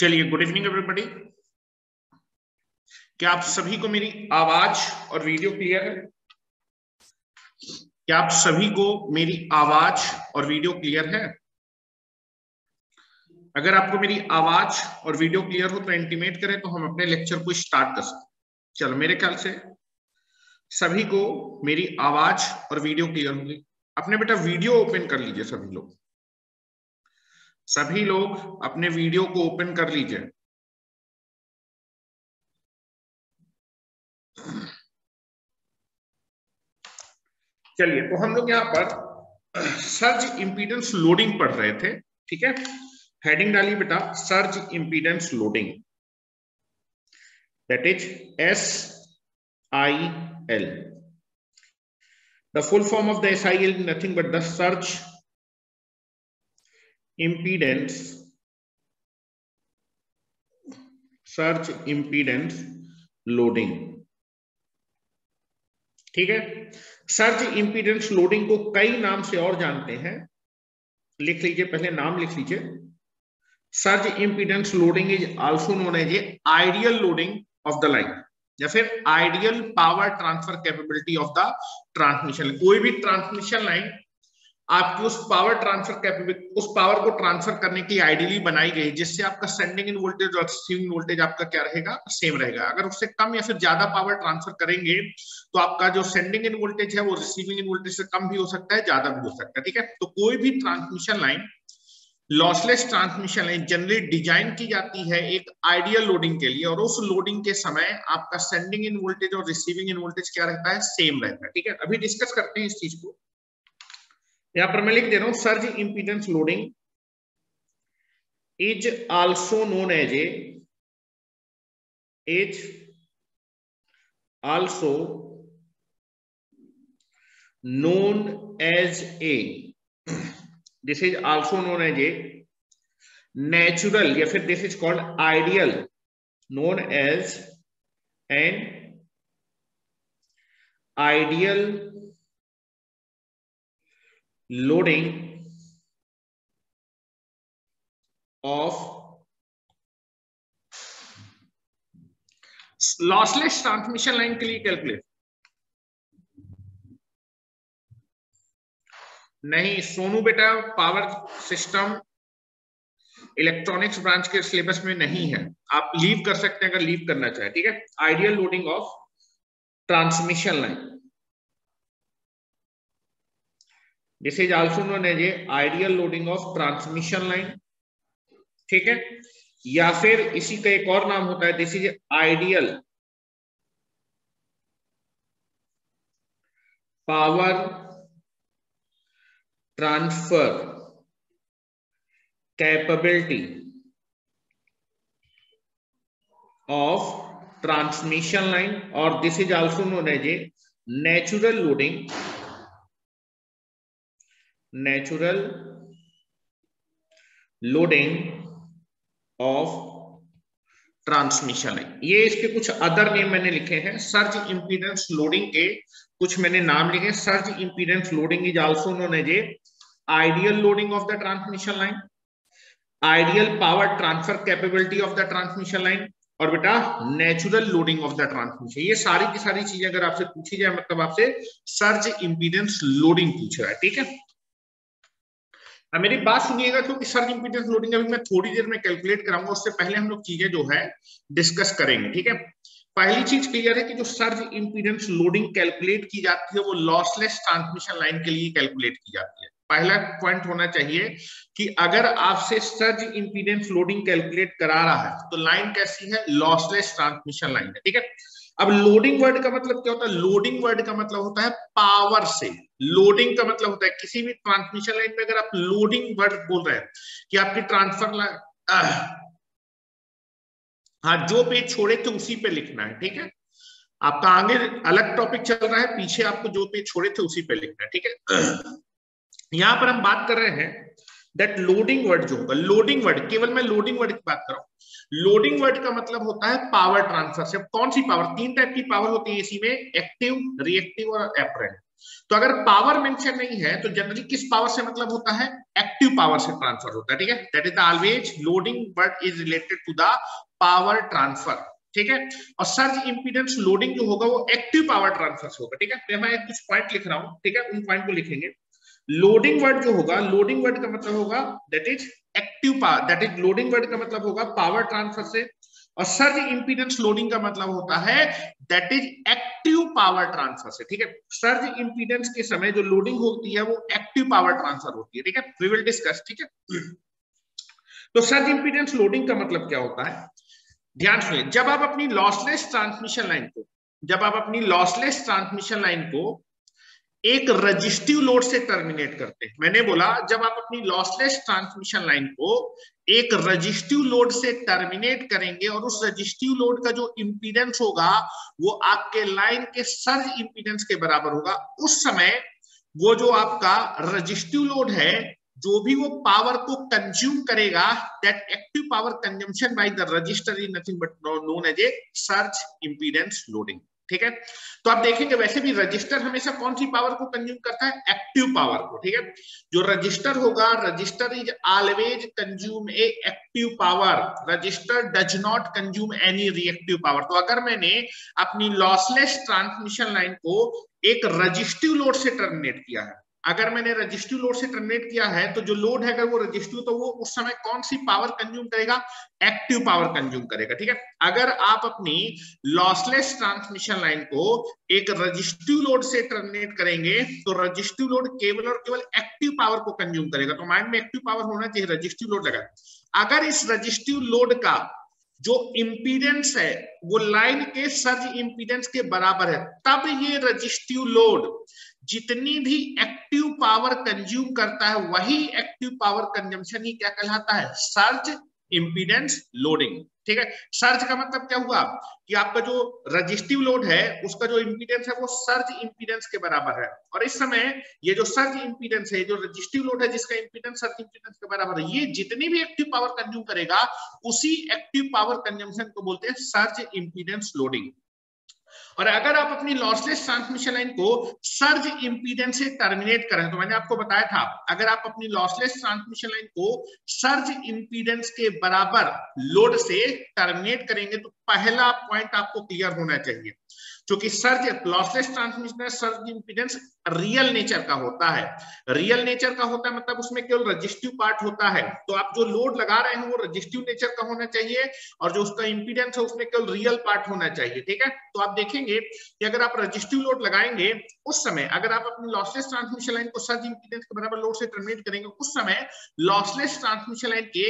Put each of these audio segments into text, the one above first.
चलिए good evening everybody क्या आप सभी को मेरी आवाज और वीडियो क्लियर है क्या आप सभी को मेरी आवाज और वीडियो क्लियर है अगर आपको मेरी आवाज और वीडियो क्लियर हो तो इंटीमेट करें तो हम अपने लेक्चर को स्टार्ट कर सकते चलो मेरे ख्याल से सभी को मेरी आवाज और वीडियो क्लियर होगी अपने बेटा वीडियो ओपन कर लीजिए सभी लोग सभी लोग अपने वीडियो को ओपन कर लीजिए चलिए तो हम लोग यहाँ पर सर्ज इंपीडेंस लोडिंग पढ़ रहे थे ठीक है हेडिंग डाली बेटा surge impedance loading that is S I L the full form of the S I L nothing but the surge impedance surge impedance loading ठीक है सर्च इम्पीडेंस लोडिंग को कई नाम से और जानते हैं लिख लीजिए पहले नाम लिख लीजिए surge impedance loading is also known as a ideal loading of the line या फिर ideal power transfer capability of the transmission कोई भी ट्रांसमिशन लाइन आपकी उस पावर ट्रांसफर कैपेबिलिटी उस पावर को ट्रांसफर करने की आइडियली बनाई गई जिससे आपका सेंडिंग इन वोल्टेज और रिसीविंग वोल्टेज आपका क्या रहेगा सेम रहेगा अगर उससे कम या फिर ज्यादा पावर ट्रांसफर करेंगे तो आपका जो सेंडिंग इन वोल्टेज है वो रिसीविंग इन वोल्टेज से कम भी हो सकता है ज्यादा भी हो सकता है ठीक है तो कोई भी transmission line lossless transmission line generally design की जाती है एक आइडियल लोडिंग के लिए और उस लोडिंग के समय आपका सेंडिंग इन वोल्टेज और रिसीविंग इन वोल्टेज क्या रहता है सेम रहता है ठीक है अभी डिस्कस करते हैं इस चीज को यहां पर मैं लिख दे रहा हूं surge impedance loading is also known as a is also known as a this is also known as a natural या फिर this is called ideal known as and ideal loading of lossless transmission line के लिए calculate नहीं सोनू बेटा power system electronics branch के syllabus में नहीं है आप लीव कर सकते हैं अगर लीव करना चाहे ठीक है ideal loading of transmission line this is also known as a ideal loading of transmission line ठीक है या फिर इसी का एक और नाम होता है this is ideal power transfer capability of transmission line और this is also known as a natural loading natural loading of transmission ये इसके कुछ अदर नेम मैंने लिखे हैं सर्ज इंपीडेंस लोडिंग के कुछ मैंने नाम लिखे surge impedance loading is also known as a ideal loading of the transmission line ideal power transfer capability of the transmission line और बेटा natural loading of the transmission ये सारी की सारी चीजें अगर आपसे पूछी जाए मतलब आपसे सर्ज इंपीडेंस लोडिंग पूछ रहा है ठीक है अब मेरी बात सुनिएगा क्योंकि सर्च इम्पीडेंस लोडिंग अभी मैं थोड़ी देर में कैलकुलेट कराऊंगा उससे पहले हम लोग चीजें जो है डिस्कस करेंगे ठीक है पहली चीज क्लियर है कि जो सर्ज इम्पीडेंस लोडिंग कैलकुलेट की जाती है वो लॉसलेस ट्रांसमिशन लाइन के लिए कैलकुलेट की जाती है पहला पॉइंट होना चाहिए कि अगर आपसे सर्ज इंपीडेंस लोडिंग कैलकुलेट करा रहा है तो लाइन कैसी है लॉसलेस ट्रांसमिशन लाइन है ठीक है अब लोडिंग वर्ड का मतलब क्या होता है लोडिंग वर्ड का मतलब होता है पावर से लोडिंग का मतलब होता है किसी भी ट्रांसमिशन लाइन में अगर आप लोडिंग वर्ड बोल रहे हैं कि आपकी ट्रांसफर लाइन हाँ जो पेज छोड़े थे उसी पे लिखना है ठीक है आपका आगे अलग टॉपिक चल रहा है पीछे आपको जो पेज छोड़े थे उसी पे लिखना है ठीक है यहां पर हम बात कर रहे हैं दैट लोडिंग वर्ड जो होगा लोडिंग वर्ड केवल मैं लोडिंग वर्ड की बात कर रहा हूं लोडिंग वर्ड का मतलब होता है पावर ट्रांसफर से कौन सी पावर तीन टाइप की पावर होती है एसी में एक्टिव रिएक्टिव और एपरेंट तो अगर पावर मेंशन नहीं है तो जनरली किस पावर से मतलब होता है एक्टिव पावर से ट्रांसफर होता है ठीक है that is always loading word is related to the power transfer ठीक है और सर्ज इंपीडेंस लोडिंग जो होगा वो एक्टिव पावर ट्रांसफर से होगा ठीक है मैं तो कुछ पॉइंट लिख रहा हूं ठीक है उन पॉइंट को लिखेंगे लोडिंग वर्ड जो होगा लोडिंग वर्ड का मतलब होगा that is active power that is loading word का मतलब होगा पावर ट्रांसफर से और सर्ज इंपीडेंस लोडिंग का मतलब होता है that is active power transfer से ठीक है सर्ज इंपीडेंस के समय जो लोडिंग होती है वो एक्टिव पावर ट्रांसफर होती है ठीक है वी विल डिस्कस ठीक है तो सर्ज इंपीडेंस लोडिंग का मतलब क्या होता है ध्यान सुनिए जब आप अपनी लॉसलेस ट्रांसमिशन लाइन को जब आप अपनी लॉसलेस ट्रांसमिशन लाइन को एक रजिस्टिव लोड से टर्मिनेट करते हैं मैंने बोला जब आप अपनी लॉसलेस ट्रांसमिशन लाइन को एक रजिस्टिव लोड से टर्मिनेट करेंगे और उस रजिस्टिव लोड का जो इम्पीडेंस होगा वो आपके लाइन के सर्ज इम्पीडेंस के बराबर होगा उस समय वो जो आपका रजिस्टिव लोड है जो भी वो पावर को कंज्यूम करेगा that active power consumption by the resistor is nothing but known as a surge impedance loading ठीक है तो आप देखेंगे वैसे भी रजिस्टर हमेशा कौन सी पावर को कंज्यूम करता है एक्टिव पावर को ठीक है जो रजिस्टर होगा resistor is always consume a active power resistor does not consume any reactive power तो अगर मैंने अपनी लॉसलेस ट्रांसमिशन लाइन को एक रजिस्टिव लोड से टर्मिनेट किया है अगर मैंने रजिस्ट्री लोड से टर्मिनेट किया है तो जो लोड है अगर वो रजिस्ट्री तो वो उस समय कौन सी पावर कंज्यूम करेगा एक्टिव पावर कंज्यूम करेगा ठीक है अगर आप अपनी लॉसलेस ट्रांसमिशन लाइन को एक रजिस्ट्री लोड से टर्मिनेट करेंगे तो रजिस्ट्री लोड केवल और केवल एक्टिव पावर को कंज्यूम करेगा तो माइंड में एक्टिव पावर होना चाहिए रजिस्ट्री लोड लगा अगर इस रजिस्ट्री लोड का जो इम्पीडेंस है वो लाइन के सर्ज इम्पीडेंस के बराबर है तब ये रजिस्टिव लोड जितनी भी एक्टिव पावर कंज्यूम करता है वही एक्टिव पावर कंजम्पशन ही क्या कहलाता है सर्ज इम्पीडेंस लोडिंग ठीक है सर्ज का मतलब क्या हुआ कि आपका जो रजिस्टिव लोड है उसका जो इम्पीडेंस है वो सर्ज इम्पीडेंस के बराबर है और इस समय ये जो सर्ज इम्पीडेंस है जो रजिस्टिव लोड है जिसका इम्पीडेंस सर्ज इम्पीडेंस के बराबर है ये जितनी भी एक्टिव पावर कंज्यूम करेगा उसी एक्टिव पावर कंजम्पशन को बोलते हैं सर्ज इम्पीडेंस लोडिंग और अगर आप अपनी लॉसलेस ट्रांसमिशन लाइन को सर्ज इंपीडेंस से टर्मिनेट करें तो मैंने आपको बताया था अगर आप अपनी लॉसलेस ट्रांसमिशन लाइन को सर्ज इंपीडेंस के बराबर लोड से टर्मिनेट करेंगे तो पहला पॉइंट आपको क्लियर होना चाहिए क्योंकि surge lossless transmission surge impedance real nature का होता है रियल नेचर का होता है मतलब उसमें केवल रजिस्टिव पार्ट होता है तो आप जो लोड लगा रहे हैं वो रजिस्टिव नेचर का होना चाहिए और जो उसका इंपीडेंस है उसमें केवल रियल पार्ट होना चाहिए ठीक है तो आप देखेंगे कि अगर आप रजिस्टिव लोड लगाएंगे उस समय अगर आप अपनी लॉसलेस ट्रांसमिशन लाइन को सर्ज इंपीडेंस के बराबर लोड से टर्मिनेट करेंगे उस समय लॉसलेस ट्रांसमिशन लाइन के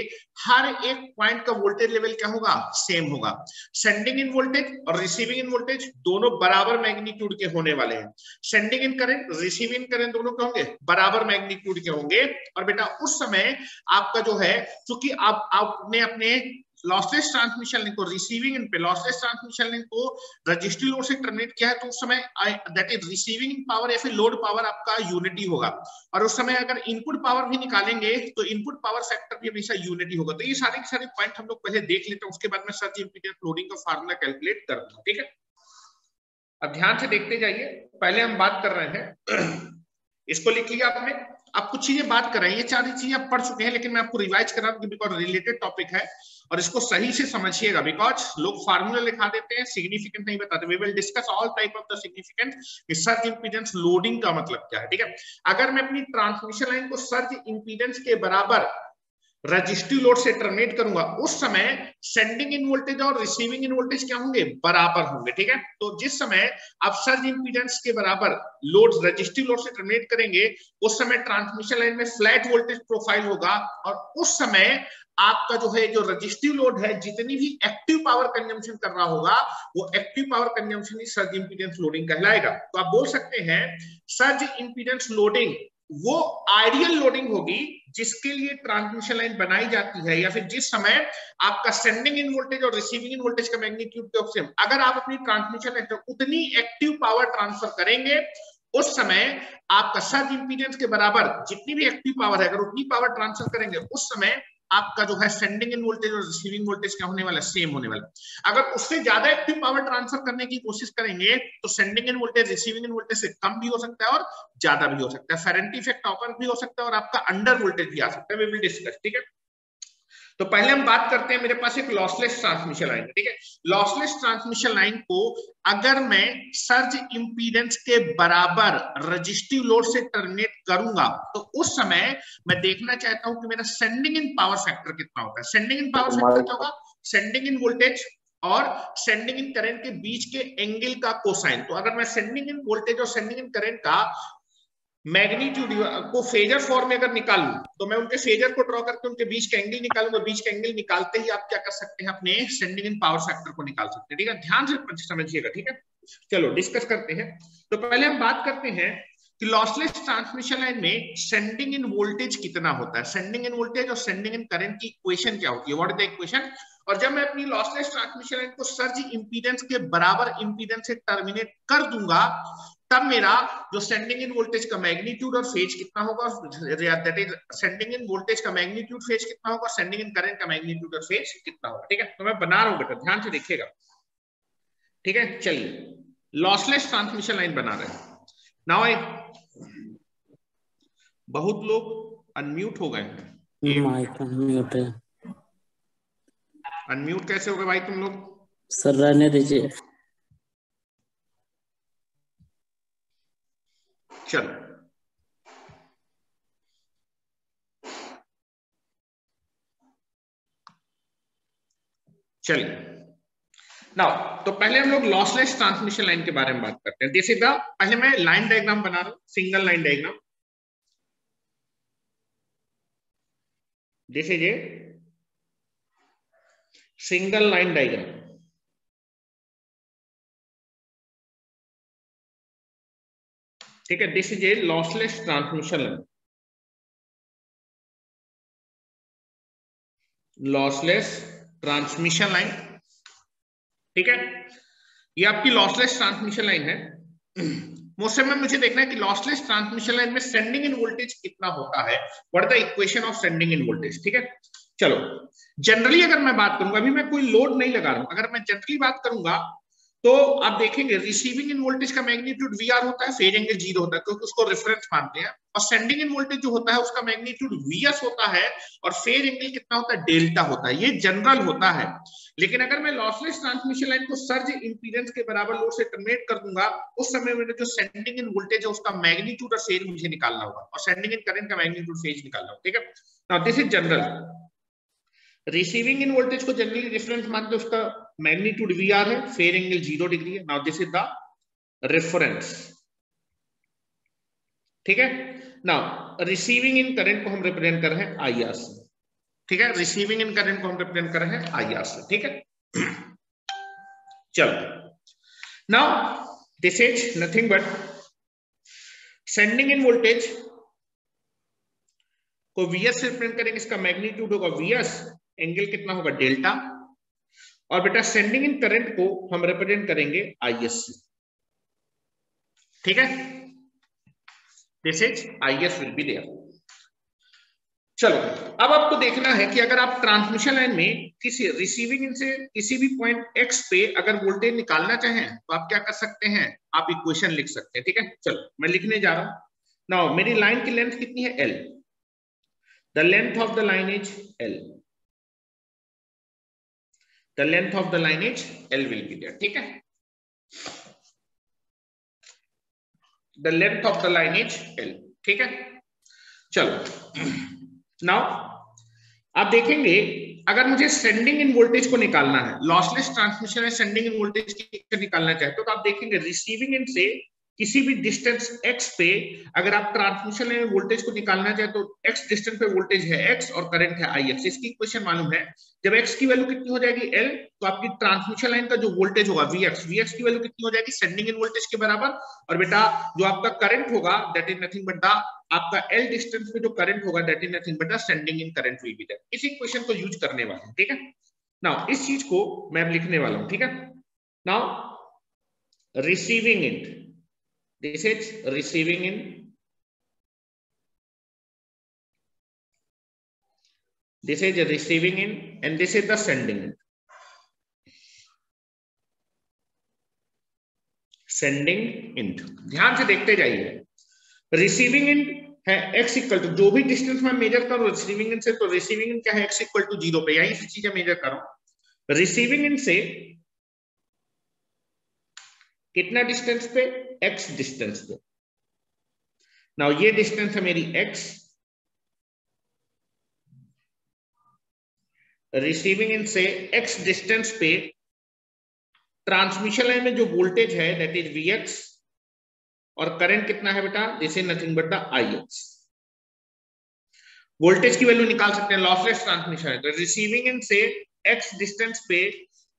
हर एक पॉइंट का वोल्टेज लेवल क्या होगा सेम होगा सेंडिंग इन वोल्टेज और रिसीविंग इन वोल्टेज दोनों बराबर मैग्नीट्यूड के होने वाले हैं sending end current receiving end current दोनों के होंगे बराबर मैग्नीट्यूड के होंगे और बेटा उस समय आपका जो है चूंकि आप आपने अपने लॉसलेस ट्रांसमिशन लिंक को रिसीविंग इन पे लॉसलेस ट्रांसमिशन लिंक को रजिस्ट्री लोड से टर्मिनेट किया है तो उस समय दैट इज रिसीविंग पावर या फिर लोड पावर आपका यूनिटी होगा और उस समय अगर इनपुट पावर भी निकालेंगे तो इनपुट पावर सेक्टर भी हमेशा यूनिटी होगा तो ये सारे के सारे पॉइंट हम लोग पहले देख लेते हैं उसके बाद में सर्च इम्पीडेंस लोडिंग का फार्मूला कैलकुलेट कर दूंगा ठीक है अब ध्यान से देखते जाइए पहले हम बात कर रहे हैं इसको लिख लिया आपने आप कुछ चीजें बात कर रहे हैं ये चार चीजें आप पढ़ चुके हैं लेकिन मैं आपको रिवाइज कर रहा हूँ रिलेटेड टॉपिक है और इसको सही से समझिएगा बिकॉज लोग फार्मूला लिखा देते हैं सिग्निफिकेंट नहीं बताते we will discuss all type of the significant surge impedance loading का मतलब क्या है ठीक है अगर मैं अपनी ट्रांसमिशन लाइन को सर्ज इंपीडेंस के बराबर रजिस्ट्री लोड से टर्मिनेट करूंगा उस समय सेंडिंग इन वोल्टेज और रिसीविंग इन वोल्टेज क्या होंगे बराबर होंगे ठीक है तो जिस समय आप सर्ज इंपीडेंस के बराबर लोड रजिस्ट्री लोड से टर्मिनेट करेंगे उस समय ट्रांसमिशन लाइन में फ्लैट वोल्टेज प्रोफाइल होगा और उस समय आपका जो है जो रजिस्ट्री लोड है जितनी भी एक्टिव पावर कंजम्पशन कर रहा होगा वो एक्टिव पावर कंजम्पशन ही सर्ज इंपीडेंस लोडिंग कहलाएगा तो आप बोल सकते हैं सर्ज इंपीडेंस लोडिंग वो आइडियल लोडिंग होगी जिसके लिए ट्रांसमिशन लाइन बनाई जाती है या फिर जिस समय आपका सेंडिंग इन वोल्टेज और रिसीविंग इन वोल्टेज का मैग्नीट्यूड तो सेम अगर आप अपनी ट्रांसमिशन लाइन उतनी एक्टिव पावर ट्रांसफर करेंगे उस समय आपका सर्ज इंपीडेंस के बराबर जितनी भी एक्टिव पावर है अगर उतनी पावर ट्रांसफर करेंगे उस समय आपका जो है सेंडिंग इन वोल्टेज और रिसीविंग वोल्टेज क्या होने वाला सेम होने वाला अगर उससे ज्यादा एक्टिव पावर ट्रांसफर करने की कोशिश करेंगे तो sending end voltage receiving end voltage से कम भी हो सकता है और ज्यादा भी हो सकता है फेरेंटी इफेक्ट ऑपर भी हो सकता है और आपका अंडर वोल्टेज भी आ सकता है वी विल डिस्कस ठीक है तो पहले हम बात करते हैं मेरे पास एक लॉसलेस ट्रांसमिशन लाइन है ठीक है लॉसलेस ट्रांसमिशन लाइन को अगर मैं सर्ज इंपीडेंस के बराबर रजिस्टिव लोड से टर्मिनेट करूंगा तो उस समय मैं देखना चाहता हूं कि मेरा सेंडिंग इन पावर फैक्टर कितना होता है सेंडिंग इन पावर फैक्टर क्या होगा सेंडिंग इन वोल्टेज और सेंडिंग इन करंट के बीच के एंगल का कोसाइन तो अगर मैं सेंडिंग इन वोल्टेज और सेंडिंग इन करंट का मैग्नीट्यूड को फेजर फॉर्म में अगर निकाल लू तो मैं उनके फेजर को ड्रॉ करके उनके बीच का एंगल निकालूंगा बीच का एंगल निकालते ही आप क्या कर सकते हैं अपने सेंडिंग इन पावर फैक्टर को निकाल सकते हैं ठीक है ध्यान से समझिएगा ठीक है चलो डिस्कस करते हैं तो पहले हम बात करते हैं कि लॉसलेस ट्रांसमिशन लाइन में सेंडिंग इन वोल्टेज कितना होता है सेंडिंग इन वोल्टेज और सेंडिंग इन करंट की इक्वेशन क्या होती है व्हाट इज द इक्वेशन और जब मैं अपनी लॉसलेस ट्रांसमिशन लाइन को सर्ज इंपीडेंस के बराबर इंपीडेंस से टर्मिनेट कर दूंगा तब मेरा जो सेंडिंग इन वोल्टेज का मैग्नीट्यूड और फेज कितना होगा that is sending end voltage का मैग्नीट्यूड फेज कितना होगा सेंडिंग इन करंट का मैग्नीट्यूड और फेज कितना होगा ठीक है तो मैं बना रहा हूं बेटा ध्यान से देखिएगा ठीक है चलिए लॉसलेस ट्रांसमिशन लाइन बना रहे हैं नाउ आई बहुत लोग अनम्यूट हो गए अनम्यूट कैसे हो गए भाई तुम लोग सर रहने दीजिए चलो चलिए नाउ तो पहले हम लोग लॉसलेस ट्रांसमिशन लाइन के बारे में बात करते हैं जैसे पहले मैं लाइन डायग्राम बना रहा हूं सिंगल लाइन डायग्राम जैसे ये सिंगल लाइन डायग्राम ठीक है this is a lossless transmission line lossless transmission line ठीक है ये आपकी लॉसलेस ट्रांसमिशन लाइन है मौसम में मुझे देखना है कि लॉसलेस ट्रांसमिशन लाइन में सेंडिंग इन वोल्टेज कितना होता है what the equation of sending end voltage ठीक है चलो जनरली अगर मैं बात करूंगा अभी मैं कोई लोड नहीं लगा रहा हूं अगर मैं जनरली बात करूंगा तो आप देखेंगे रिसीविंग इन वोल्टेज का मैग्नीट्यूड वी आर होता है फेज एंगल जीरो होता है क्योंकि उसको रेफरेंस मानते हैं और सेंडिंग इन वोल्टेज जो होता है उसका मैग्नीट्यूड वी एस होता है और फेज एंगल कितना होता है डेल्टा होता है ये जनरल होता है लेकिन अगर मैं लॉसलेस ट्रांसमिशन लाइन को सर्ज इंपीडेंस के बराबर लोड से टर्मिनेट कर दूंगा उस समय मेरे जो सेंडिंग इन वोल्टेज है उसका मैग्नीट्यूड और फेज मुझे निकालना होगा और सेंडिंग इन करंट का मैग्नीट्यूड फेज निकालना होगा ठीक है this is general receiving end voltage को जनरली रेफरेंस मान दो उसका मैग्नीट्यूड वी आर है फेयर एंगल जीरो डिग्री है now this is the reference ठीक है नाउ रिसीविंग इन करंट को हम रिप्रेजेंट कर रहे हैं आई आर से ठीक है रिसीविंग इन करंट को हम रिप्रेजेंट कर रहे हैं आई आर से ठीक है चलो now this is nothing but sending end voltage को वीएस से रिप्रेजेंट करेंगे इसका मैग्नीट्यूड होगा वीएस एंगल कितना होगा डेल्टा और बेटा सेंडिंग इन करंट को हम रिप्रेजेंट करेंगे आई एस ठीक है this is I S will be there चलो अब आपको देखना है कि अगर आप ट्रांसमिशन लाइन में किसी रिसीविंग इन से किसी भी पॉइंट एक्स पे अगर वोल्टेज निकालना चाहें तो आप क्या कर सकते हैं आप इक्वेशन लिख सकते हैं ठीक है चलो मैं लिखने जा रहा हूं नाउ मेरी लाइन की लेंथ कितनी है L the length of the line is L the length of the line is L will be there ठीक है the length of the line is L ठीक है चलो नाउ आप देखेंगे अगर मुझे सेंडिंग इन वोल्टेज को निकालना है लॉसलेस ट्रांसमिशन है सेंडिंग इन वोल्टेज निकालना चाहे तो आप देखेंगे रिसीविंग इन से किसी भी डिस्टेंस एक्स पे अगर आप ट्रांसमिशन लाइन में वोल्टेज को निकालना चाहे तो एक्स डिस्टेंस पे वोल्टेज है एक्स और करंट है आई एक्स इसकी क्वेश्चन मालूम है जब एक्स की वैल्यू कितनी हो जाएगी एल तो आपकी ट्रांसमिशन लाइन का जो वोल्टेज होगा वी एक्स वी एक्स की वैल्यू कितनी हो जाएगी सेंडिंग इन वोल्टेज के बराबर और बेटा जो आपका करंट होगा that is nothing but the आपका एल डिस्टेंस पे जो करंट होगा that is nothing but the sending end current will be that इसी क्वेश्चन को यूज करने वाले हैं ठीक है नाउ इस चीज को मैं लिखने वाला हूं ठीक है now receiving end This is receiving in This is receiving in and this is the sending in sending in ध्यान से देखते जाइए receiving in है x इक्वल टू जो भी डिस्टेंस मैं मेजर कर रहा हूँ रिसीविंग इंट से तो रिसीविंग इंट क्या है x इक्वल टू जीरो पे यही से चीजें मेजर कर रहा हूं रिसीविंग इंट से कितना डिस्टेंस पे एक्स डिस्टेंस पे नाउ ये डिस्टेंस है मेरी एक्स रिसीविंग इन से एक्स डिस्टेंस पे ट्रांसमिशन लाइन में जो वोल्टेज है दैट इज वी एक्स और करंट कितना है बेटा this is nothing but the I X voltage की वैल्यू निकाल सकते हैं लॉसलेस ट्रांसमिशन है तो रिसीविंग इन से एक्स डिस्टेंस पे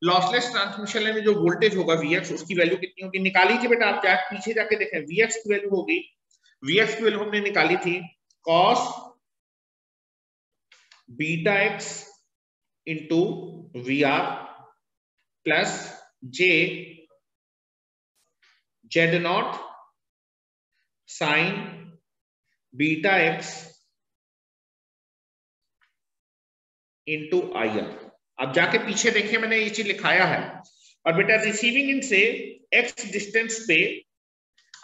लॉसलेस ट्रांसमिशन में जो वोल्टेज होगा वीएक्स उसकी वैल्यू कितनी होगी निकाली थी बेटा आप जा पीछे जाके देखें वीएक्स की वैल्यू होगी एक्स की वैल्यू हमने निकाली थी cos beta X into V R plus J Z naught sine beta X into I R आप जाके पीछे देखिए मैंने ये चीज लिखाया है और बेटा रिसीविंग इन से एक्स डिस्टेंस पे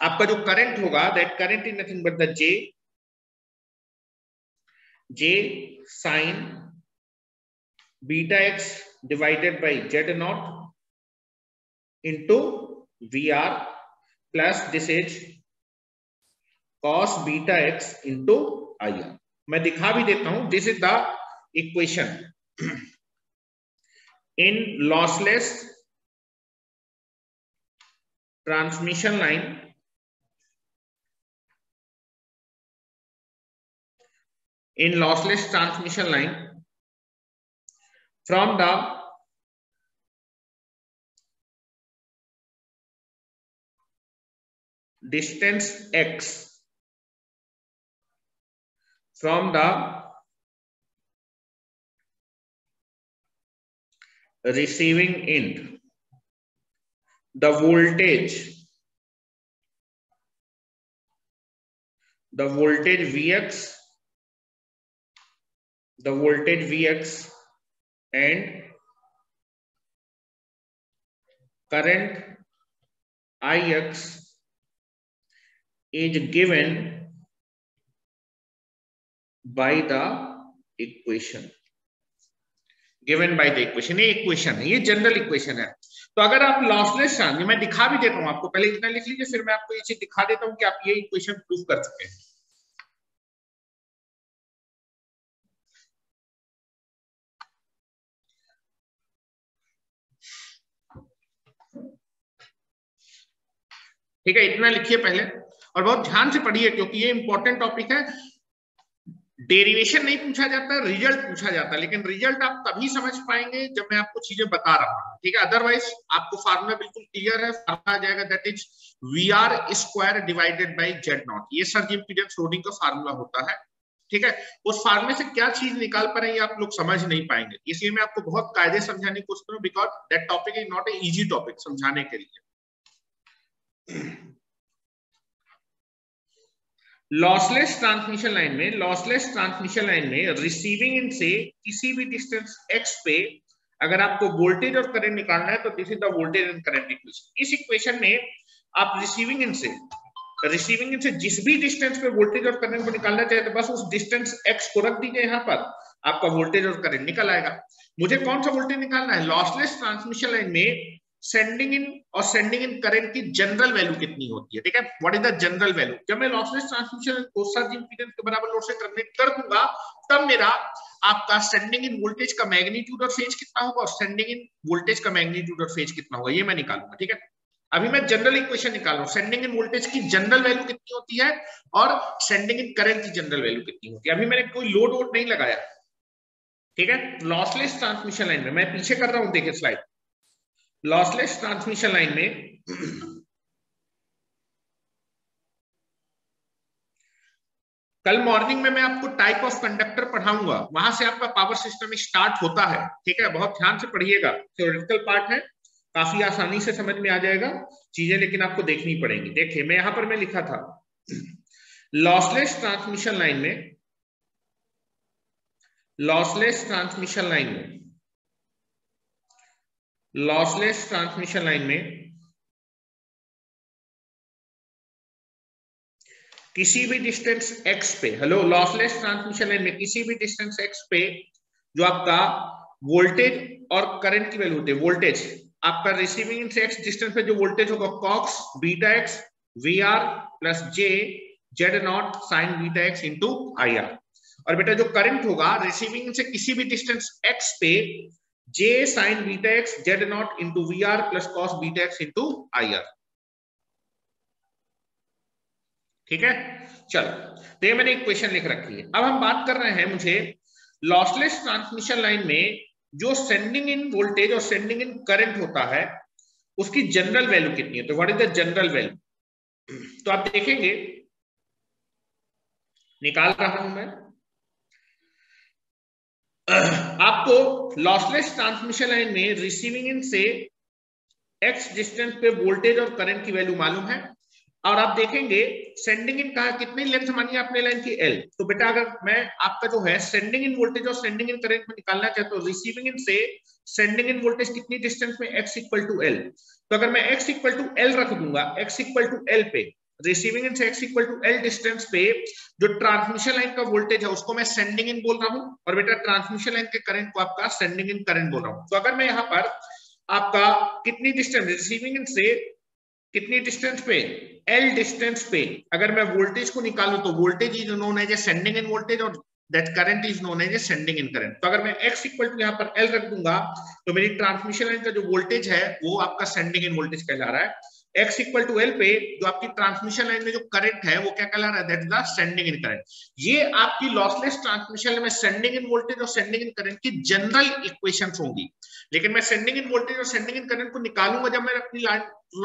आपका जो करंट होगा that current is nothing but the J J sine beta X divided by Z naught into V R plus this is cos beta X into I R मैं दिखा भी देता हूं this is the equation in lossless transmission line in lossless transmission line from the distance x from the receiving end. The voltage, the voltage Vx, the voltage Vx and current Ix is given by the equation. Given by the equation ये equation है ये general equation है तो अगर आप lossless charge मैं दिखा भी देता हूं आपको पहले इतना लिख लीजिए फिर मैं आपको ये चीज दिखा देता हूं कि आप ये इक्वेशन प्रूव कर सकते हैं ठीक है इतना लिखिए पहले और बहुत ध्यान से पढ़िए क्योंकि ये इंपॉर्टेंट टॉपिक है डेरिवेशन नहीं पूछा जाता रिजल्ट पूछा जाता लेकिन रिजल्ट आप तभी समझ पाएंगे जब मैं आपको चीजें बता रहा हूं ठीक है अदरवाइज आपको फार्मूला बिल्कुल क्लियर है फार्मूला आ जाएगा that is V R square divided by Z naught ये सर जी इम्पीडेंस लोडिंग का फार्मूला होता है ठीक है उस फार्मूले से क्या चीज निकाल पा रहे हैं आप लोग समझ नहीं पाएंगे इसलिए मैं आपको बहुत कायदे समझाने की कोशिश करूँ because that topic is not a easy topic समझाने के लिए लॉसलेस ट्रांसमिशन लाइन में लॉसलेस ट्रांसमिशन लाइन में रिसीविंग इन से किसी भी डिस्टेंस एक्स पे अगर आपको वोल्टेज और करंट निकालना है तो this is the voltage and current equation इस इक्वेशन में आप रिसीविंग इन से रिसीविंग इन से जिस भी डिस्टेंस पे वोल्टेज और करंट को निकालना चाहे तो बस उस डिस्टेंस एक्स को रख दीजिए यहाँ पर आपका वोल्टेज और करंट निकल आएगा मुझे कौन सा वोल्टेज निकालना है लॉसलेस ट्रांसमिशन लाइन में सेंडिंग इन और सेंडिंग इन करेंट की जनरल वैल्यू कितनी होती है ठीक है what is the general value जब मैं लॉसलेस ट्रांसमिशन कोसाज इंपीडेंस के बराबर लोड से टर्मिनेट कर दूंगा तब मेरा आपका सेंडिंग इन वोल्टेज का मैग्नीट्यूड और फेज कितना होगा और सेंडिंग इन वोल्टेज का मैग्नीट्यूड और फेज कितना होगा ये मैं निकालूंगा ठीक है अभी मैं जनरल इक्वेशन निकाल रहा हूं सेंडिंग इन वोल्टेज की जनरल वैल्यू कितनी होती है और सेंडिंग इन करंट की जनरल वैल्यू कितनी होती है अभी मैंने कोई लोड वोड नहीं लगाया ठीक है लॉसलेस ट्रांसमिशन लाइन में मैं पीछे कर रहा हूँ देखिए स्लाइड लॉसलेस ट्रांसमिशन लाइन में कल मॉर्निंग में मैं आपको टाइप ऑफ कंडक्टर पढ़ाऊंगा वहां से आपका पावर सिस्टम स्टार्ट होता है ठीक है बहुत ध्यान से पढ़िएगा थ्योरेटिकल पार्ट है काफी आसानी से समझ में आ जाएगा चीजें लेकिन आपको देखनी पड़ेगी देखिए मैं यहां पर मैं लिखा था लॉसलेस ट्रांसमिशन लाइन में लॉसलेस ट्रांसमिशन लाइन में लॉसलेस ट्रांसमिशन लाइन में किसी भी डिस्टेंस एक्स पे हेलो लॉसलेस ट्रांसमिशन लाइन में किसी भी डिस्टेंस एक्स पे जो आपका वोल्टेज और करंट की वैल्यू होती है वोल्टेज आपका रिसीविंग एंड से डिस्टेंस पे जो वोल्टेज होगा cos beta X V R plus J Z naught sine beta X into I R और बेटा जो करंट होगा रिसीविंग से किसी भी डिस्टेंस एक्स पे j sin beta x z naught into vr plus cos beta x into ir ठीक है चलो तो ये मैंने क्वेश्चन लिख रखी है अब हम बात कर रहे हैं मुझे लॉसलेस ट्रांसमिशन लाइन में जो सेंडिंग इन वोल्टेज और सेंडिंग इन करंट होता है उसकी जनरल वैल्यू कितनी है तो what is the general value तो आप देखेंगे निकाल रहा हूं मैं आपको लॉसलेस ट्रांसमिशन लाइन में रिसीविंग इन से एक्स डिस्टेंस पे वोल्टेज और करंट की वैल्यू मालूम है और आप देखेंगे सेंडिंग इन कहा कितनी लेंथ मानी आपने लाइन की एल तो बेटा अगर मैं आपका जो है सेंडिंग इन वोल्टेज और सेंडिंग इन करंट में निकालना चाहता हूँ रिसीविंग इन से सेंडिंग इन वोल्टेज कितनी डिस्टेंस में एक्स इक्वल टू एल तो अगर मैं एक्स इक्वल टू एल रख दूंगा एक्स इक्वल टू एल पे receiving end X equal to L distance पे जो ट्रांसमिशन लाइन का वोल्टेज है उसको मैं सेंडिंग इन बोल रहा हूँ और बेटा ट्रांसमिशन लाइन के करंट को आपका सेंडिंग इन करंट बोल रहा हूँ तो अगर मैं यहाँ पर आपका कितनी डिस्टेंस रिसीविंग इन से कितनी डिस्टेंस पे एल डिस्टेंस पे अगर मैं वोल्टेज को निकालू तो voltage is known as a sending end voltage और that current is known as a sending end current तो अगर मैं एक्स इक्वल टू यहाँ पर एल रख दूंगा तो मेरी ट्रांसमिशन लाइन का जो वोल्टेज है वो आपका सेंडिंग इन वोल्टेज कहला रहा है एक्स इक्वल टू एल पे जो आपकी ट्रांसमिशन लाइन में जो करंट है वो क्या कहला रहा है that the sending end current ये आपकी लॉसलेस ट्रांसमिशन में सेंडिंग इन वोल्टेज और सेंडिंग इन करंट की जनरल इक्वेशन होंगी लेकिन मैं सेंडिंग इन वोल्टेज और सेंडिंग इन करंट को निकालूंगा जब मैं अपनी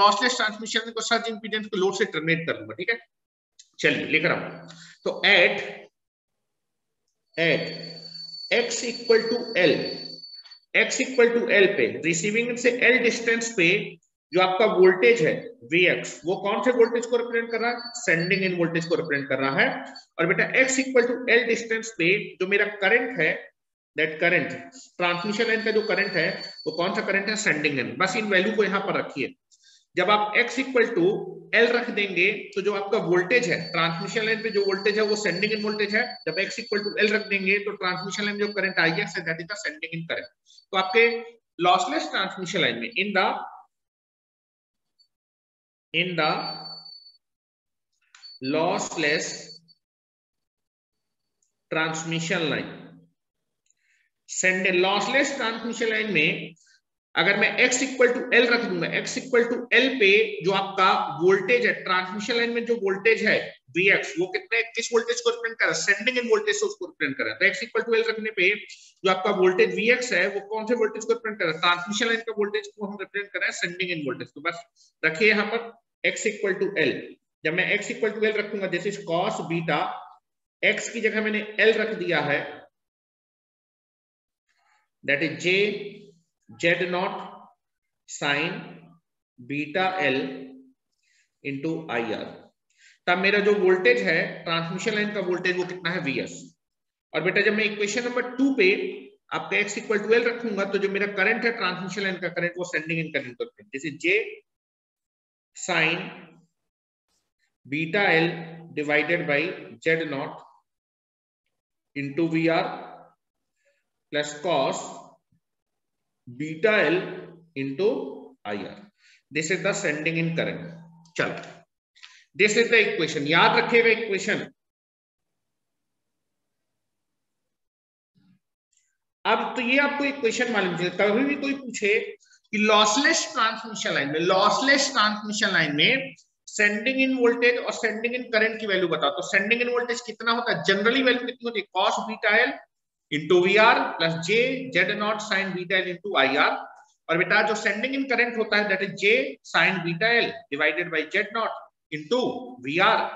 लॉसलेस ट्रांसमिशन को सर्ज इंपीडेंस को लोड से टर्मिनेट कर दूंगा ठीक है चलिए लिख रहा हूं तो at at X equal to L X equal to L पे रिसीविंग से एल डिस्टेंस पे जो आपका वोल्टेज है Vx वो कौन से वोल्टेज को रिप्रेजेंट कर रहा है सेंडिंग इन वोल्टेज को रिप्रेजेंट कर रहा है और बेटा x equal to l distance पे जो मेरा करंट है दैट करंट ट्रांसमिशन लाइन का जो करंट है वो कौन सा करंट है सेंडिंग इन बस इन वैल्यू को यहां पर रखिए जब आप x इक्वल टू एल रख देंगे तो जो आपका वोल्टेज है ट्रांसमिशन लाइन पे जो वोल्टेज है वो सेंडिंग इन वोल्टेज है जब x इक्वल टू एल रख देंगे तो ट्रांसमिशन लाइन जो करंट आई है सेंडिंग इन करंट तो आपके लॉसलेस ट्रांसमिशन लाइन में in the in the lossless transmission line send a lossless transmission line mein अगर मैं x इक्वल टू एल रख दूंगा x इक्वल टू एल पे जो आपका वोल्टेज है ट्रांसमिशन लाइन में जो वोल्टेज है Vx वो कितने किस वोल्टेज को रिप्रेजेंट कर सेंडिंग इन वोल्टेज से उसको रिप्रेजेंट कर रहा है तो x इक्वल टू एल रखने पे जो आपका वोल्टेज Vx है वो कौन से वोल्टेज को रिप्रेजेंट कर रहा है ट्रांसमिशन लाइन का वोल्टेज को हम रिप्रेजेंट कर रहे हैं सेंडिंग इन वोल्टेज तो बस रखिए यहाँ पर x इक्वल टू एल जब मैं x इक्वल टू एल रखूंगा this is cos beta x की जगह मैंने l रख दिया है that is j Z naught sine beta L into I R तब मेरा जो वोल्टेज है ट्रांसमिशन लाइन का वोल्टेज वो कितना है वी और बेटा जब मैं इक्वेशन नंबर टू पे आपका एक्स इक्वल टू एल रखूंगा तो जो मेरा करंट है ट्रांसमिशन लाइन का करंट वो सेंडिंग इन करंट करते हैं जैसे J sine beta L divided by Z naught into V R plus cos beta L into I R this is the sending end current चलो दिस इज द इक्वेशन याद रखेगा equation अब तो ये आपको इक्वेशन मालूम चले तभी भी कोई पूछे कि लॉसलेस ट्रांसमिशन लाइन में लॉसलेस ट्रांसमिशन लाइन में सेंडिंग इन वोल्टेज और सेंडिंग इन करंट की वैल्यू बताओ तो सेंडिंग इन वोल्टेज कितना होता है जनरली वैल्यू कितनी होती है cos beta L into vr plus j z not sin beta l into ir I R और बेटा जो सेंडिंग इन करंट होता है that is J sine beta L divided by Z naught into V R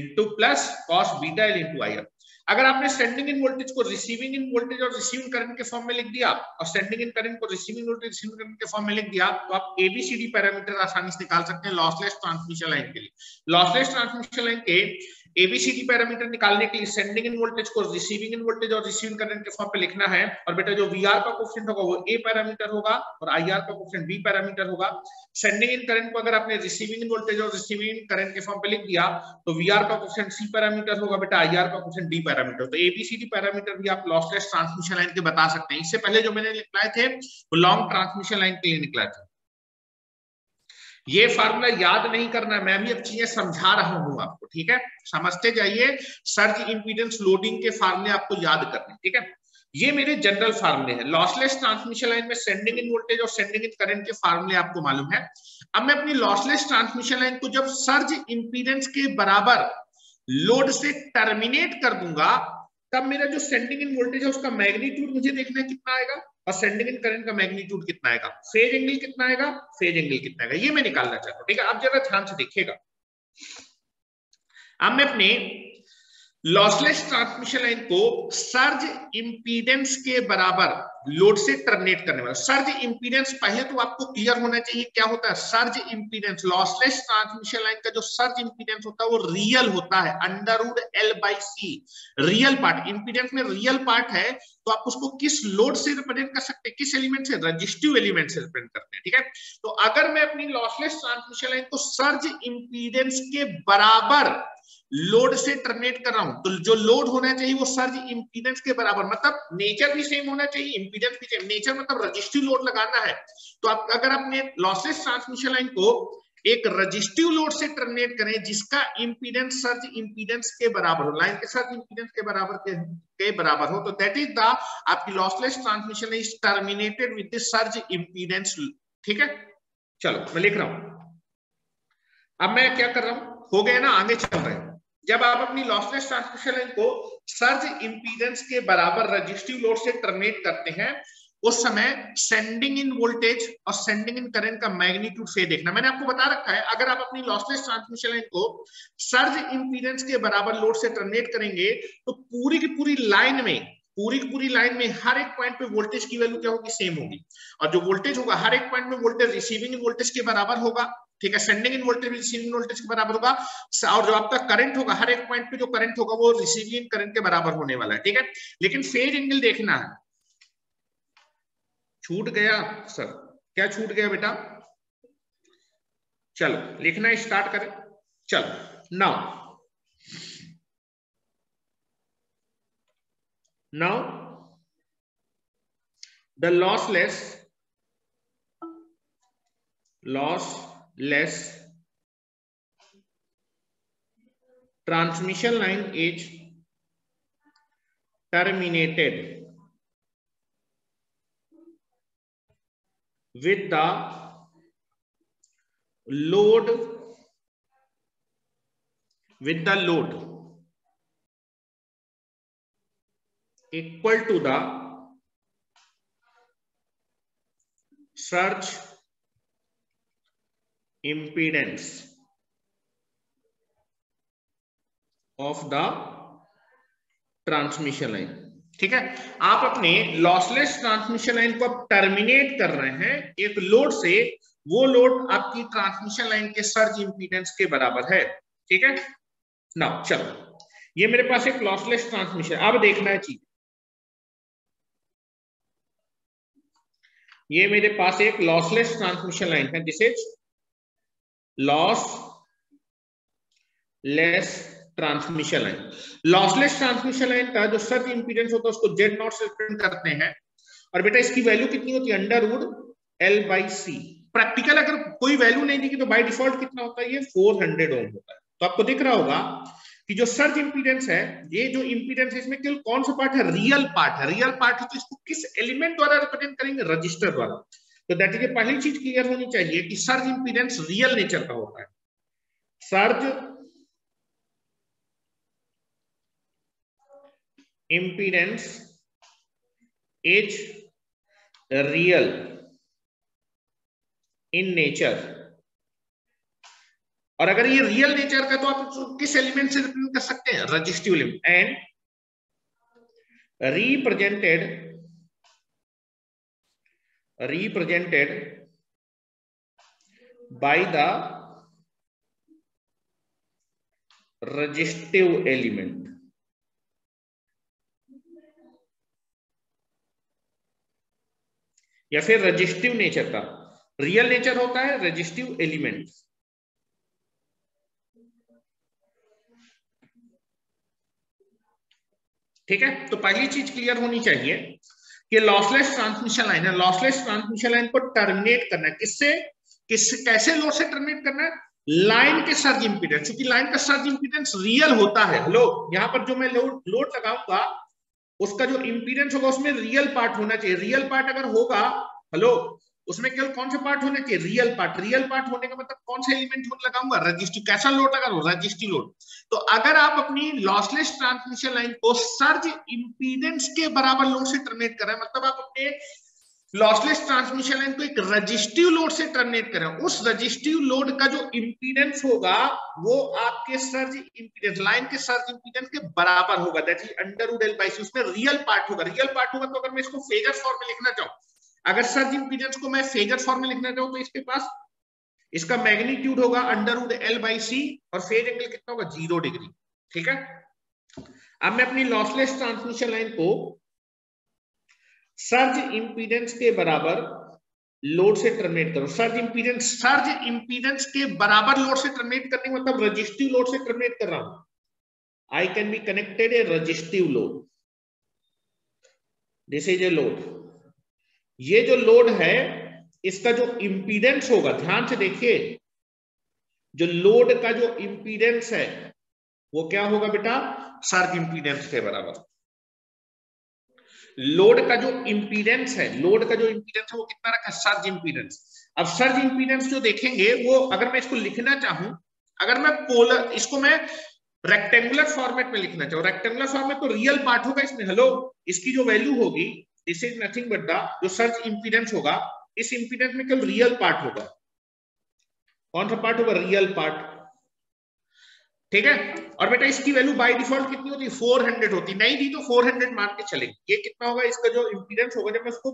into plus cos beta L into अगर आपने sending इन voltage को receiving इन voltage और receiving current के फॉर्म में लिख दिया और सेंडिंग इन करंट को रिसीविंग वोल्टेज रिसीविंग करंट के फॉर्म में लिख दिया तो आप एबीसीडी पैरामीटर आसानी से निकाल सकते हैं लॉसलेस ट्रांसमिशन लाइन के लिए लॉसलेस ट्रांसमिशन लाइन के एबीसीडी पैरामीटर निकालने के लिए सेंडिंग इन वोल्टेज को रिसीविंग इन वोल्टेज और रिसीविंग करंट के फॉर्म पे लिखना है और बेटा जो वीआर का क्वेश्चन होगा वो ए पैरामीटर होगा और आईआर का क्वेश्चन बी पैरामीटर होगा सेंडिंग इन करंट को अगर आपने रिसीविंग इन वोल्टेज और रिसीविंग करंट के फॉर्म पे लिख दिया तो वीआर का क्वेश्चन सी पैरामीटर होगा बेटा आईआर का क्वेश्चन डी पैरामीटर तो एबीसीडी पैरामीटर भी आप लॉसलेस ट्रांसमिशन लाइन के बता सकते हैं इससे पहले जो मैंने निकलाए थे वो लॉन्ग ट्रांसमिशन लाइन के लिए निकलाए थे ये फार्मूला याद नहीं करना मैं भी अब चीजें समझा रहा हूं आपको ठीक है समझते जाइए सर्च इंपीडेंस लोडिंग के फार्मूले आपको याद करने ठीक है ये मेरे जनरल फार्मूले हैं लॉसलेस ट्रांसमिशन लाइन में सेंडिंग इन वोल्टेज और सेंडिंग इन करंट के फार्मूले आपको मालूम है अब मैं अपनी लॉसलेस ट्रांसमिशन लाइन को जब सर्ज इंपीडेंस के बराबर लोड से टर्मिनेट कर दूंगा तब मेरा जो सेंडिंग इन वोल्टेज है उसका मैग्नीट्यूड मुझे देखना है कितना आएगा असेंडिंग करंट का मैग्नीट्यूड कितना आएगा फेज एंगल कितना आएगा फेज एंगल कितना आएगा ये मैं निकालना चाहता हूं ठीक है आप जरा ध्यान से देखिएगा अब मैं अपने लॉसलेस ट्रांसमिशन लाइन को सर्ज इंपीडेंस के बराबर लोड से टर्मिनेट करने वाला सर्ज इंपीडेंस पहले तो आपको क्लियर होना चाहिए क्या होता है surge impedance lossless transmission line का जो सर्ज इंपीडेंस होता है वो रियल होता है under root L by C real part impedance में रियल पार्ट है तो आप उसको किस लोड से रिप्रेजेंट कर सकते हैं किस एलिमेंट से रजिस्टिव एलिमेंट से रिप्रेजेंट करते हैं ठीक है तो अगर मैं अपनी लॉसलेस ट्रांसमिशन लाइन को सर्ज इंपीडेंस के बराबर लोड से टर्मिनेट कर रहा हूं तो जो लोड होना चाहिए वो सर्ज इंपीडेंस के बराबर मतलब नेचर भी सेम होना चाहिए इम्पीडेंस की नेचर मतलब रजिस्टिव लोड लगाना है तो आप अगर अपने लॉसेस ट्रांसमिशन लाइन को एक रजिस्टिव लोड से टर्मिनेट करें जिसका इम्पीडेंस सर्च इम्पीडेंस के बराबर हो लाइन के सर्ज इम्पीडेंस के बराबर के, के बराबर हो तो दैट इज द आपकी lossless transmission is terminated with the surge impedance ठीक है चलो मैं लिख रहा हूं अब मैं क्या कर रहा हूं हो गया ना आगे चल रहे हैं जब आप अपनी लॉसलेस ट्रांसमिशन लाइन को सर्ज इंपीडेंस के बराबर रजिस्टिव लोड से टर्मिनेट करते हैं उस समय सेंडिंग इन वोल्टेज और सेंडिंग इन करंट का मैग्नीट्यूड से देखना मैंने आपको बता रखा है अगर आप अपनी लॉसलेस ट्रांसमिशन लाइन को सर्ज इंपीडेंस के बराबर लोड से टर्मिनेट करेंगे तो पूरी की पूरी लाइन में पूरी की पूरी लाइन में हर एक पॉइंट पे वोल्टेज की वैल्यू क्या होगी सेम होगी और जो वोल्टेज होगा हर एक पॉइंट में वोल्टेज रिसीविंग वोल्टेज के बराबर होगा ठीक है sending end voltage receiving voltage के बराबर होगा और जो आपका करंट होगा हर एक पॉइंट पे जो करंट होगा वो रिसीविंग करंट के बराबर होने वाला है ठीक है लेकिन फेज एंगल देखना है छूट गया सर क्या छूट गया बेटा चलो लिखना स्टार्ट करें चलो now now the lossless loss less transmission line is terminated with the load with the load equal to the surge impedance of the transmission line ठीक है आप अपने लॉसलेस ट्रांसमिशन लाइन को आप टर्मिनेट कर रहे हैं एक लोड से वो लोड आपकी ट्रांसमिशन लाइन के सर्ज इंपीडेंस के बराबर है ठीक है ना चलो ये मेरे पास एक लॉसलेस ट्रांसमिशन अब देखना है चीज ये मेरे पास एक लॉसलेस ट्रांसमिशन लाइन है जिसे lossless transmission line lossless transmission line का जो सर्च इंपीडेंस होता है उसको जेड नॉट से प्रिंट करते हैं और बेटा इसकी वैल्यू कितनी होती है under root L by C practical अगर कोई वैल्यू नहीं देगी तो बाई डिफॉल्ट कितना होता है ये 400 हंड्रेड ओम होता है तो आपको दिख रहा होगा कि जो सर्च इंपीडेंस है ये जो इंपीडेंस है इसमें केवल कौन सा पार्ट है रियल पार्ट है रियल पार्ट है तो इसको किस एलिमेंट द्वारा रिप्रेजेंट करेंगे रजिस्टर द्वारा तो दैट इज ये पहली चीज क्लियर होनी चाहिए कि सर्ज इंपीडेंस रियल नेचर का होता है surge impedance is real in nature और अगर ये रियल नेचर का तो आप किस एलिमेंट से रिप्रेजेंट कर सकते हैं resistive element and represented represented by the resistive element या फिर रजिस्टिव नेचर का रियल नेचर होता है रजिस्टिव एलिमेंट ठीक है तो पहली चीज क्लियर होनी चाहिए कि लॉसलेस ट्रांसमिशन लाइन है लॉसलेस ट्रांसमिशन लाइन को टर्मिनेट करना है किससे किस कैसे लोड से टर्मिनेट करना है लाइन के सर्ज इंपीडेंस क्योंकि लाइन का सर्ज इंपीडेंस रियल होता है हेलो यहां पर जो मैं लोड लोड लगाऊंगा उसका जो इंपीडेंस होगा उसमें रियल पार्ट होना चाहिए रियल पार्ट अगर होगा हेलो उसमें केवल कौन से पार्ट होने चाहिए रियल पार्ट रियल पार्ट होने का मतलब कौन सा एलिमेंट होने लगाऊंगा रजिस्ट्री कैसा लोड लगा दो रजिस्ट्री लोड तो अगर आप अपनी लॉसलेस ट्रांसमिशन लाइन को सर्ज इंपीडेंस के बराबर लोड से टर्मिनेट कर रहे हैं मतलब आप अपने लॉसलेस ट्रांसमिशन लाइन को एक रजिस्टिव लोड से टर्मिनेट करें उस रजिस्टिव लोड का जो इंपीडेंस होगा वो आपके सर्ज इंपीडेंस लाइन के सर्ज इंपीडेंस के बराबर होगा that is under root L by उसमें रियल पार्ट होगा रियल पार्ट होगा तो अगर मैं इसको फेजर फॉर्म में लिखना चाहूँ अगर सर जिन को मैं फेजर फॉर्म में लिखना चाहूँ तो इसके पास इसका मैग्नीट्यूड होगा अंडरवुड एल बाई सी और फेज एंगल कितना होगा जीरो डिग्री ठीक है अब मैं अपनी लॉसलेस ट्रांसमिशन लाइन को सर्ज इंपीडेंस के बराबर लोड से टर्मिनेट करो सर्ज इंपीडेंस सर्ज इंपीडेंस के बराबर लोड से टर्मिनेट करने मतलब रजिस्टिव लोड से टर्मिनेट कर रहा हूं I can be connected a resistive load this is a load ये जो लोड है इसका जो इम्पीडेंस होगा ध्यान से देखिए जो लोड का जो इम्पीडेंस है वो क्या होगा बेटा सर्ज इम्पीडेंस के बराबर लोड का जो इम्पीडेंस है लोड का जो इम्पीडेंस है वो कितना रखा सर्ज इम्पीडेंस अब सर्ज इम्पीडेंस जो देखेंगे वो अगर मैं इसको लिखना चाहूं अगर मैं पोलर इसको मैं रेक्टेंगुलर फॉर्मेट में लिखना चाहूं रेक्टेंगुलर फॉर्मेट तो रियल पार्ट होगा इसमें हेलो इसकी जो वैल्यू होगी this is nothing but the जो सर्च इंपीडेंस होगा इस इंपीडेंस में केवल रियल पार्ट होगा कौन सा पार्ट होगा रियल पार्ट ठीक है और बेटा इसकी वैल्यू बाय डिफॉल्ट कितनी होती है 400 होती नहीं दी तो 400 मान के चलेगी ये कितना होगा इसका जो इंपीडेंस होगा जब मैं उसको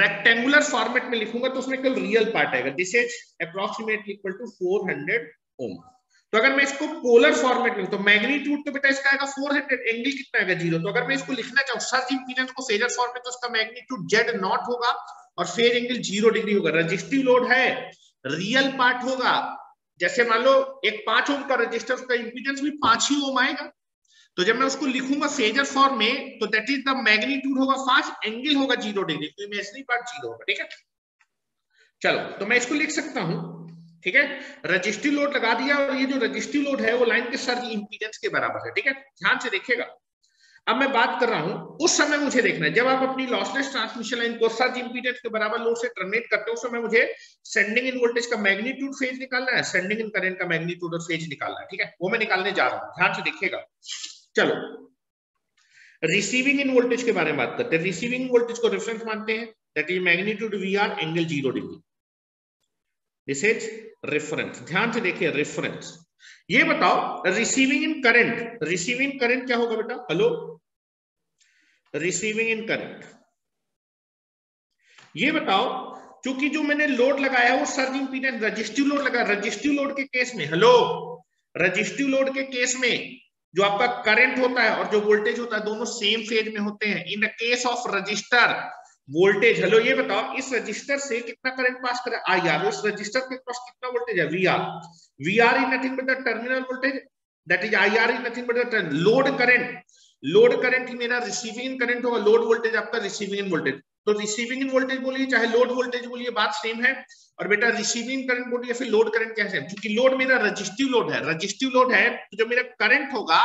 रेक्टेंगुलर फॉर्मेट में लिखूंगा तो उसमें केवल रियल पार्ट आएगा this is approximately equal to 400 ohm तो अगर मैं इसको पोलर फॉर्मेट में तो मैग्नीट्यूड तो बेटा इसका आएगा 400 एंगल कितना आएगा जीरो तो अगर मैं इसको लिखना चाहूँ जी इंपीडेंस को फेजर फॉर्म में तो इसका मैग्नीट्यूड जेड नॉट होगा और फेज एंगल जीरो डिग्री होगा रजिस्टिव लोड है रियल पार्ट होगा जैसे मान लो एक पांच ओम का रजिस्टर उसका इंपीडेंस भी पांच ही ओम आएगा तो जब मैं उसको लिखूंगा फेजर फॉर्म में तो दैट इज द मैग्नीट्यूड होगा फास्ट एंगल होगा जीरो डिग्री तो इमेजनरी पार्ट जीरो होगा ठीक है चलो तो मैं इसको लिख सकता हूं ठीक है रजिस्ट्री लोड लगा दिया और ये जो रजिस्ट्री लोड है वो लाइन के सर्ज इंपीडेंस के बराबर है ठीक है ध्यान से देखिएगा अब मैं बात कर रहा हूं उस समय मुझे देखना है जब आप अपनी लॉसलेस ट्रांसमिशन लाइन को सर्ज इंपीडेंस के बराबर लोड से टर्मिनेट करते हो उस समय मुझे सेंडिंग इन वोल्टेज का मैग्नीट्यूड फेज निकालना है सेंडिंग इन करेंट का मैग्नीट्यूड और फेज निकालना है ठीक है वो मैं निकालने जा रहा हूं ध्यान से देखिएगा चलो रिसीविंग इन वोल्टेज के बारे में बात करते हैं रिसीविंग वोल्टेज को रेफरेंस मानते हैं that is magnitude V R angle zero degree this is reference ध्यान से देखिए रेफरेंस ये बताओ receiving end current receiving current क्या होगा बेटा हेलो रिसीविंग इन करंट ये बताओ क्योंकि जो मैंने लोड लगाया वो सर्जिंग पीरियड रजिस्टिव लोड लगा रजिस्टिव लोड के केस में हेलो रजिस्टिव लोड के केस में जो आपका करंट होता है और जो वोल्टेज होता है दोनों सेम फेज में होते हैं in the case of resistor voltage hello ये बताओ इस रजिस्टर से कितना करंट पास कर आई आर उस रजिस्टर के पास कितना वोल्टेज है V R V R is nothing but the terminal voltage that is I R is nothing but the turn load current load current ही मेरा रिसीविंग करंट होगा load voltage आपका receiving voltage तो receiving voltage बोलिए चाहे load voltage बोलिए बात same है और बेटा रिसीविंग करंट बोलिए फिर लोड करंट कैसे क्योंकि लोड मेरा रजिस्टिव लोड है रजिस्टिव लोड है तो जो मेरा करंट होगा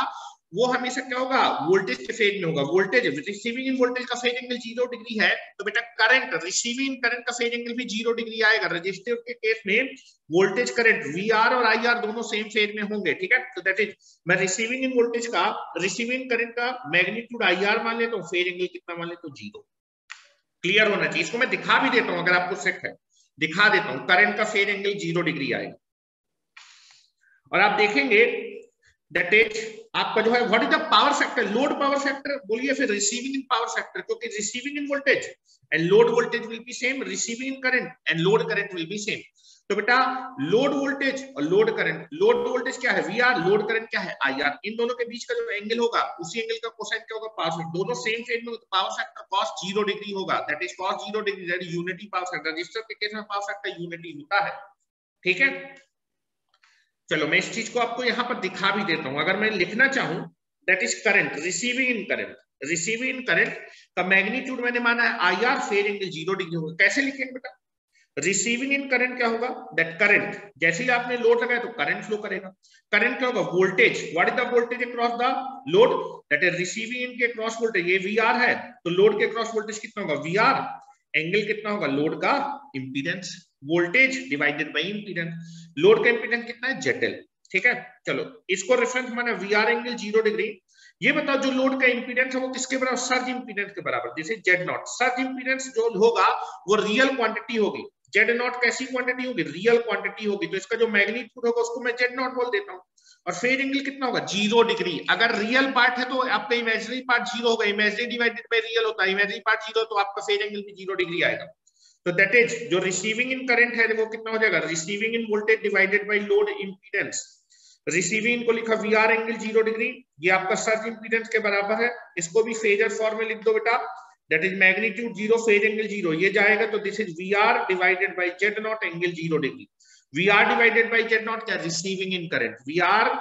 वो हमेशा क्या होगा वोल्टेज के फेज में होगा वोल्टेज रिसीविंग इन वोल्टेज का फेज एंगल जीरो डिग्री है तो बेटा करंट रिसीविंग इन करंट का फेज एंगल भी जीरो डिग्री आएगा रजिस्टर के केस में वोल्टेज करंट वी आर और आई आर दोनों सेम फेज में होंगे ठीक है तो दैट इज मैं रिसीविंग इन वोल्टेज का रिसीविंग करंट का मैग्नीट्यूड आई आर मान लेता हूँ फेज एंगल कितना मान लेता हूँ जीरो क्लियर होना चाहिए इसको मैं दिखा भी देता हूँ अगर आपको सेट है दिखा देता हूँ करंट का फेज एंगल जीरो डिग्री आएगा और आप देखेंगे दैट इज आपका जो है what is the power factor load power factor बोलिए फिर रिसीविंग इन पावर फैक्टर क्योंकि receiving end voltage and load voltage will be same receiving end current and load current will be same तो बेटा load voltage और load current load voltage क्या है V R load current क्या है I are in दोनों के बीच का जो एंगल होगा उसी एंगल का कोसाइन क्या होगा पावर फैक्टर दोनों सेम फेज में तो पावर फैक्टर cos 0 डिग्री होगा that is cos 0 degree that is unity power factor resistor के केस में पावर फैक्टर यूनिटी होता है ठीक है चलो मैं इस चीज को आपको यहां पर दिखा भी देता हूं अगर मैं लिखना चाहूं that is current receiving end current receiving end current का मैग्नीट्यूड मैंने माना है I R fair zero degree होगा कैसे लिखेंगे बेटा रिसीविंग इन करंट क्या होगा दैट करंट जैसे ही आपने लोड लगाया तो करंट फ्लो करेगा करंट क्या होगा voltage what is the voltage across the load that is receiving end के क्रॉस वोल्टेज ये वी है तो लोड के क्रॉस वोल्टेज कितना होगा वी एंगल कितना होगा लोड का impedance voltage divided by impedance load का इम्पीडेंस कितना है जेटल ठीक है चलो इसको रेफरेंस माना V R angle zero degree ये बताओ जो लोड का इंपीडेंस है वो किसके बराबर सर्ज इंपीडेंस के बराबर जैसे जेड नॉट सर्ज इंपीडेंस जो होगा वो रियल क्वांटिटी होगी जेड नॉट कैसी क्वांटिटी होगी रियल क्वांटिटी होगी तो इसका जो मैग्नीट्यूड होगा उसको मैं जेड नॉट बोल देता हूँ और फेज एंगल कितना होगा जीरो डिग्री अगर रियल पार्ट है तो आपका इमेजरी पार्ट जीरो होगा इमेजरी डिवाइडेड बाई रियल होता है इमेजरी पार्ट जीरो तो आपका फेज एंगल भी जीरो डिग्री आएगा तो दैट इज जो रिसीविंग इन करंट है वो कितना हो जाएगा receiving end voltage divided by load impedance receiving को लिखा V R angle zero degree ये आपका सर्ज इंपीडेंस के बराबर है इसको भी फेजर फॉर्म में लिख दो बेटा that is magnitude zero phase angle zero ये जाएगा तो this is V R divided by Z naught angle zero degree V R divided by Z naught क्या receiving end current V R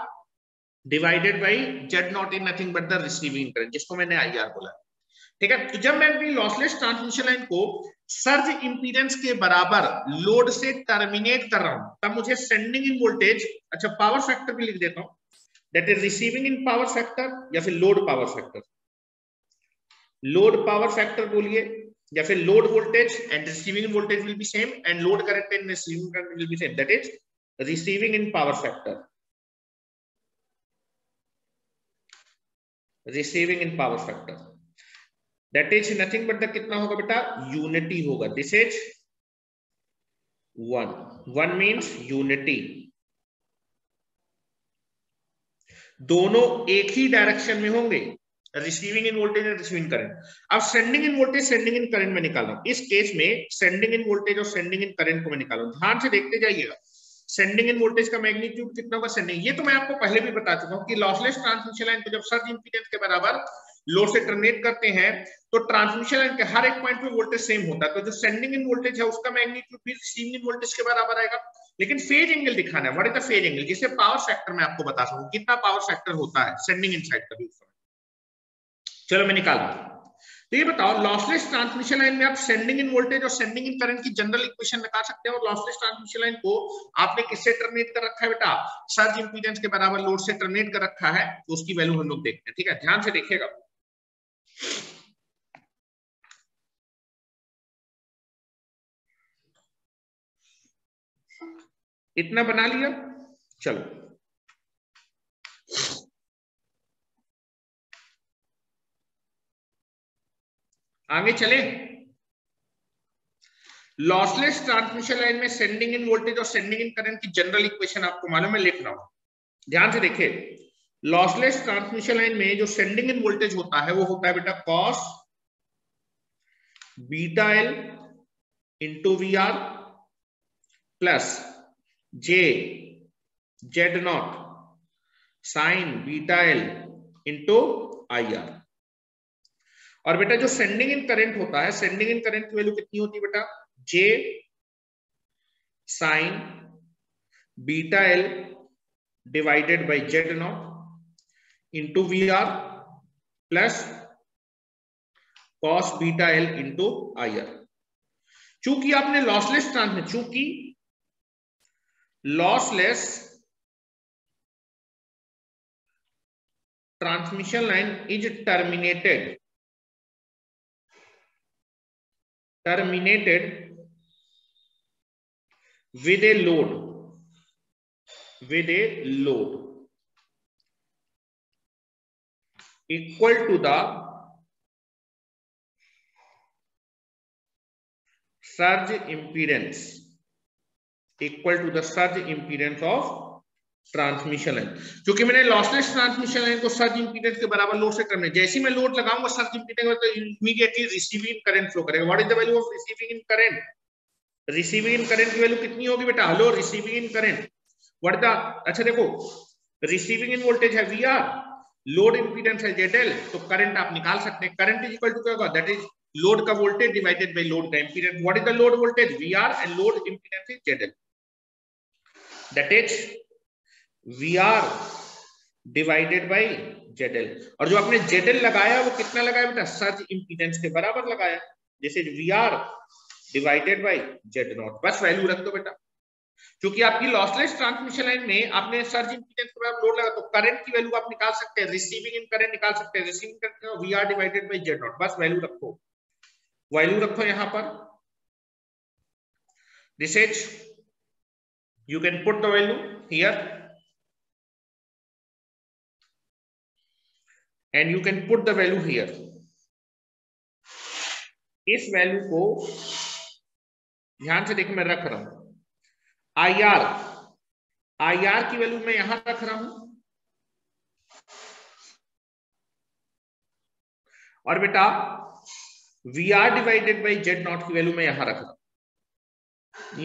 divided by Z naught is nothing but the receiving current जिसको मैंने I R बोला ठीक है तो जब मैं अपनी लॉसलेस ट्रांसमिशन लाइन को सर्ज इंपीडेंस के बराबर लोड से टर्मिनेट कर रहा हूं तब मुझे सेंडिंग इन वोल्टेज अच्छा पावर फैक्टर भी लिख देता हूं that is receiving end power factor या फिर load power factor load power factor बोलिए या फिर load voltage and receiving voltage will be same and load current and receiving current will be same that is receiving end power factor receiving end power factor that is nothing but the कितना होगा बेटा unity होगा this is one one means unity दोनों एक ही direction में होंगे receiving end voltage and receiving current अब sending end voltage sending end current में निकाल रहा हूं इस केस में सेंडिंग इन वोल्टेज और सेंडिंग इन करंट को मैं निकाल रहा हूं ध्यान से देखते जाइएगा सेंडिंग इन वोल्टेज का मैग्नीट्यूड कितना होगा सेंडिंग ये तो मैं आपको पहले भी बता चुका हूं कि लॉसलेस ट्रांसमिशन लाइन को जब सर्ज इंपीडेंस के बराबर लोड से टर्मिनेट करते हैं तो ट्रांसमिशन लाइन के हर एक पॉइंट पे वोल्टेज सेम होता है तो जो सेंडिंग इन वोल्टेज है उसका मैग्नीट्यूड भी रिसीविंग इन वोल्टेज के बराबर आएगा लेकिन फेज एंगल दिखाना है what is the phase angle जिसे पावर फैक्टर में आपको बता सकूं कितना पावर फैक्टर होता है सेंडिंग इन साइड का भी चलो मैं निकाल दूं तो ये बताओ लॉसलेस ट्रांसमिशन लाइन में आप सेंडिंग इन वोल्टेज और सेंडिंग इन करंट की जनरल इक्वेशन लगा सकते हैं और लॉसलेस ट्रांसमिशन लाइन को आपने किससे टर्मिनेट कर रखा है बेटा सर्ज इंपीडेंस के बराबर लोड से टर्मिनेट कर रखा है तो उसकी वैल्यू हम लोग देखते हैं ठीक है ध्यान से देखिएगा इतना बना लिया चलो आगे चले लॉसलेस ट्रांसमिशन लाइन में सेंडिंग इन वोल्टेज और सेंडिंग इन करंट की जनरल इक्वेशन आपको मालूम है लिख रहा हूं ध्यान से देखिए लॉसलेस ट्रांसमिशन लाइन में जो सेंडिंग इन वोल्टेज होता है वो होता है बेटा cos beta L into V R plus J Z naught sine beta L into I R और बेटा जो सेंडिंग इन करंट होता है सेंडिंग इन करंट की वैल्यू कितनी होती है बेटा J sine beta L divided by Z naught into V R plus cos beta L into I R चूंकि आपने लॉसलेस ट्रांसमिशन चूंकि lossless transmission line is terminated with a load equal to the surge impedance equal to the surge impedance of transmission line क्योंकि मैंने lossless transmission line को surge impedance के बराबर load से करने जैसे मैं लोड लगाऊंगा सर्ज इंपीडेंस तो इमीडिएटली रिसीविंग करंट फ्लो करेगा what is the value of receiving end current receiving end current की वैल्यू कितनी होगी बेटा hello receiving end current what the अच्छा देखो रिसीविंग इन वोल्टेज है वीआर लोड इंपीडेंस है जेडएल तो करंट आप निकाल सकते हैं करंट इज इक्वल टू क्या होगा दैट इज लोड का वोल्टेज डिवाइडेड बाय लोड का impedance what is the load voltage V R and load impedance is Z L that is V R divided by Z L और जो आपने जेडल लगाया वो कितना लगाया बेटा सच इंपीडेंस के बराबर लगाया जैसे V R divided by Z naught बस वैल्यू रख दो बेटा क्योंकि आपकी लॉसलेस ट्रांसमिशन लाइन में आपने सर्ज इंपीडेंस के बराबर लोड लगा तो करंट की वैल्यू आप निकाल सकते हैं रिसीविंग इन करंट निकाल सकते हैं receiving current V R divided by Z naught बस वैल्यू रखो वैल्यू रखो यहां पर this is you can put the value here and you can put the value here इस वैल्यू को ध्यान से देख मैं रख रहा हूं आई आर आई आर की वैल्यू मैं यहां रख रहा हूं और बेटा V R divided by Z naught की वैल्यू मैं यहां रख रहा हूं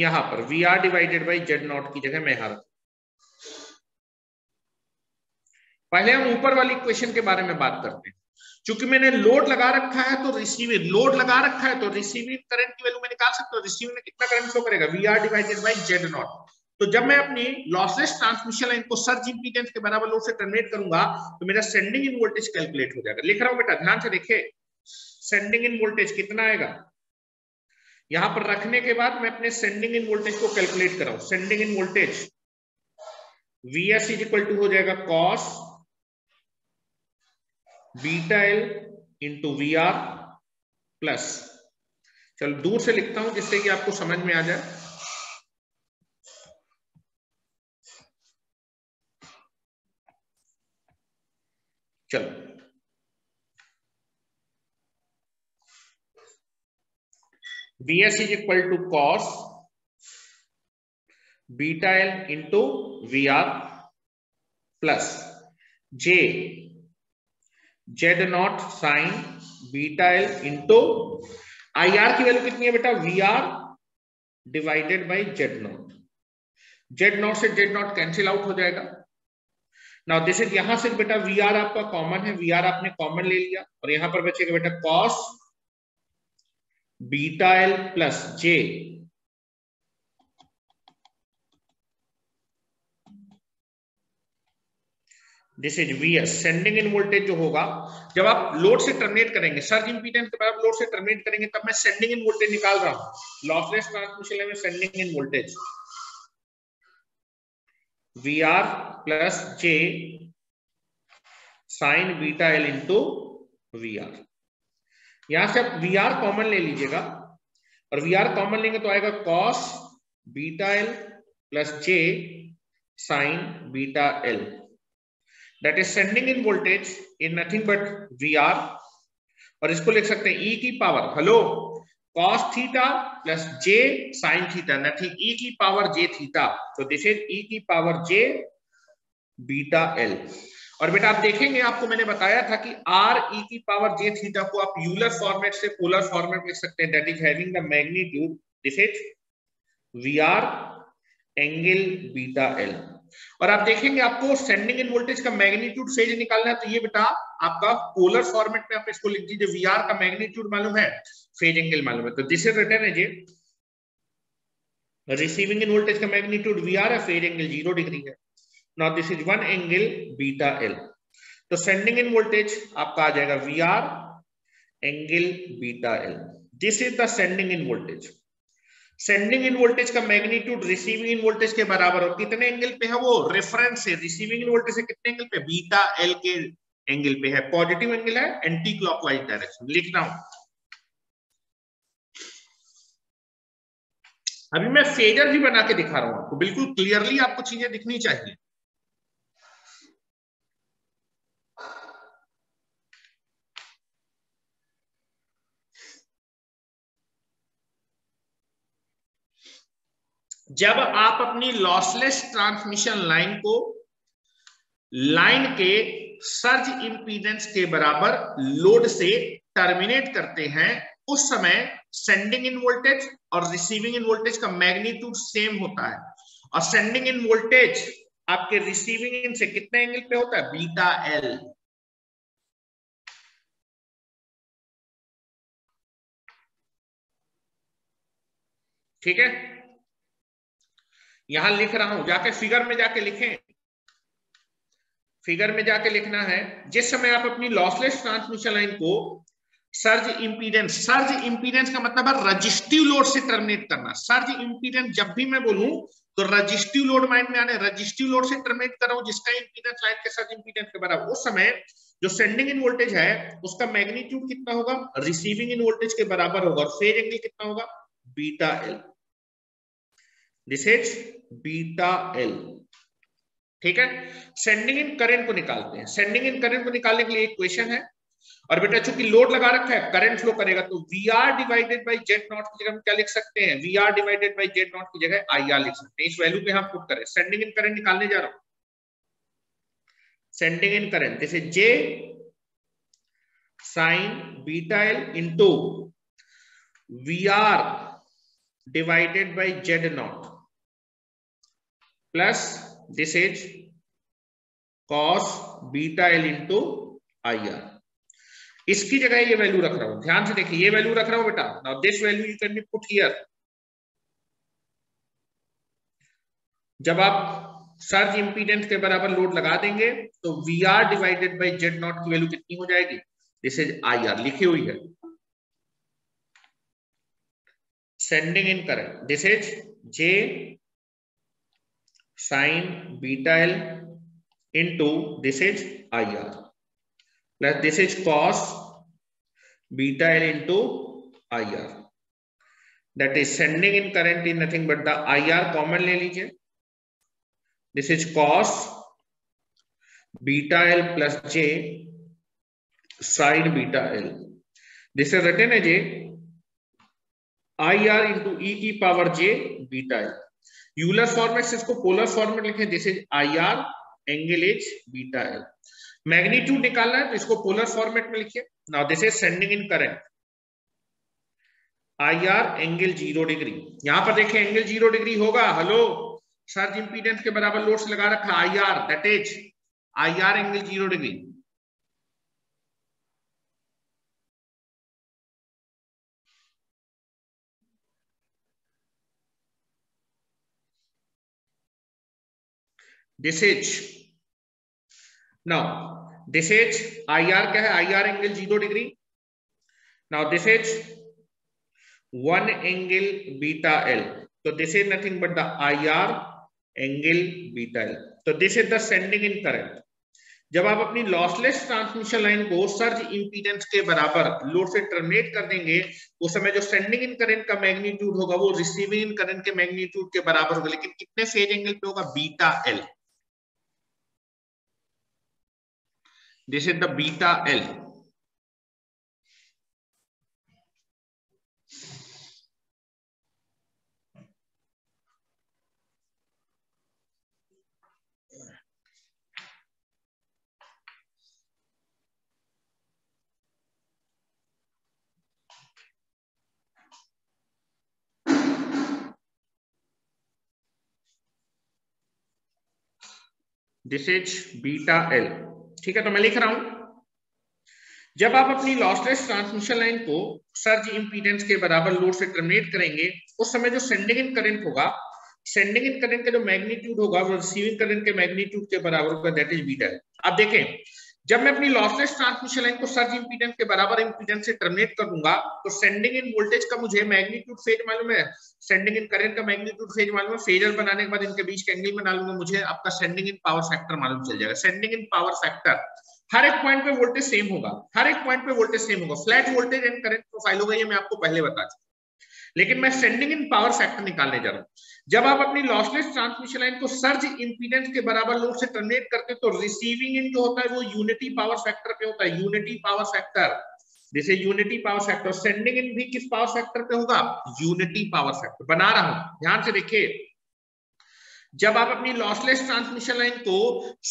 यहां पर V R divided by Z naught की जगह मैं यहां पहले हम ऊपर वाली इक्वेशन के बारे में बात करते हैं क्योंकि मैंने लोड लगा रखा है तो रिसीविंग लोड लगा रखा है तो रिसीविंग करंट की वैल्यू मैं निकाल सकता हूँ रिसीविंग में कितना करंट फ्लो करेगा V R divided by Z naught तो जब मैं अपनी लॉसलेस ट्रांसमिशन लाइन को सर्ज इंपीडेंस के बराबर लोड से टर्मिनेट करूंगा तो मेरा सेंडिंग इन वोल्टेज कैलकुलेट हो जाएगा लिख रहा हूं बेटा ध्यान से देखिए सेंडिंग इन वोल्टेज कितना आएगा यहां पर रखने के बाद मैं अपने सेंडिंग इन वोल्टेज को calculate कराऊ sending end voltage V S is equal to हो जाएगा cos beta L into V R plus चलो दूर से लिखता हूं जिससे कि आपको समझ में आ जाए चलो bs is equal to cos beta l into vr plus j z naught sine beta L into I R की वैल्यू कितनी है बेटा V R divided by Z naught Z naught से जेड नॉट कैंसिल आउट हो जाएगा now this is यहां से बेटा वी आर आपका कॉमन है वी आर आपने कॉमन ले लिया और यहां पर बचेगा बेटा cos beta L plus J this is S sending end voltage जो होगा जब आप लोड से टर्मिनेट करेंगे सर्ज इंपीडेंस के बाद लोड से टर्मिनेट करेंगे तब मैं सेंडिंग इन वोल्टेज निकाल रहा हूं लॉसलेस ट्रांसमिशन में sending end voltage V R plus J sine beta L into V R यहां से आप वी आर कॉमन ले लीजिएगा और वी आर कॉमन लेंगे तो आएगा cos beta L plus J sine beta L that is sending end voltage in nothing but V R और इसको लिख सकते हैं ई की power hello cos theta plus J sine theta nothing e की पावर जे थीटा तो this is ई की power J beta L और बेटा आप देखेंगे आपको मैंने बताया था कि आर ई e की पावर जे थीटा को आप यूलर फॉर्मेट से पोलर फॉर्मेट लिख सकते हैं that is having the magnitude this is V R angle beta L और आप देखेंगे आपको सेंडिंग इन वोल्टेज का मैग्नीट्यूड फेज निकालना है तो ये बेटा आपका पोलर फॉर्मेट में आप इसको लिख दीजिए वी आर का मैग्नीट्यूड मालूम है फेज एंगल मालूम है तो दिस इज रिटर्न है जे रिसीविंग इन वोल्टेज का मैग्नीट्यूड वी आर है फेज एंगल जीरो डिग्री है Now this is one angle beta L. तो सेंडिंग इन वोल्टेज आपका आ जाएगा V R angle beta L this is the sending end voltage sending end voltage का magnitude receiving इन voltage के बराबर हो कितने एंगल पे है वो रेफरेंस है रिसीविंग इन वोल्टेज से कितने एंगल पे बीटा एल के एंगल पे है पॉजिटिव एंगल है एंटी क्लॉकवाइज डायरेक्शन लिख रहा हूं अभी मैं फेजर भी बना के दिखा रहा हूं आपको बिल्कुल क्लियरली आपको चीजें दिखनी चाहिए जब आप अपनी लॉसलेस ट्रांसमिशन लाइन को लाइन के सर्ज इंपीडेंस के बराबर लोड से टर्मिनेट करते हैं उस समय सेंडिंग इन वोल्टेज और रिसीविंग इन वोल्टेज का मैग्नीट्यूड सेम होता है और सेंडिंग इन वोल्टेज आपके रिसीविंग इन से कितने एंगल पे होता है बीटा एल ठीक है यहां लिख रहा हूं जाके फिगर में जाके लिखें फिगर में जाके लिखना है जिस समय आप अपनी लॉसलेस ट्रांसमिशन लाइन को सर्ज इंपीडेंस सर्ज इंपीडेंस का मतलब है रजिस्टिव लोड से टर्मिनेट करना सर्ज इंपीडेंस जब भी मैं बोलूं तो रजिस्टिव लोड माइंड में आने रजिस्टिव लोड से टर्मिनेट कर रहा हूं जिसका इंपीडेंस लाइन के सर्ज इंपीडेंस के बराबर उस समय जो सेंडिंग इन वोल्टेज है उसका मैग्नीट्यूड कितना होगा रिसीविंग इन वोल्टेज के बराबर होगा और फेज एंगल कितना होगा beta L this is beta L ठीक है सेंडिंग इन करंट को निकालते हैं सेंडिंग इन करंट को निकालने के लिए एक क्वेश्चन है और बेटा चूंकि लोड लगा रखा है करंट फ्लो करेगा तो V R divided by Z naught की जगह हम क्या लिख सकते हैं V R divided by Z naught की जगह आई आर लिख सकते हैं इस वैल्यू पे हम पुट करें सेंडिंग इन करंट निकालने जा रहा हूं सेंडिंग इन करंट जैसे J sine beta L into V R divided by Z naught plus this is cos beta L into I R इसकी जगह ये वैल्यू रख रहा हूं ध्यान से देखिए ये वैल्यू रख रहा हूं बेटा now this value you can be put here जब आप सर्ज इंपीडेंस के बराबर लोड लगा देंगे तो V R divided by Z naught की वैल्यू कितनी हो जाएगी दिस इज आई आर लिखी हुई है sending end current this is J sine beta L into this is I R plus this is cos beta L into I R that is sending end current in nothing but the I R common ले लीजिए this is cos beta L plus J sine beta L this is written A J I R into E की power J beta L Euler format से इसको polar format लिखे जैसे I R angle H beta L magnitude निकालना है तो इसको polar format में लिखिए now this is sending end current I R angle zero degree यहां पर देखें एंगल जीरो डिग्री होगा हेलो सर्ज इंपीडेंस के बराबर लोड्स लगा रखा I R that H I R angle zero degree this is now this is I R क्या है I angle zero degree now this is one angle beta L तो this is nothing but the I R angle beta L तो this is the sending end current जब आप अपनी lossless transmission line को surge impedance के बराबर load से terminate कर देंगे उस समय जो सेंडिंग इन करंट का मैग्नीट्यूड होगा वो रिसीविंग इन करंट के मैग्नीट्यूड के बराबर होगा लेकिन कितने फेज एंगल पे होगा beta L This is the beta L. this is beta L. ठीक है तो मैं लिख रहा हूं जब आप अपनी लॉसलेस ट्रांसमिशन लाइन को सर्ज इम्पीडेंस के बराबर लोड से टर्मिनेट करेंगे उस समय जो सेंडिंग इन करंट होगा सेंडिंग इन करंट का जो मैग्नीट्यूड होगा वो रिसीविंग करंट के मैग्नीट्यूड के बराबर होगा दैट इज बीटा आप देखें जब मैं अपनी लॉसलेस ट्रांसमिशन लाइन को सर्ज इंपीडेंस के बराबर इंपीडेंस से टर्मिनेट कर दूंगा तो सेंडिंग इन वोल्टेज का मुझे मैग्नीट्यूड फेज मालूम है सेंडिंग इन करंट का मैग्नीट्यूड फेज मालूम है फेजर बनाने के बाद इनके बीच के एंगल बना लूंगा मुझे आपका सेंडिंग इन पावर फैक्टर मालूम चल जाएगा सेंडिंग इन पावर फैक्टर हर एक पॉइंट पे वोल्टेज सेम होगा हर एक पॉइंट पे वोल्टेज सेम होगा flat voltage and current profile होगा ये मैं आपको पहले बता चुका लेकिन मैं सेंडिंग इन पावर फैक्टर निकालने जा रहा हूं जब आप अपनी लॉसलेस ट्रांसमिशन लाइन को सर्ज इंपीडेंस के बराबर लोड से टर्मिनेट करते हो तो रिसीविंग इन जो होता है वो यूनिटी पावर फैक्टर पे होता है यूनिटी पावर फैक्टर जैसे unity power factor sending end भी किस पावर फैक्टर पे होगा यूनिटी पावर फैक्टर बना रहा हूं ध्यान से देखिए जब आप अपनी लॉसलेस ट्रांसमिशन लाइन को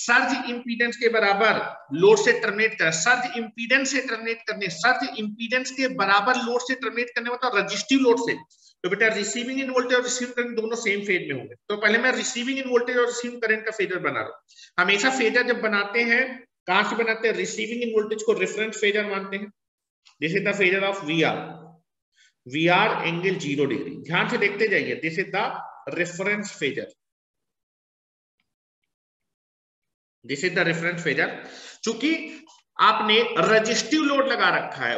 सर्ज इंपीडेंस के बराबर लोड से टर्मिनेट करें सर्ज इंपीडेंस से टर्मिनेट करने सर्ज इंपीडेंस के बराबर लोड से टर्मिनेट करने मतलब रजिस्टिव लोड से तो बेटा रिसीविंग इन वोल्टेज और रिसीविंग करंट दोनों सेम फेज में होंगे तो पहले मैं रिसीविंग इन वोल्टेज और रिसीविंग करंट का फेजर बना रहा हूँ हमेशा फेजर जब बनाते हैं कहां से बनाते हैं रिसीविंग इन वोल्टेज को रेफरेंस फेजर मानते हैं this is the phasor of V R V R angle zero degree ध्यान से देखते जाइए this is the reference phasor this is the reference phasor चूंकि आपने रजिस्टिव लोड लगा रखा है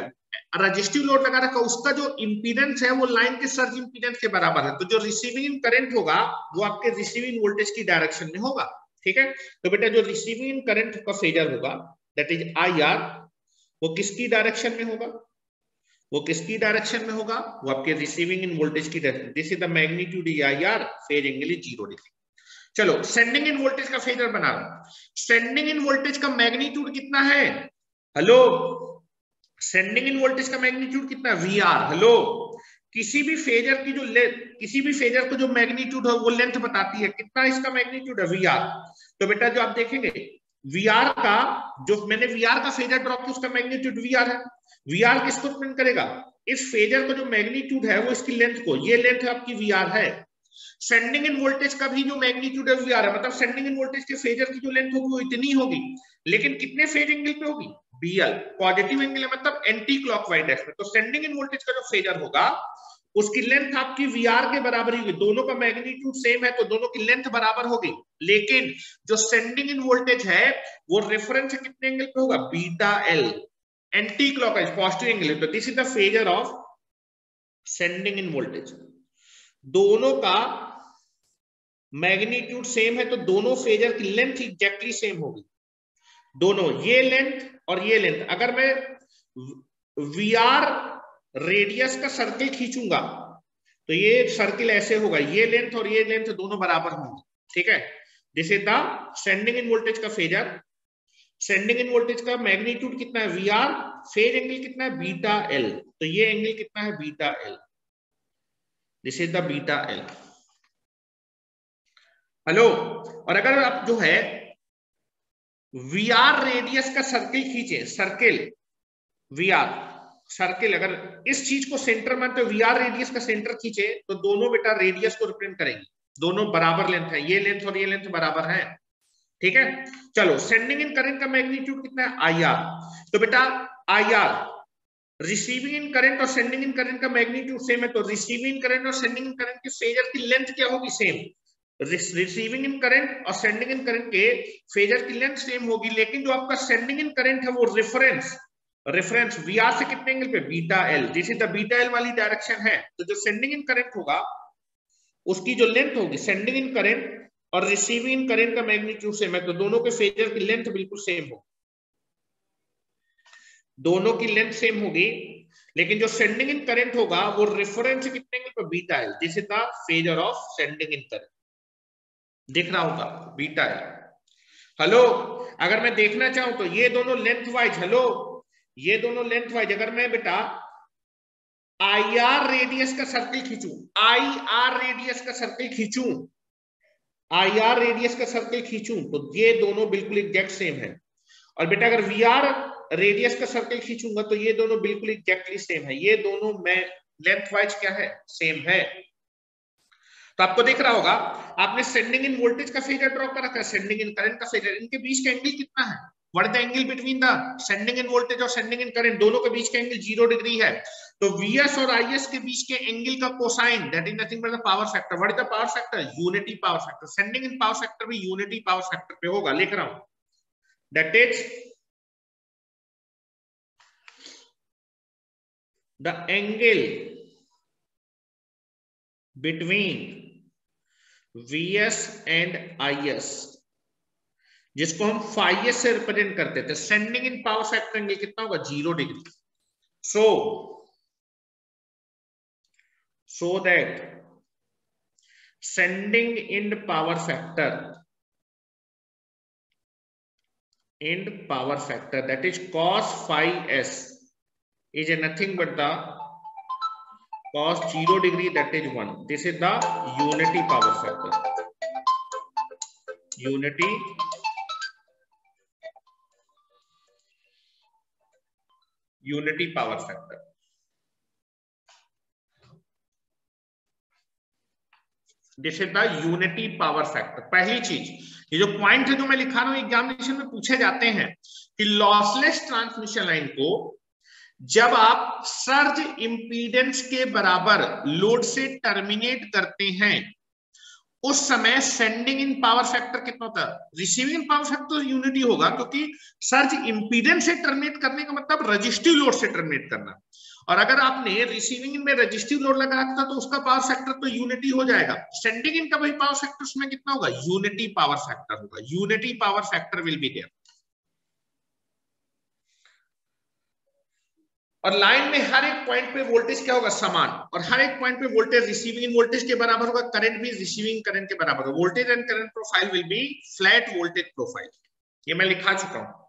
रजिस्टिव लोड लगा रखा उसका जो इम्पीडेंस है वो लाइन के सर्ज इम्पीडेंस के बराबर है तो जो रिसीविंग करंट होगा वो आपके रिसीविंग वोल्टेज की डायरेक्शन में होगा ठीक है तो बेटा जो रिसीविंग करंट का फेजर होगा दैट इज आई आर वो किसकी डायरेक्शन में होगा वो किसकी डायरेक्शन में होगा वो आपके रिसीविंग इन वोल्टेज की direction this is the magnitude I R phase angle is zero degree चलो सेंडिंग इन वोल्टेज का फेजर बना रहा हूं सेंडिंग इन वोल्टेज का मैग्नीट्यूड कितना है हेलो सेंडिंग इन वोल्टेज का मैग्नीट्यूड कितना वी आर हेलो किसी भी फेजर की जो ले किसी भी फेजर को जो मैग्नीट्यूड है वो लेंथ बताती है कितना इसका मैग्नीट्यूड है वी आर तो बेटा जो आप देखेंगे वी आर का जो मैंने वी आर का फेजर ड्रॉप किया उसका मैग्नीट्यूड वी आर है वी आर किसको प्रिंट करेगा इस फेजर का जो मैग्नीट्यूड है वो इसकी लेंथ को ये लेंथ है आपकी वी आर है सेंडिंग इन वोल्टेज का भी जो मैग्नीट्यूड है वी आर है मतलब सेंडिंग इन वोल्टेज के फेजर की जो लेंथ होगी वो इतनी होगी लेकिन कितने फेज एंगल पे होगी बीएल पॉजिटिव एंगल है मतलब एंटी क्लॉक वाइज डायरेक्शन तो सेंडिंग इन वोल्टेज का जो फेजर होगा उसकी लेंथ आपकी वी आर के बराबर ही होगी दोनों का मैग्नीट्यूड सेम है तो दोनों की लेंथ बराबर होगी लेकिन जो सेंडिंग इन वोल्टेज है वो रेफरेंस कितने एंगल पे होगा beta L anticlockwise positive angle है तो this is the phasor of sending end voltage दोनों का मैग्नीट्यूड सेम है तो दोनों फेजर की लेंथ एग्जैक्टली सेम होगी दोनों ये लेंथ और ये लेंथ अगर मैं वी आर रेडियस का सर्किल खींचूंगा तो ये सर्किल ऐसे होगा ये लेंथ और ये लेंथ दोनों बराबर होंगे ठीक है this is the sending end voltage का फेजर सेंडिंग इन वोल्टेज का मैग्नीट्यूड कितना है वी आर फेज एंगल कितना है बीटा एल तो ये एंगल कितना है beta L this is the beta L hello और अगर आप जो है वी आर रेडियस का सर्किल खींचे सर्किल वी आर सर्किल अगर इस चीज को सेंटर मानते वी आर रेडियस का सेंटर खींचे तो दोनों बेटा रेडियस को रिप्रेजेंट करेंगे दोनों बराबर लेंथ है ये लेंथ और ये लेंथ बराबर है ठीक है चलो सेंडिंग इन करंट का मैग्नीट्यूड कितना है आई आर तो बेटा I R receiving end current और सेंडिंग इन करंट का मैग्नीट्यूड सेम है तो रिसीविंग करंट और सेंडिंग इन करंट के फेजर की लेंथ क्या होगी सेम रिसीविंग इन करंट और सेंडिंग इन करंट के फेजर की लेंथ सेम होगी लेकिन जो आपका सेंडिंग इन करंट है वो रेफरेंस रेफरेंस वी आर से कितने एंगल पे beta L this is the beta L वाली डायरेक्शन है तो जो सेंडिंग इन करंट होगा उसकी जो लेंथ होगी सेंडिंग इन करंट और रिसीविंग इन करंट का मैग्नीट्यूड सेम है तो दोनों के फेजर की लेंथ बिल्कुल सेम हो दोनों की लेंथ सेम होगी लेकिन जो सेंडिंग इन करंट होगा वो रेफरेंस कितने एंगल पे beta L this is the phasor of sending end current दिख रहा होगा बीटा एल हेलो अगर मैं देखना चाहूं तो ये दोनों लेंथ वाइज हेलो ये दोनों लेंथ वाइज अगर मैं बेटा आई आर रेडियस का सर्किल खींचू आई आर रेडियस का सर्किल खींचू आई आर रेडियस का सर्किल खींचू तो ये दोनों बिल्कुल एग्जैक्ट सेम है और बेटा अगर वी आर रेडियस का सर्किल खींचूंगा तो ये दोनों बिल्कुल एग्जैक्टली सेम है ये दोनों मैं लेंथ वाइज क्या है सेम है तो आपको देख रहा होगा आपने सेंडिंग इन वोल्टेज का फिगर ड्रॉ कर रखा है सेंडिंग इन करंट का फिगर इनके बीच का एंगल कितना है what the angle between the sending end voltage और सेंडिंग इन करंट दोनों के बीच का एंगल जीरो डिग्री है तो वीएस और आईएस के बीच के एंगल का cosine that is nothing but the power factor what is the power factor unity power factor sending end power factor भी यूनिटी पावर फैक्टर पे होगा लिख रहा हूं that is the angle between VS and IS जिसको हम phi S से represent करते थे sending end power factor angle कितना होगा zero degree so so that sending end power factor end power factor that is cos phi S is a nothing but the cos 0 degree that is 1 this is the unity power factor unity unity power factor this is the unity power factor पहली चीज ये जो point है जो मैं लिखा रहा हूं एग्जामिनेशन में पूछे जाते हैं कि लॉसलेस ट्रांसमिशन लाइन को जब आप सर्ज इंपीडेंस के बराबर लोड से टर्मिनेट करते हैं उस समय सेंडिंग इन पावर फैक्टर कितना होता है receiving end power factor unity होगा क्योंकि सर्ज इंपीडेंस से टर्मिनेट करने का मतलब रजिस्टिव लोड से टर्मिनेट करना और अगर आपने रिसीविंग में रजिस्टिव लोड लगा रखा तो उसका पावर फैक्टर तो यूनिटी हो जाएगा सेंडिंग इन का वही पावर फैक्टर उसमें कितना होगा यूनिटी पावर फैक्टर होगा unity power factor will be there और लाइन में हर एक पॉइंट पे वोल्टेज क्या होगा समान और हर एक पॉइंट पे वोल्टेज रिसीविंग इन वोल्टेज के बराबर होगा करंट भी रिसीविंग करंट के बराबर होगा voltage and current profile will be flat voltage profile ये मैं लिखा चुका हूं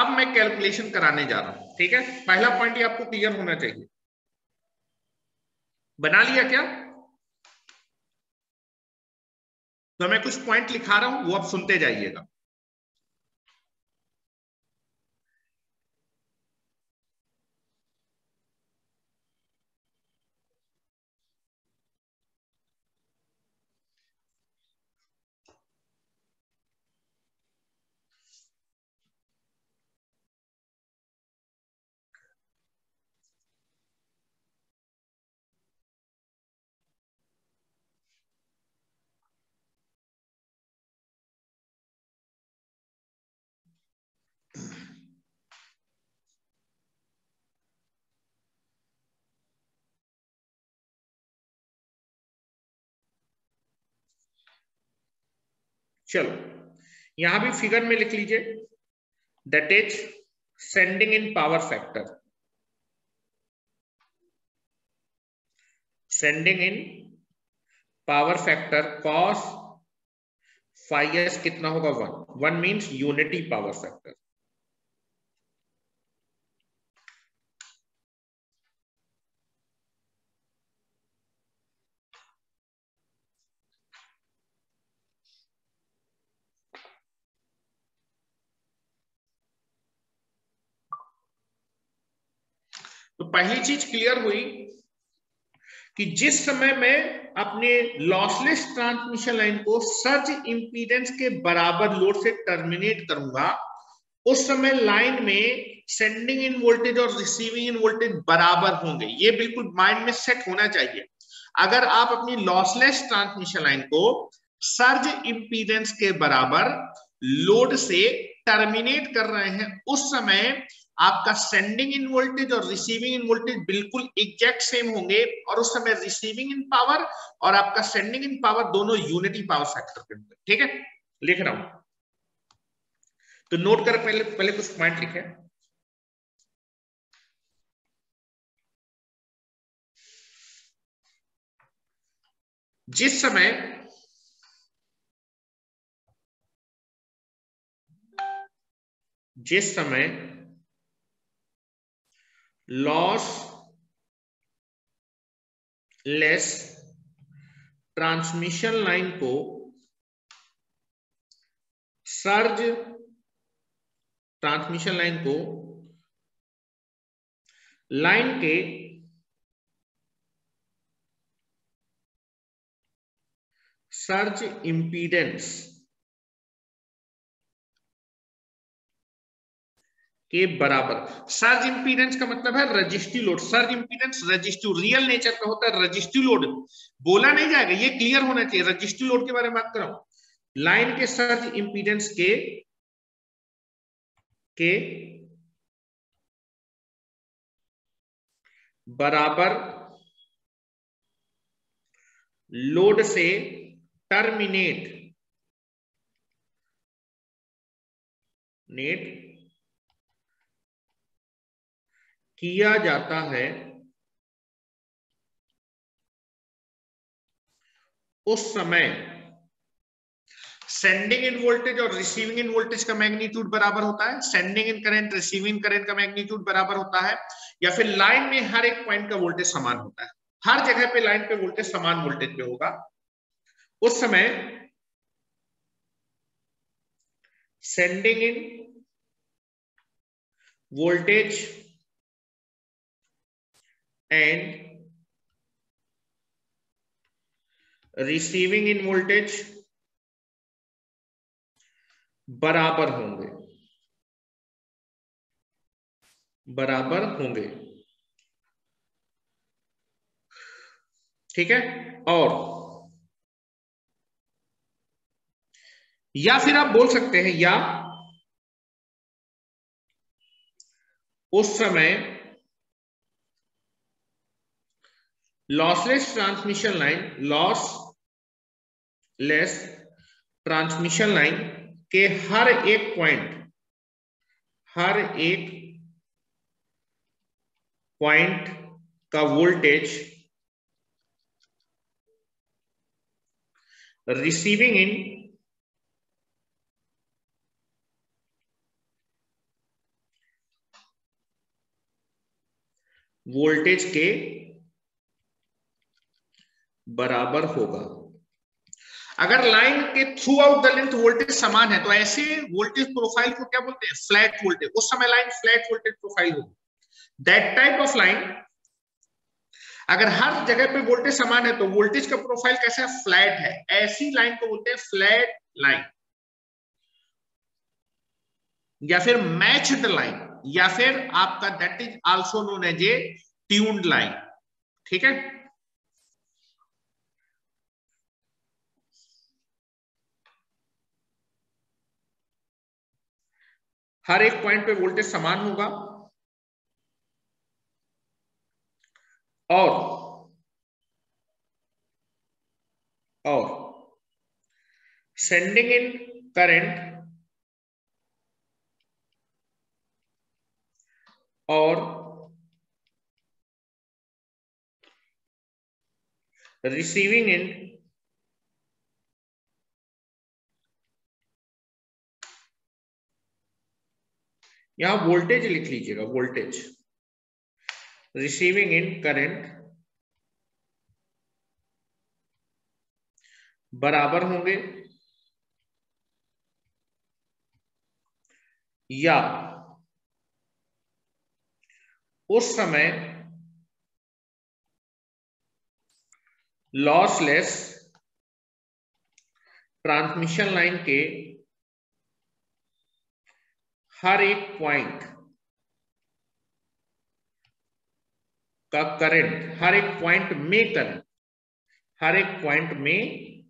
अब मैं कैलकुलेशन कराने जा रहा हूं ठीक है पहला पॉइंट ये आपको क्लियर होना चाहिए बना लिया क्या तो मैं कुछ पॉइंट लिखा रहा हूं वो आप सुनते जाइएगा चलो यहां भी फिगर में लिख लीजिए that is sending end power factor sending end power factor cos phi कितना होगा one one means unity power factor पहली चीज क्लियर हुई कि जिस समय मैं अपने लॉसलेस ट्रांसमिशन लाइन को सर्च इंपीडेंस के बराबर लोड से टर्मिनेट करूंगा उस समय लाइन में सेंडिंग इन वोल्टेज और रिसीविंग इन वोल्टेज बराबर होंगे ये बिल्कुल माइंड में सेट होना चाहिए अगर आप अपनी लॉसलेस ट्रांसमिशन लाइन को सर्ज इंपीडेंस के बराबर लोड से टर्मिनेट कर रहे हैं उस समय आपका सेंडिंग इन वोल्टेज और रिसीविंग इन वोल्टेज बिल्कुल एग्जैक्ट सेम होंगे और उस समय रिसीविंग इन पावर और आपका सेंडिंग इन पावर दोनों यूनिटी पावर फैक्टर के होंगे ठीक है लिख रहा हूं तो नोट कर पहले पहले कुछ पॉइंट लिखे जिस समय जिस समय लॉस लेस ट्रांसमिशन लाइन को सर्ज ट्रांसमिशन लाइन को लाइन के सर्ज इंपीडेंस के बराबर सर्ज इंपीडेंस का मतलब है resistive load surge impedance resistive real nature का होता है रजिस्टिव लोड बोला नहीं जाएगा ये क्लियर होना चाहिए रजिस्टिव लोड के बारे में बात कर रहा हूं लाइन के सर्ज इंपीडेंस के के बराबर लोड से टर्मिनेट नेट किया जाता है उस समय सेंडिंग इन वोल्टेज और रिसीविंग इन वोल्टेज का मैग्नीट्यूड बराबर होता है sending end current receiving current का मैग्नीट्यूड बराबर होता है या फिर लाइन में हर एक पॉइंट का वोल्टेज समान होता है हर जगह पे लाइन पे वोल्टेज समान वोल्टेज पे होगा उस समय sending end voltage and receiving end voltage बराबर होंगे बराबर होंगे ठीक है और या फिर आप बोल सकते हैं या उस समय lossless transmission line lossless transmission line के हर एक पॉइंट हर एक पॉइंट का वोल्टेज रिसीविंग इन वोल्टेज के बराबर होगा अगर लाइन के throughout the length voltage समान है तो ऐसे वोल्टेज प्रोफाइल को क्या बोलते हैं फ्लैट वोल्टेज उस समय लाइन फ्लैट वोल्टेज प्रोफाइल होगी दैट टाइप ऑफ लाइन अगर हर जगह पे वोल्टेज समान है तो वोल्टेज का प्रोफाइल कैसा है फ्लैट है ऐसी लाइन को बोलते हैं फ्लैट लाइन या फिर मैच्ड लाइन या फिर आपका that is also known as a tuned line ठीक है हर एक पॉइंट पे वोल्टेज समान होगा और और सेंडिंग इन करंट और रिसीविंग इन यहां वोल्टेज लिख लीजिएगा वोल्टेज रिसीविंग इन करंट बराबर होंगे या उस समय लॉसलेस ट्रांसमिशन लाइन के हर एक पॉइंट का करंट हर एक पॉइंट में करंट हर एक पॉइंट में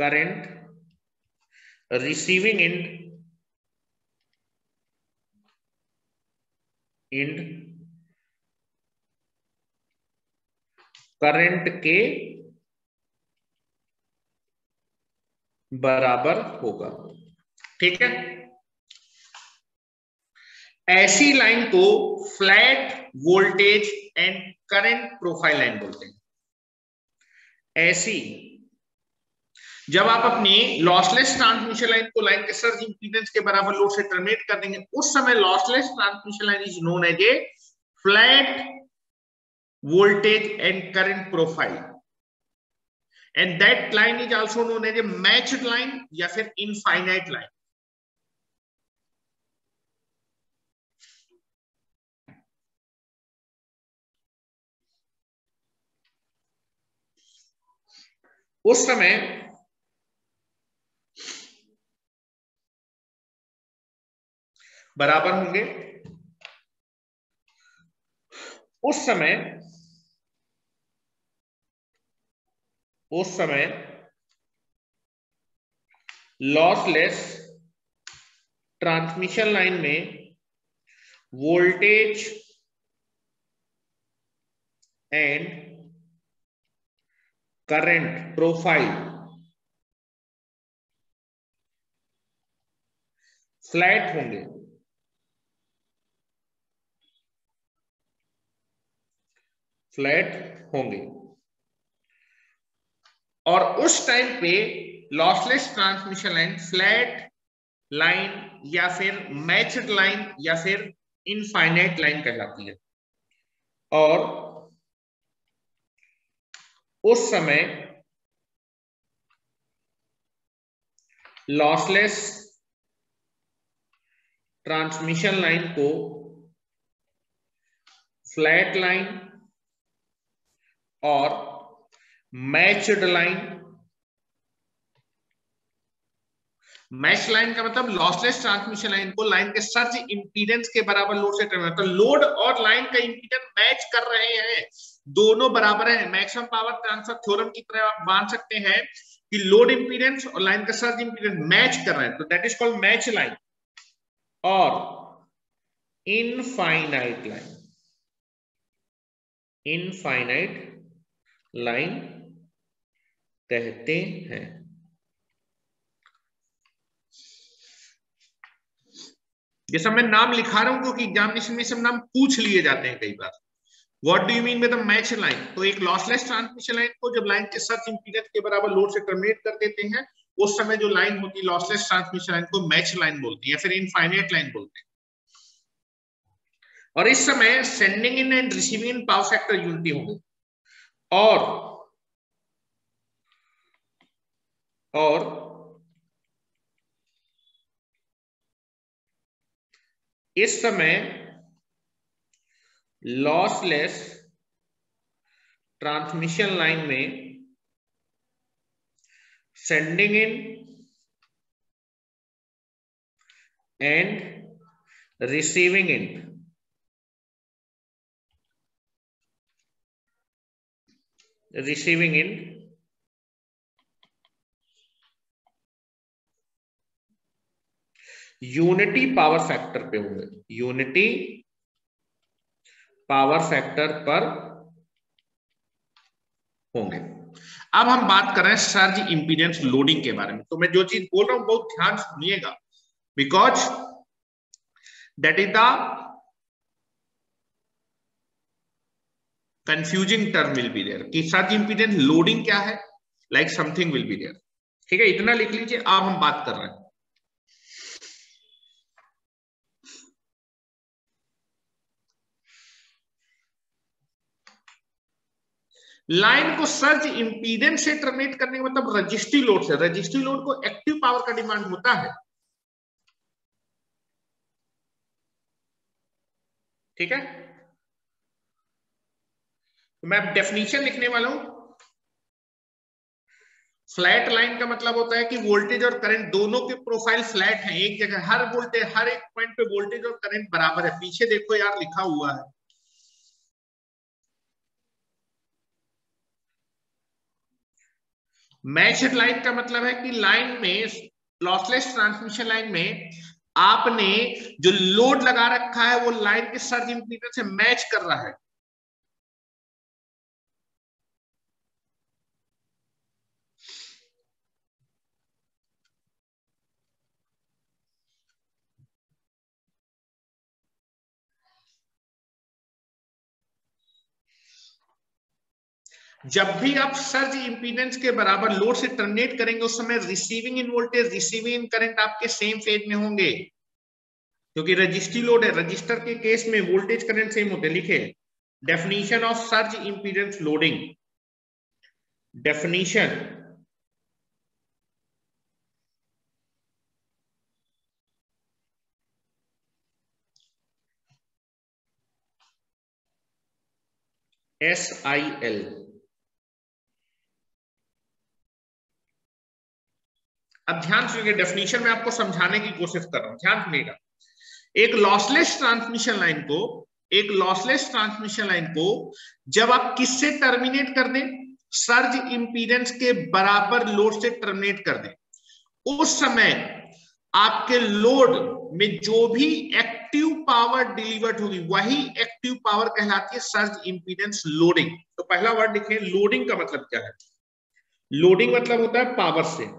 current receiving end end current के बराबर होगा ठीक है ऐसी लाइन को flat voltage and current profile line बोलते हैं ऐसी जब आप अपनी लॉसलेस ट्रांसमिशन लाइन को लाइन के सर्ज इंपीडेंस के बराबर लोड से टर्मिनेट कर देंगे उस समय lossless transmission line is known as a flat voltage and current profile and that line is also known as a matched line या फिर इनफाइनाइट लाइन उस समय बराबर होंगे उस समय उस समय लॉसलेस ट्रांसमिशन लाइन में voltage and current profile flat होंगे फ्लैट होंगे और उस टाइम पे lossless transmission line flat line या फिर मैचड लाइन या फिर इनफाइनाइट लाइन कहलाती है और उस समय लॉसलेस ट्रांसमिशन लाइन को फ्लैट लाइन और मैच्ड लाइन मैच लाइन का मतलब लॉसलेस ट्रांसमिशन लाइन को लाइन के सर्च इंपीडेंस के बराबर लोड से मतलब लोड और लाइन का इंपीडेंस मैच कर रहे हैं दोनों बराबर है मैक्सिमम पावर ट्रांसफर थ्योरम की तरह आप मान सकते हैं कि लोड इंपीडेंस और लाइन का सर्ज इंपीडेंस मैच कर रहा है तो that is called match line और इनफाइनाइट लाइन इनफाइनाइट लाइन कहते हैं जैसा मैं नाम लिखा रहा हूं क्योंकि एग्जामिनेशन में सब नाम पूछ लिए जाते हैं कई बार what do you mean with match line तो एक लॉसलेस ट्रांसमिशन लाइन को जब लाइन के सर्च इंपीडेंस के बराबर लोड से टर्मिनेट कर देते हैं उस समय जो लाइन होती है लॉसलेस ट्रांसमिशन लाइन को मैच लाइन बोलते हैं या फिर इनफाइनाइट लाइन बोलते हैं और इस समय sending end and receiving end power factor unity होगी और और इस समय लॉसलेस ट्रांसमिशन लाइन में sending end and receiving end receiving end unity power factor पे होंगे यूनिटी पावर फैक्टर पर होंगे अब हम बात कर रहे हैं सर्ज इंपीडेंस लोडिंग के बारे में तो मैं जो चीज बोल रहा हूं बहुत ध्यान सुनिएगा because that is the confusing term will be there कि सर्ज इंपीडेंस लोडिंग क्या है like something will be there ठीक है इतना लिख लीजिए अब हम बात कर रहे हैं लाइन को सर्ज इंपीडेंस से टर्मिनेट करने का मतलब रजिस्ट्री लोड से रजिस्ट्री लोड को एक्टिव पावर का डिमांड होता है ठीक है तो मैं डेफिनेशन लिखने वाला हूं फ्लैट लाइन का मतलब होता है कि वोल्टेज और करंट दोनों के प्रोफाइल फ्लैट है एक जगह हर वोल्टेज हर एक पॉइंट पे वोल्टेज और करंट बराबर है पीछे देखो यार लिखा हुआ है मैच्ड लाइन का मतलब है कि लाइन में लॉसलेस ट्रांसमिशन लाइन में आपने जो लोड लगा रखा है वो लाइन के सर्ज इंपीडेंस से मैच कर रहा है जब भी आप सर्ज इंपीडेंस के बराबर लोड से टर्मिनेट करेंगे उस समय receiving end voltage receiving end current आपके सेम फेज में होंगे क्योंकि रजिस्ट्री लोड है रजिस्टर के केस में वोल्टेज करंट सेम होते लिखे definition of surge impedance loading definition S I L अब ध्यान सुनिए डेफिनेशन में आपको समझाने की कोशिश कर रहा हूं ध्यान सुनिएगा एक लॉसलेस ट्रांसमिशन लाइन को एक लॉसलेस ट्रांसमिशन लाइन को जब आप किससे टर्मिनेट कर दें सर्ज इंपीडेंस के बराबर लोड से टर्मिनेट कर दें उस समय आपके लोड में जो भी एक्टिव पावर डिलीवर्ड होगी वही एक्टिव पावर कहलाती है सर्ज इंपीडेंस लोडिंग तो पहला वर्ड लिखे लोडिंग का मतलब क्या है लोडिंग मतलब होता है पावर से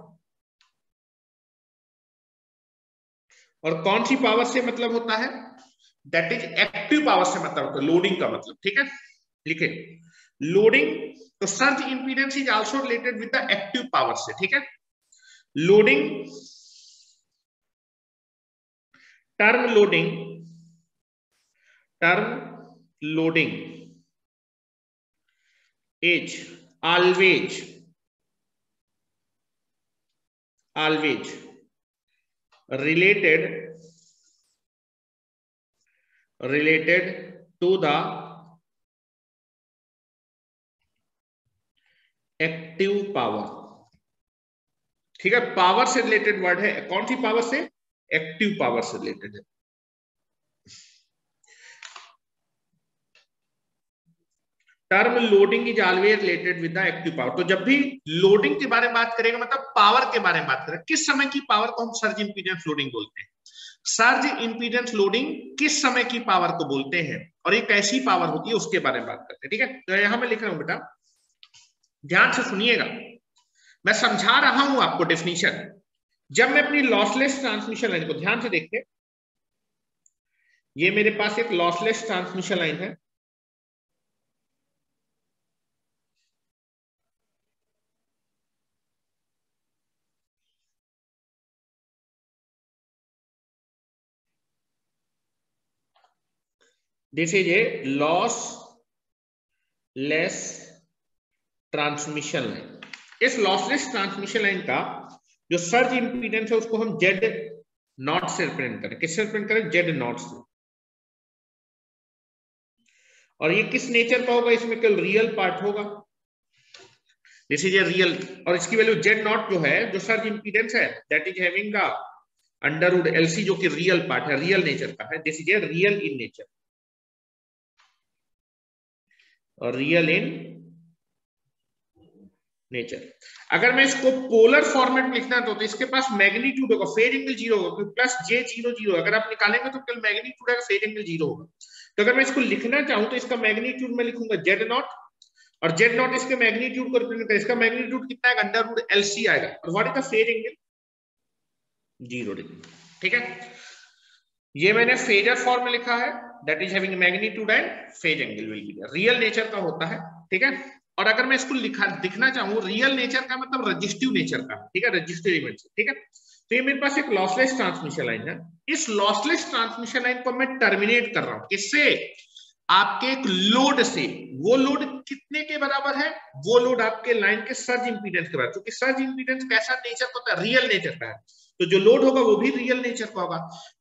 और कौन सी पावर से मतलब होता है दैट इज एक्टिव पावर से मतलब होता है लोडिंग का मतलब ठीक है लिखे लोडिंग तो surge impedance is also related with the active power से ठीक है loading term loading term loading is always always related related to the active power ठीक है पावर से रिलेटेड वर्ड है कौन सी पावर से एक्टिव पावर से रिलेटेड है term loading is always related with the active power तो जब भी लोडिंग के बारे में बात करेंगे मतलब पावर के बारे में बात करें किस समय की पावर को हम सर्ज इंपीडेंस लोडिंग बोलते हैं सर्ज इंपीडेंस लोडिंग किस समय की पावर को बोलते हैं और ये कैसी पावर होती है उसके बारे में बात करते हैं ठीक है तो यहां मैं लिख रहा हूं बेटा ध्यान से सुनिएगा मैं समझा रहा हूं आपको डेफिनेशन जब मैं अपनी लॉसलेस ट्रांसमिशन लाइन को ध्यान से देखते ये मेरे पास एक लॉसलेस ट्रांसमिशन लाइन है this is a loss less transmission line इस लॉसलेस ट्रांसमिशन लाइन का जो सर्ज इंपीडेंस है उसको हम जेड नॉट से रिप्रेजेंट करें किससे रिप्रेजेंट करें जेड नॉट से और ये किस नेचर का होगा इसमें केवल रियल पार्ट होगा दिस इज ए रियल और इसकी वैल्यू जेड नॉट जो है जो सर्ज इंपीडेंस है that is having under root LC जो कि रियल पार्ट है रियल नेचर का है this is a real in nature real in nature अगर मैं इसको पोलर फॉर्मेट में लिखना तो, तो, इसके पास मैग्नीट्यूड होगा फेज एंगल जीरो होगा क्योंकि प्लस जे जीरो जीरो अगर आप निकालेंगे तो कल मैग्नीट्यूड आएगा फेज एंगल जीरो होगा तो अगर मैं इसको लिखना चाहूं तो इसका मैग्नीट्यूड में लिखूंगा जेड नॉट और जेड नॉट इसके मैग्नीट्यूड को रिप्रेजेंट इसका मैग्नीट्यूड कितना है अंडर रूट एल सी आएगा और what is the phase angle zero degree ठीक है ये मैंने फेजर फॉर्म में लिखा है that is having magnitude and phase angle will be there real nature का होता है ठीक है और अगर मैं इसको लिखा दिखना चाहूं रियल नेचर का मतलब रजिस्टिव नेचर का ठीक है रजिस्टिव इवेंट ठीक है तो ये मेरे पास एक लॉसलेस ट्रांसमिशन लाइन है इस लॉसलेस ट्रांसमिशन लाइन को मैं टर्मिनेट कर रहा हूं इससे आपके एक लोड से वो लोड कितने के बराबर है वो लोड आपके लाइन के सर्ज इंपीडेंस के बराबर क्योंकि सर्ज इंपीडेंस कैसा नेचर होता है रियल नेचर का है तो जो लोड होगा वो भी रियल नेचर का होगा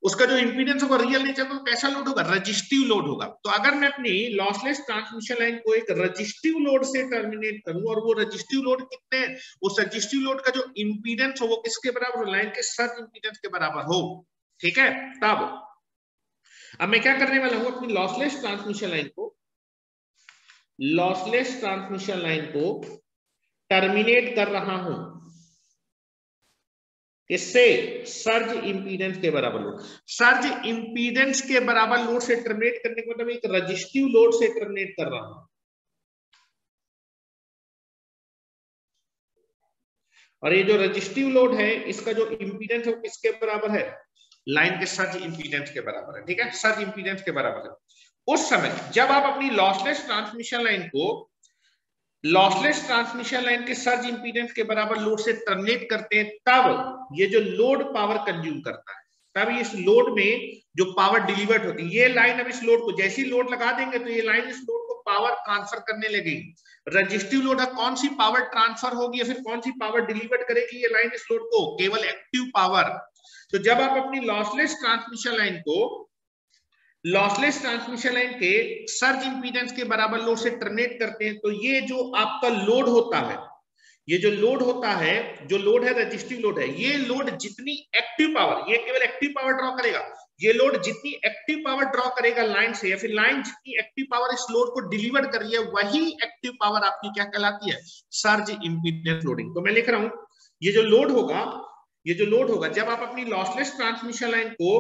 उसका जो इम्पीडेंस होगा रियल नेचर का कैसा लोड होगा रजिस्टिव लोड होगा तो अगर मैं अपनी लॉसलेस ट्रांसमिशन लाइन को एक रजिस्टिव लोड से टर्मिनेट करूं और वो रजिस्टिव लोड कितने उस रजिस्टिव लोड का जो इम्पीडेंस हो वो किसके बराबर लाइन के सर्च इम्पीडेंस के बराबर हो ठीक है तब अब मैं क्या करने वाला हूं अपनी लॉसलेस ट्रांसमिशन लाइन को लॉसलेस ट्रांसमिशन लाइन को टर्मिनेट कर रहा हूं इससे सर्ज इंपीडेंस के बराबर लोड सर्ज इंपीडेंस के बराबर लोड से टर्मिनेट करने का मतलब एक रजिस्टिव लोड से टर्मिनेट कर रहा हूं और ये जो रजिस्टिव लोड है इसका जो इंपीडेंस है वो किसके बराबर है लाइन के सर्ज इंपीडेंस के बराबर है ठीक है सर्ज इंपीडेंस के बराबर है उस समय जब आप अपनी लॉसलेस ट्रांसमिशन लाइन को लॉसलेस ट्रांसमिशन लाइन के सर्ज इंपीडेंस के बराबर लोड से टर्मिनेट करते हैं तब ये जो लोड पावर कंज्यूम करता है तब इस लोड में जो पावर डिलीवर्ड होती है ये लाइन अब इस लोड को जैसी लोड लगा देंगे तो ये लाइन इस लोड को पावर ट्रांसफर करने लगेगी रजिस्टिव लोड है कौन सी पावर ट्रांसफर होगी या फिर कौन सी पावर डिलीवर्ड करेगी ये लाइन इस लोड को केवल एक्टिव पावर तो जब आप अपनी लॉसलेस ट्रांसमिशन लाइन को लॉसलेस ट्रांसमिशन लाइन के सर्ज इंपीडेंस के बराबर लोड से टर्मिनेट करते हैं तो ये जो आपका लोड होता है ये जो लोड होता है जो लोड है रजिस्टिव लोड है ये लोड जितनी एक्टिव पावर ये केवल एक्टिव पावर ड्रॉ करेगा ये लोड जितनी एक्टिव पावर ड्रॉ करेगा लाइन से या फिर लाइन जितनी एक्टिव पावर इस लोड को डिलीवर कर रही है वही एक्टिव पावर आपकी क्या कहलाती है सर्ज इंपीडेंस लोडिंग तो मैं लिख रहा हूं ये जो लोड होगा ये जो लोड होगा जब आप अपनी लॉसलेस ट्रांसमिशन लाइन को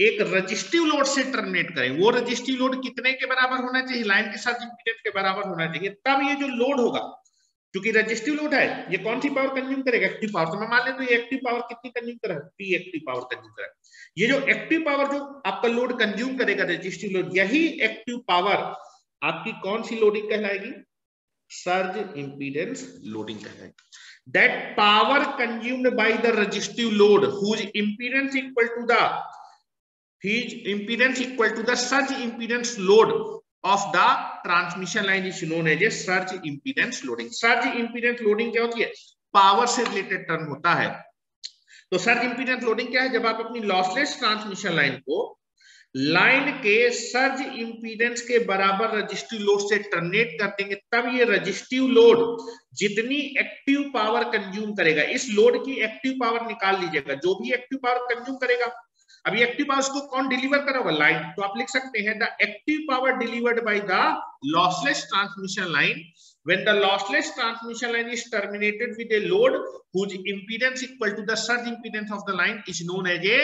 एक रजिस्टिव लोड से टर्मिनेट करें वो रजिस्टिव लोड कितने के बराबर होना चाहिए लाइन के साथ इंपीडेंस के बराबर होना चाहिए तब ये जो लोड होगा क्योंकि रजिस्टिव लोड है ये कौन सी पावर कंज्यूम करेगा एक्टिव पावर तो मैं मान लेता तो ये एक्टिव पावर कितनी कंज्यूम करा पी एक्टिव पावर कंज्यूम करा ये जो एक्टिव पावर जो आपका लोड कंज्यूम करेगा रजिस्टिव लोड यही एक्टिव पावर आपकी कौन सी लोडिंग कहलाएगी सर्ज इंपीडेंस लोडिंग कहलाएगी that power consumed by the resistive load whose impedance equal to the his impedance equal to the surge impedance load of the transmission line is known as a surge impedance loading surge impedance loading क्या होती है power से related term होता है तो surge impedance loading क्या है जब आप अपनी लॉसलेस ट्रांसमिशन लाइन को लाइन के सर्ज इंपीडेंस के बराबर रजिस्टिव लोड से टर्मिनेट कर देंगे तब ये रजिस्टिव लोड जितनी एक्टिव पावर कंज्यूम करेगा इस लोड की एक्टिव पावर निकाल लीजिएगा जो भी एक्टिव पावर कंज्यूम करेगा अभी एक्टिव पावर को कौन डिलीवर करा हुआ लाइन तो आप लिख सकते हैं the active power delivered by the lossless transmission line when the lossless transmission line is terminated with a load whose impedance equal to the surge impedance of the line is known as a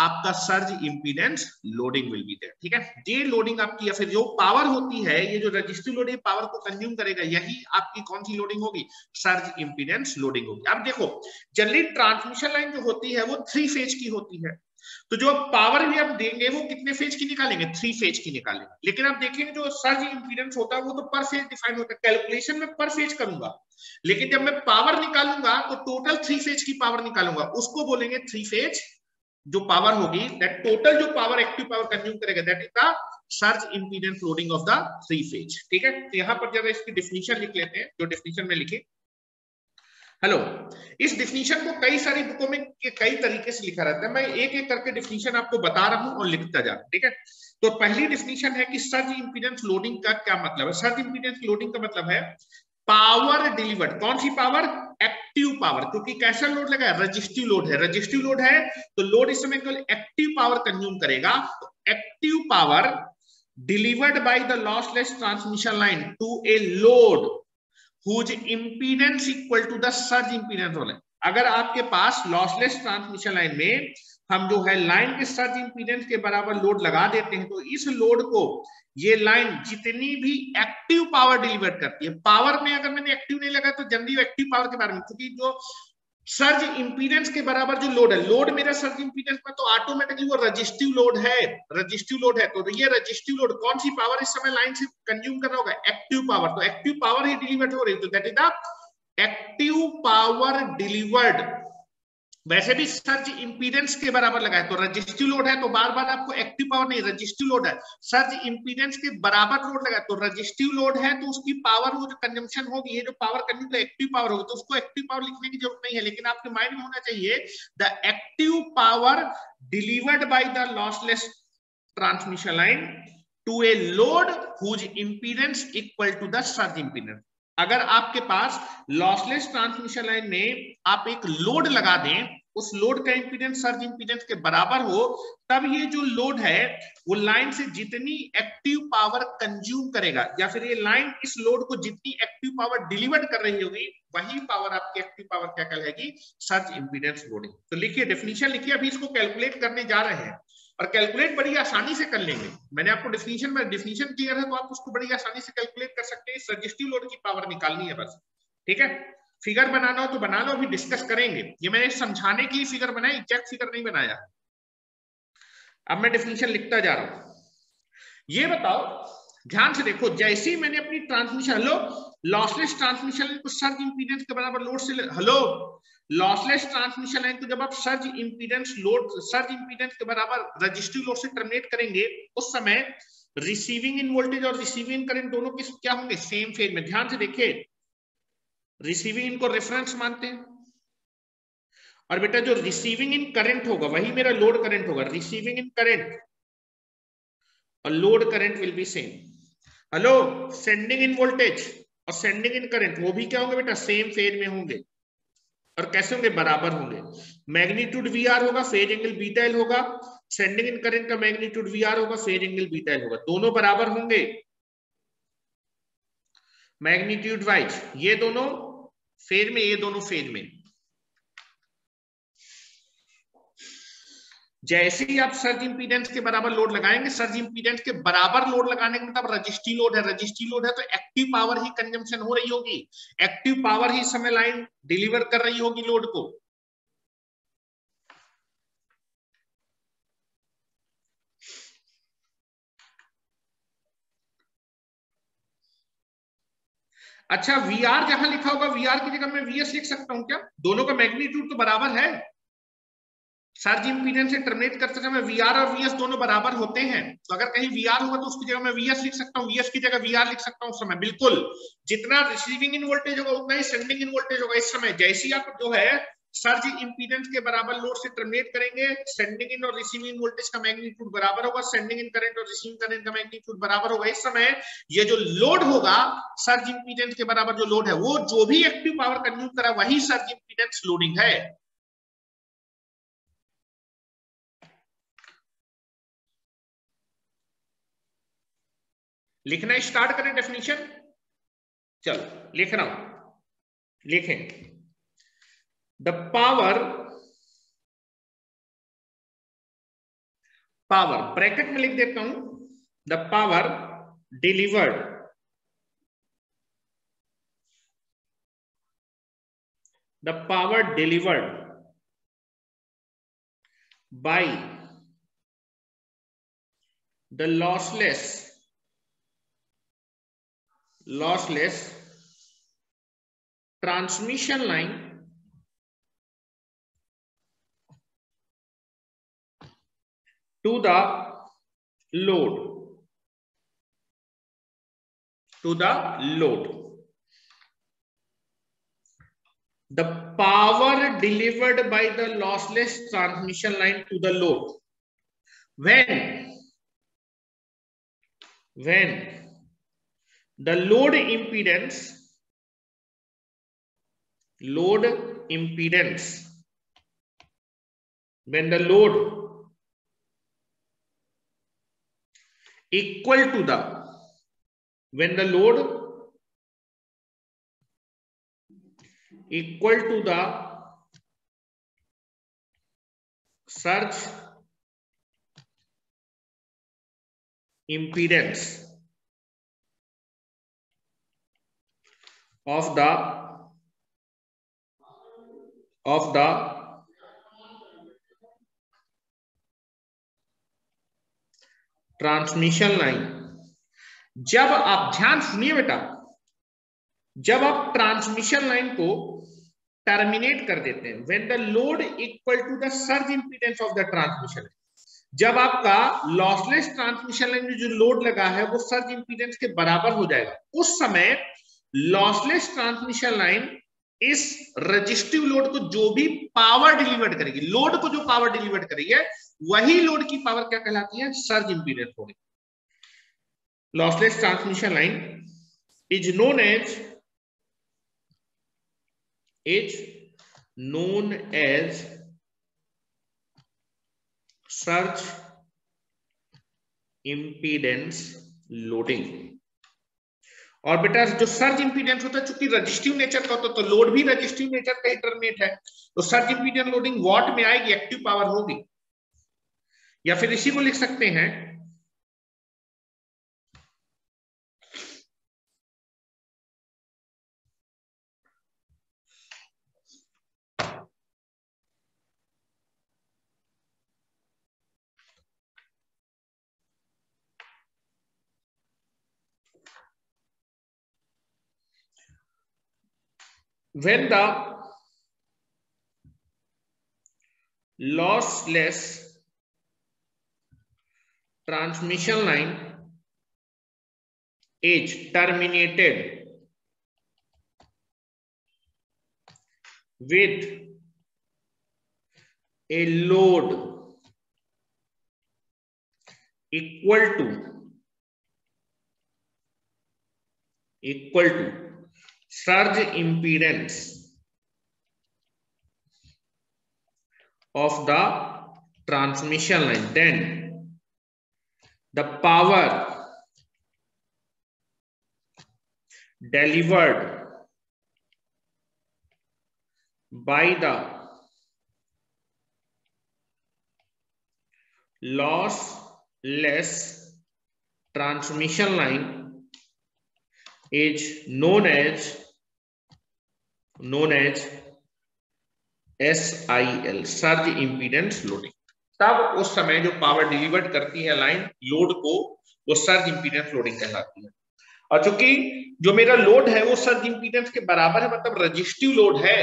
आपका surge impedance loading will be there ठीक है जे loading आपकी या फिर जो power होती है ये जो रजिस्टिव लोड पावर को कंज्यूम करेगा यही आपकी कौन सी लोडिंग होगी सर्ज इम्पीडेंस लोडिंग होगी अब देखो जनरली ट्रांसमिशन लाइन जो होती है वो थ्री फेज की होती है तो जो आप पावर भी आप देंगे वो कितने फेज की निकालेंगे थ्री फेज की निकालेंगे लेकिन आप देखेंगे जो सर्ज इंपीडेंस होता है वो तो पर फेज डिफाइन होता है कैलकुलेशन में पर फेज करूंगा लेकिन जब मैं पावर निकालूंगा तो टोटल थ्री फेज की पावर निकालूंगा उसको बोलेंगे थ्री फेज जो पावर होगी दैट टोटल जो पावर एक्टिव पावर कंज्यूम करेगा that is the surge impedance loading of the three phase ठीक है तो यहां पर जरा इसकी डिफिनीशन लिख लेते हैं जो डिफिनीशन में लिखे हेलो इस डिफिनीशन को कई सारी बुकों में कई तरीके से लिखा रहता है मैं एक एक करके डिफिनीशन आपको बता रहा हूं और लिखता जा रहा हूं ठीक है तो पहली डिफिनीशन है कि सर्ज इंपीडेंस लोडिंग का क्या मतलब है सर्ज इंपीडेंस लोडिंग का मतलब है पावर डिलीवर्ड कौन सी पावर एक्टिव पावर क्योंकि कैसा लोड लगा रजिस्टिव लोड है रजिस्टिव लोड है तो लोड इस समय केवल एक्टिव पावर कंज्यूम करेगा तो active power delivered by the lossless transmission line to a load अगर आपके पास लॉसलेस ट्रांसमिशन लाइन में हम जो है लाइन के सर्ज इम्पीडेंस के बराबर लोड लगा देते हैं तो इस लोड को ये लाइन जितनी भी एक्टिव पावर डिलीवर करती है पावर में अगर मैंने एक्टिव नहीं लगा तो जल्दी एक्टिव पावर के बारे में क्योंकि जो सर्ज इंपीडेंस के बराबर जो लोड है लोड मेरा सर्ज इंपीडेंस में तो ऑटोमेटिकली वो रजिस्टिव लोड है रजिस्टिव लोड है तो ये रजिस्टिव लोड कौन सी पावर इस समय लाइन से कंज्यूम कर रहा होगा एक्टिव पावर तो एक्टिव पावर ही डिलीवर्ड हो रही है तो that is the active power delivered वैसे भी सर्ज इंपीडेंस के बराबर लगा तो है तो रजिस्टिव लोड है तो बार बार आपको एक्टिव पावर नहीं रजिस्टिव लोड है सर्ज इंपीडेंस के बराबर लोड लगा है तो रजिस्टिव लोड है तो उसकी पावर वो जो कंजम्पशन होगी ये जो पावर करनी तो एक्टिव पावर होगी तो उसको एक्टिव पावर लिखने की जरूरत नहीं है लेकिन आपके माइंड में होना चाहिए the active power delivered by the lossless transmission line to a load whose impedance equal to the surge impedance अगर आपके पास लॉसलेस ट्रांसमिशन लाइन में आप एक लोड लगा दें उस लोड का इंपीडेंस सर्ज इंपीडेंस के बराबर हो तब ये जो लोड है वो लाइन से जितनी एक्टिव पावर कंज्यूम करेगा या फिर ये लाइन इस लोड को जितनी एक्टिव पावर डिलीवर कर रही होगी वही पावर आपकी एक्टिव पावर क्या कहलाएगी सर्ज इंपीडेंस लोडिंग तो लिखिए डेफिनेशन लिखिए अभी इसको कैलकुलेट करने जा रहे हैं और कैलकुलेट बड़ी आसानी से कर लेंगे मैंने आपको डिफिनीशन में डिफिनीशन क्लियर है तो आप उसको बड़ी आसानी से कैलकुलेट कर सकते हैं सजेस्टिव लोड की पावर निकालनी है बस ठीक है फिगर बनाना हो तो बना लो अभी डिस्कस करेंगे ये मैंने समझाने की फिगर बनाया एग्जैक्ट फिगर नहीं बनाया अब मैं डिफिनीशन लिखता जा रहा हूं ये बताओ ध्यान से देखो जैसे ही मैंने अपनी transmission hello lossless transmission line को सर्ज इंपीडेंस के बराबर लोड से हेलो लॉसलेस ट्रांसमिशन लाइन को जब आप surge impedance load surge impedance के बराबर रजिस्टिव लोड से टर्मिनेट करेंगे उस समय रिसीविंग इन वोल्टेज और रिसीविंग इन दोनों किस क्या होंगे सेम फेज में ध्यान से देखिए रिसीविंग इन को रेफरेंस मानते हैं और बेटा जो रिसीविंग इन करंट होगा वही मेरा लोड करंट होगा रिसीविंग इन करंट और load current will be same hello sending end voltage और सेंडिंग इन करंट वो भी क्या होंगे बेटा सेम फेज में होंगे और कैसे होंगे बराबर होंगे मैग्नीट्यूड वी आर होगा फेज एंगल बीटा एल होगा सेंडिंग इन करंट का मैग्नीट्यूड वी आर होगा फेज एंगल बीटा एल होगा दोनों बराबर होंगे मैग्नीट्यूड वाइज ये दोनों फेज में ये दोनों फेज में जैसे ही आप सर्ज इंपीडेंस के बराबर लोड लगाएंगे सर्ज इंपीडेंस के बराबर लोड लगाने का मतलब रजिस्ट्री लोड है रजिस्ट्री लोड है तो एक्टिव पावर ही कंजम्पशन हो रही होगी एक्टिव पावर ही समय लाइन डिलीवर कर रही होगी लोड को अच्छा वी आर जहां लिखा होगा वी आर की जगह मैं वीएस लिख सकता हूं क्या दोनों का मैग्नीट्यूड तो बराबर है सर्ज इम्पीडेंस से टर्मिनेट करते समय वी आर और वीएस दोनों बराबर होते हैं तो अगर कहीं वी आर होगा तो उसकी जगह मैं वीएस लिख सकता हूँ वीएस की जगह वी आर लिख सकता हूँ उस समय बिल्कुल जितना रिसीविंग इन वोल्टेज होगा उतना ही सेंडिंग इन वोल्टेज होगा इस समय जैसी आप जो है सर्ज इम्पीडेंस के बराबर लोड से टर्मिनेट करेंगे सेंडिंग इन और रिसीविंग वोल्टेज का मैग्नीट्यूड बराबर होगा सेंडिंग इन करंट और रिसीविंग करंट का मैग्नीट्यूड बराबर होगा इस समय ये जो लोड होगा सर्ज इम्पीडेंस के बराबर जो लोड है वो जो भी एक्टिव पावर कंज्यूम करा वही सर्ज इम्पीडेंस लोडिंग है लिखना स्टार्ट करें डेफिनेशन चलो लिख रहा हूं लिखें द पावर पावर ब्रैकेट में लिख देता हूं the power delivered the power delivered by the lossless lossless transmission line to the load to the load the power delivered by the lossless transmission line to the load when when the load impedance load impedance when the load equal to the when the load equal to the surge impedance of the of the transmission line जब आप ध्यान सुनिए बेटा जब आप transmission line को terminate कर देते हैं when the load equal to the surge impedance of the transmission जब आपका लॉसलेस ट्रांसमिशन लाइन में जो लोड लगा है वो सर्ज इंपीडेंस के बराबर हो जाएगा उस समय लॉसलेस ट्रांसमिशन लाइन इस रजिस्टिव लोड को जो भी पावर डिलीवर्ड करेगी लोड को जो पावर डिलीवर्ड करेगी वही लोड की पावर क्या कहलाती है सर्ज इंपीडेंस होगी lossless transmission line is known as is known as surge impedance loading और बेटा जो सर्ज इंपीडेंस होता है चूंकि रजिस्टिव नेचर का होता है तो लोड भी रजिस्टिव नेचर का इंटरनेट है तो सर्ज इंपीडेंस लोडिंग वॉट में आएगी एक्टिव पावर होगी या फिर इसी को लिख सकते हैं when the lossless transmission line is terminated with a load equal to equal to surge impedance of the transmission line, then the power delivered by the lossless transmission line is known as known as SIL surge impedance loading तब उस समय जो power delivered करती है line load को वो surge impedance loading कहलाती है और चूंकि जो मेरा लोड है वो सर्ज इम्पीडेंस के बराबर है मतलब रजिस्टिव लोड है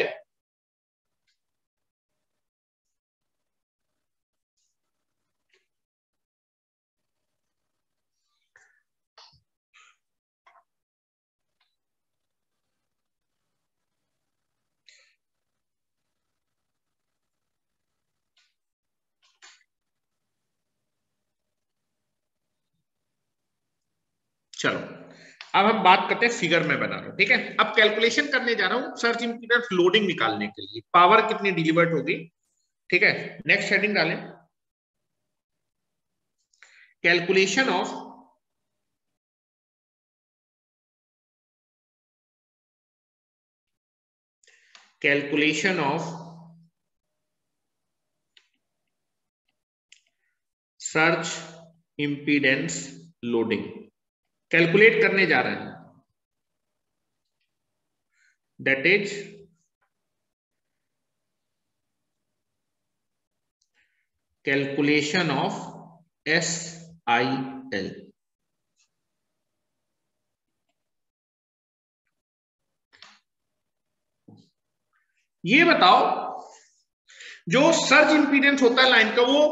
चलो अब हम बात करते हैं फिगर में बना रहा हूं ठीक है अब कैलकुलेशन करने जा रहा हूं सर्च इंपीडेंस लोडिंग निकालने के लिए पावर कितनी डिलीवर्ड होगी ठीक है नेक्स्ट हेडिंग डालें calculation of calculation of surge impedance loading calculate करने जा रहे हैं is calculation of S I L ये बताओ जो सर्ज इंपीडेंस होता है लाइन का वो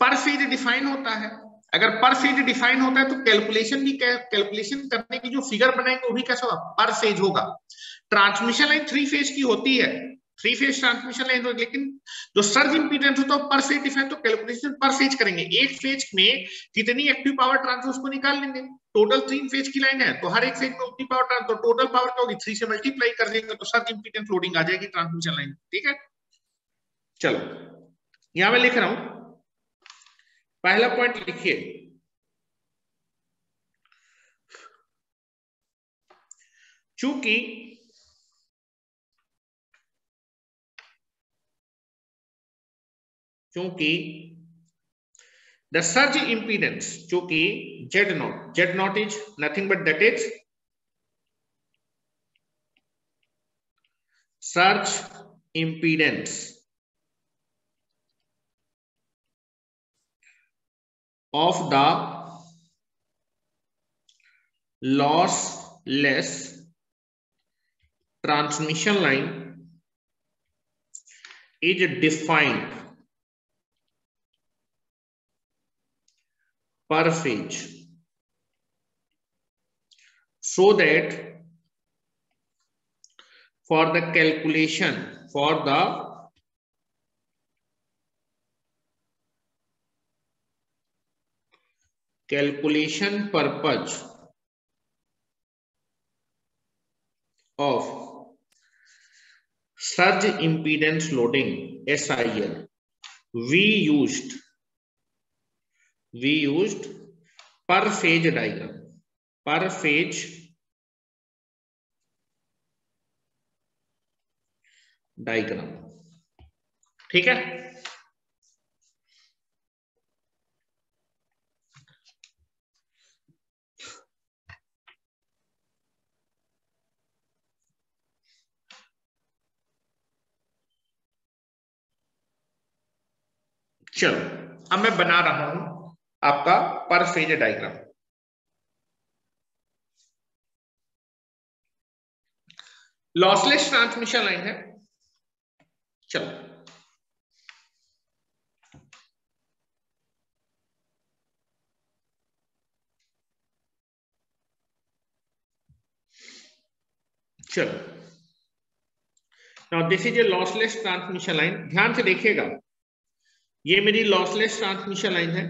पर फेज डिफाइन होता है अगर पर सेज डिफाइन होता है तो कैलकुलेशन भी कैलकुलेशन करने की जो फिगर बनाएंगे वो भी कैसा होगा पर सेज होगा ट्रांसमिशन लाइन थ्री फेज की होती है थ्री फेज ट्रांसमिशन लाइन लेकिन जो सर्ज इंपीडेंस होता है पर सेज डिफाइन तो कैलकुलेशन पर सेज करेंगे एक फेज में कितनी एक्टिव पावर ट्रांसफर उसको निकाल लेंगे टोटल थ्री फेज की लाइन है तो हर एक फेज में उतनी पावर ट्रांसफर टोटल पावर क्या होगी थ्री से मल्टीप्लाई कर देंगे तो सर्ज इंपीडेंस लोडिंग आ जाएगी ट्रांसमिशन लाइन ठीक है चलो यहां मैं लिख रहा हूं पहला पॉइंट लिखिए चूंकि चूंकि द सर्च इंपीडेंस चूंकि Z naught Z naught is nothing but that is surge impedance of the lossless transmission line is defined per phase so that for the calculation for the calculation purpose of surge impedance loading SIL we used we used per phase diagram per phase diagram ठीक है चलो अब मैं बना रहा हूं आपका per phase diagram lossless transmission line है चलो चलो now this is a lossless transmission line ध्यान से देखिएगा ये मेरी लॉसलेस ट्रांसमिशन लाइन है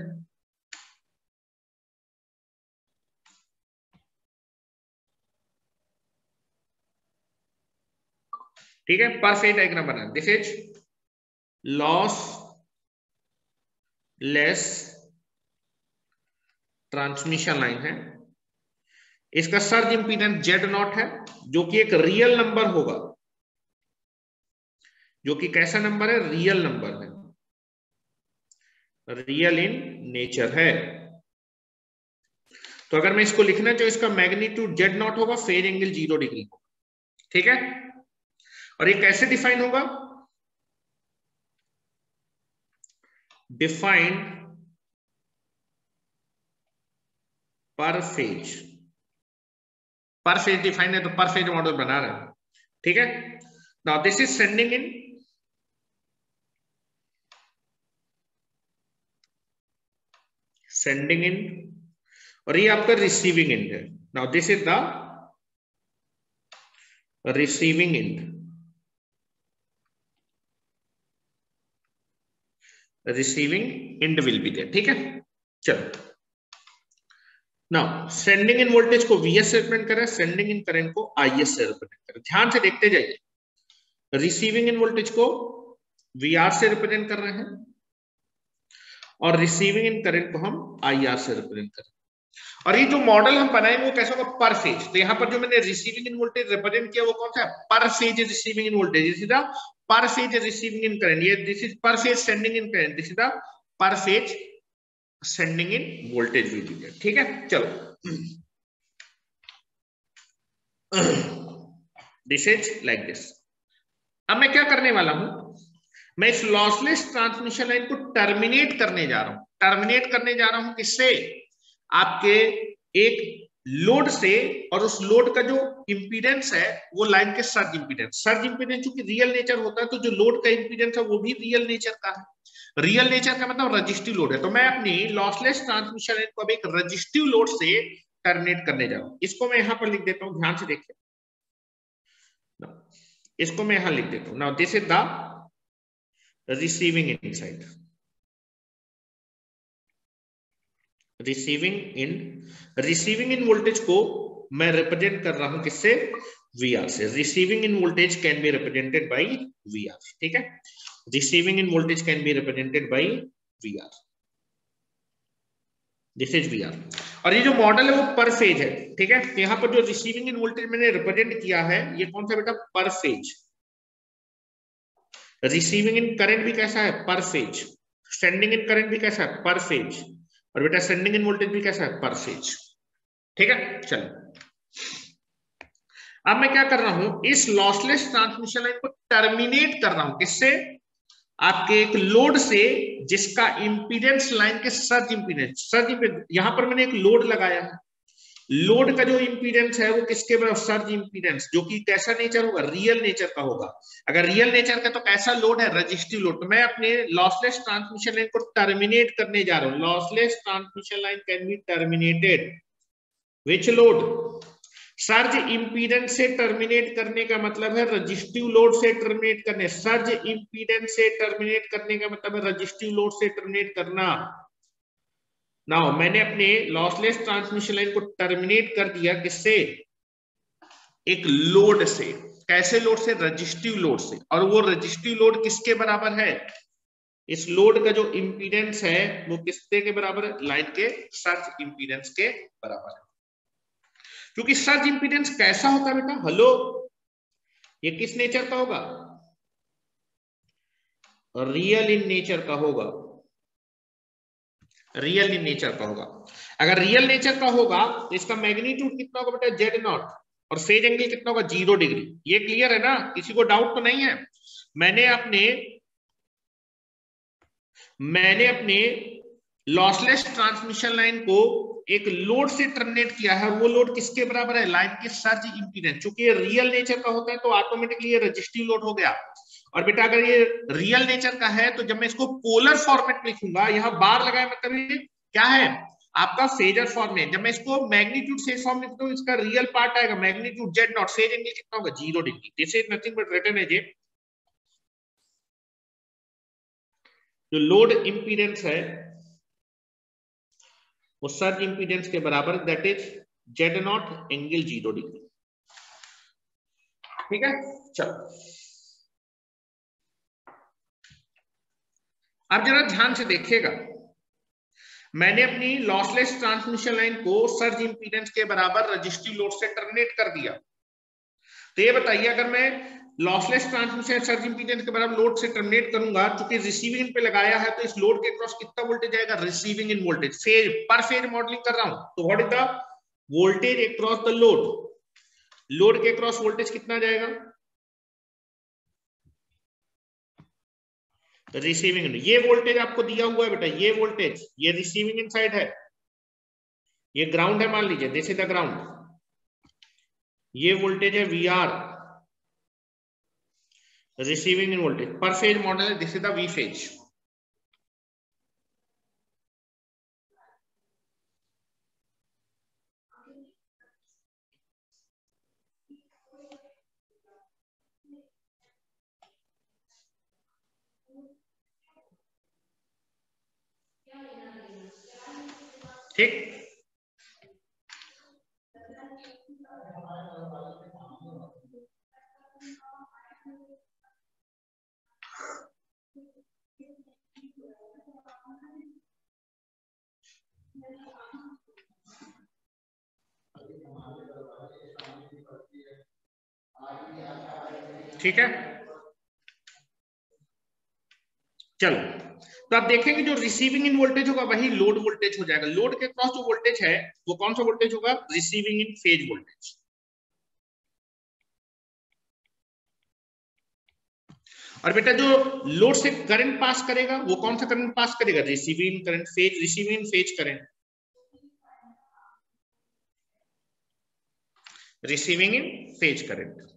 ठीक है पर से डायग्राम बना this is lossless transmission line है इसका सर्ज इंपीडेंस जेड नॉट है जो कि एक रियल नंबर होगा जो कि कैसा नंबर है रियल नंबर है रियल इन नेचर है तो अगर मैं इसको लिखना चाहूं इसका मैग्नीट्यूड जेड नॉट होगा फेर एंगल जीरो डिग्री होगा ठीक है और ये कैसे डिफाइन होगा defined per phase per phase defined है तो पर फेज मॉडल बना रहे ठीक है now this is sending end sending end और ये आपका रिसीविंग एंड है now this is the receiving end receiving end will be there ठीक है चलो नाउ सेंडिंग इन वोल्टेज को वीएस से रिप्रेजेंट कर सेंडिंग इन करंट को आईएस से रिप्रेजेंट करें ध्यान से देखते जाइए रिसीविंग इन वोल्टेज को वीआर से रिप्रेजेंट कर रहे हैं और रिसीविंग इन करंट को हम आई आर से रिप्रेजेंट करेंगे और ये जो मॉडल हम बनाएंगे वो कैसा होगा पर फेज तो यहाँ पर जो मैंने रिसीविंग इन वोल्टेज रिप्रेजेंट किया वो कौन सा है per phase receiving end voltage this is the per phase receiving end current ये this is per phase sending end current this is the per phase sending end voltage भी ठीक है चलो दिस इज लाइक दिस अब मैं क्या करने वाला हूं मैं इस लॉसलेस ट्रांसमिशन लाइन को टर्मिनेट करने जा रहा हूं टर्मिनेट करने जा रहा हूं किससे आपके एक लोड से और उस लोड का जो इम्पीडेंस है वो लाइन के सर्ज इम्पीडेंस सर्ज इम्पीडेंस चूंकि रियल नेचर होता है तो जो लोड का इम्पीडेंस है वो भी रियल नेचर का है रियल नेचर का मतलब रजिस्टिव लोड है तो मैं अपनी लॉसलेस ट्रांसमिशन लाइन को अब एक रजिस्टिव लोड से टर्मिनेट करने जा रहा हूं इसको मैं यहां पर लिख देता हूं ध्यान से देखिए इसको मैं यहां लिख देता हूं now this is the receiving inside. Receiving end receiving end voltage को मैं रिप्रेजेंट कर रहा हूं किससे वी आर से receiving end voltage can be represented by V R ठीक है receiving end voltage can be represented by V R this is V R और ये जो मॉडल है वो पर फेज है ठीक है तो यहाँ पर जो रिसीविंग इन वोल्टेज मैंने रिप्रेजेंट किया है ये कौन सा बेटा पर फेज रिसीविंग इन करंट भी कैसा है पर फेज सेंडिंग इन करंट भी कैसा है पर फेज और बेटा सेंडिंग इन वोल्टेज भी कैसा है पर फेज ठीक है चलो अब मैं क्या कर रहा हूं इस लॉसलेस ट्रांसमिशन लाइन को टर्मिनेट कर रहा हूं किससे आपके एक लोड से जिसका इंपीडेंस लाइन के सर्ज इंपीडेंस सर्ज इंपीडेंस यहां पर मैंने एक लोड लगाया लोड का जो इम्पीडेंस है वो किसके सर्ज इम्पीडेंस जो कि कैसा नेचर होगा रियल नेचर का होगा अगर रियल नेचर का तो कैसा लोड है रजिस्टिव लोड तो मैं अपने लॉसलेस ट्रांसमिशन लाइन को टर्मिनेट करने जा रहा हूं lossless transmission line can be terminated which load surge impedance से टर्मिनेट करने का मतलब है रजिस्टिव लोड से टर्मिनेट करने सर्ज इम्पीडेंस से टर्मिनेट करने का मतलब है रजिस्टिव लोड से टर्मिनेट करना नाउ मैंने अपने लॉसलेस ट्रांसमिशन लाइन को टर्मिनेट कर दिया किससे एक लोड से कैसे लोड से रजिस्टिव लोड से और वो रजिस्टिव लोड किसके बराबर है इस लोड का जो इम्पीडेंस है वो किसके के बराबर है लाइन के सर्च इम्पीडेंस के बराबर है क्योंकि सर्च इम्पीडेंस कैसा होता है बेटा हेलो ये किस नेचर का होगा रियल इन नेचर का होगा रियल इन नेचर का होगा अगर रियल नेचर का होगा तो इसका मैग्नीट्यूड कितना होगा बेटा जेड नॉट और फेज एंगल कितना होगा जीरो डिग्री ये क्लियर है ना किसी को डाउट तो नहीं है मैंने अपने मैंने अपने लॉसलेस ट्रांसमिशन लाइन को एक लोड से टर्मिनेट किया है वो लोड किसके बराबर है लाइन के सर्ज इंपीडेंस चूंकि रियल नेचर का होता है तो ऑटोमेटिकली ये रजिस्टिव लोड हो गया और बेटा अगर ये रियल नेचर का है तो जब मैं इसको पोलर फॉर्मेट में लिखूंगा यहाँ बार लगाए मतलब क्या है आपका फेजर फॉर्म है जब मैं इसको मैग्नीट्यूड सेज फॉर्म लिखता हूँ इसका रियल पार्ट आएगा magnitude Z naught phase angle कितना होगा zero degree this is nothing but return है ए जो लोड इंपीडेंस है वो सर्ज इंपीडेंस के बराबर that is Z naught angle zero degree ठीक है चलो अब जरा ध्यान से देखिएगा मैंने अपनी लॉसलेस ट्रांसमिशन लाइन को सर्ज इंपीडेंस के बराबर रजिस्ट्री लोड से टर्मिनेट कर दिया तो ये बताइए अगर मैं लॉसलेस ट्रांसमिशन सर्ज इंपीडेंस के बराबर लोड से टर्मिनेट करूंगा चूंकि रिसीविंग पे लगाया है तो इस लोड के क्रॉस कितना वोल्टेज आएगा receiving end voltage phase per phase modelling कर रहा हूं तो what is the voltage across the load load के क्रॉस वोल्टेज कितना जाएगा रिसीविंग ये वोल्टेज आपको दिया हुआ है बेटा ये वोल्टेज ये रिसीविंग इन साइड है ये ग्राउंड है मान लीजिए दिस इज द ग्राउंड ये वोल्टेज है V R receiving end voltage per phase model है this is the V phase ठीक ठीक है चलो तो आप देखेंगे जो रिसीविंग इन वोल्टेज होगा वही लोड वोल्टेज हो जाएगा लोड के क्रॉस जो वोल्टेज है वो कौन सा वोल्टेज होगा रिसीविंग इन फेज वोल्टेज और बेटा जो लोड से करंट पास करेगा वो कौन सा करंट पास करेगा receiving current phase receiving phase current receiving end phase current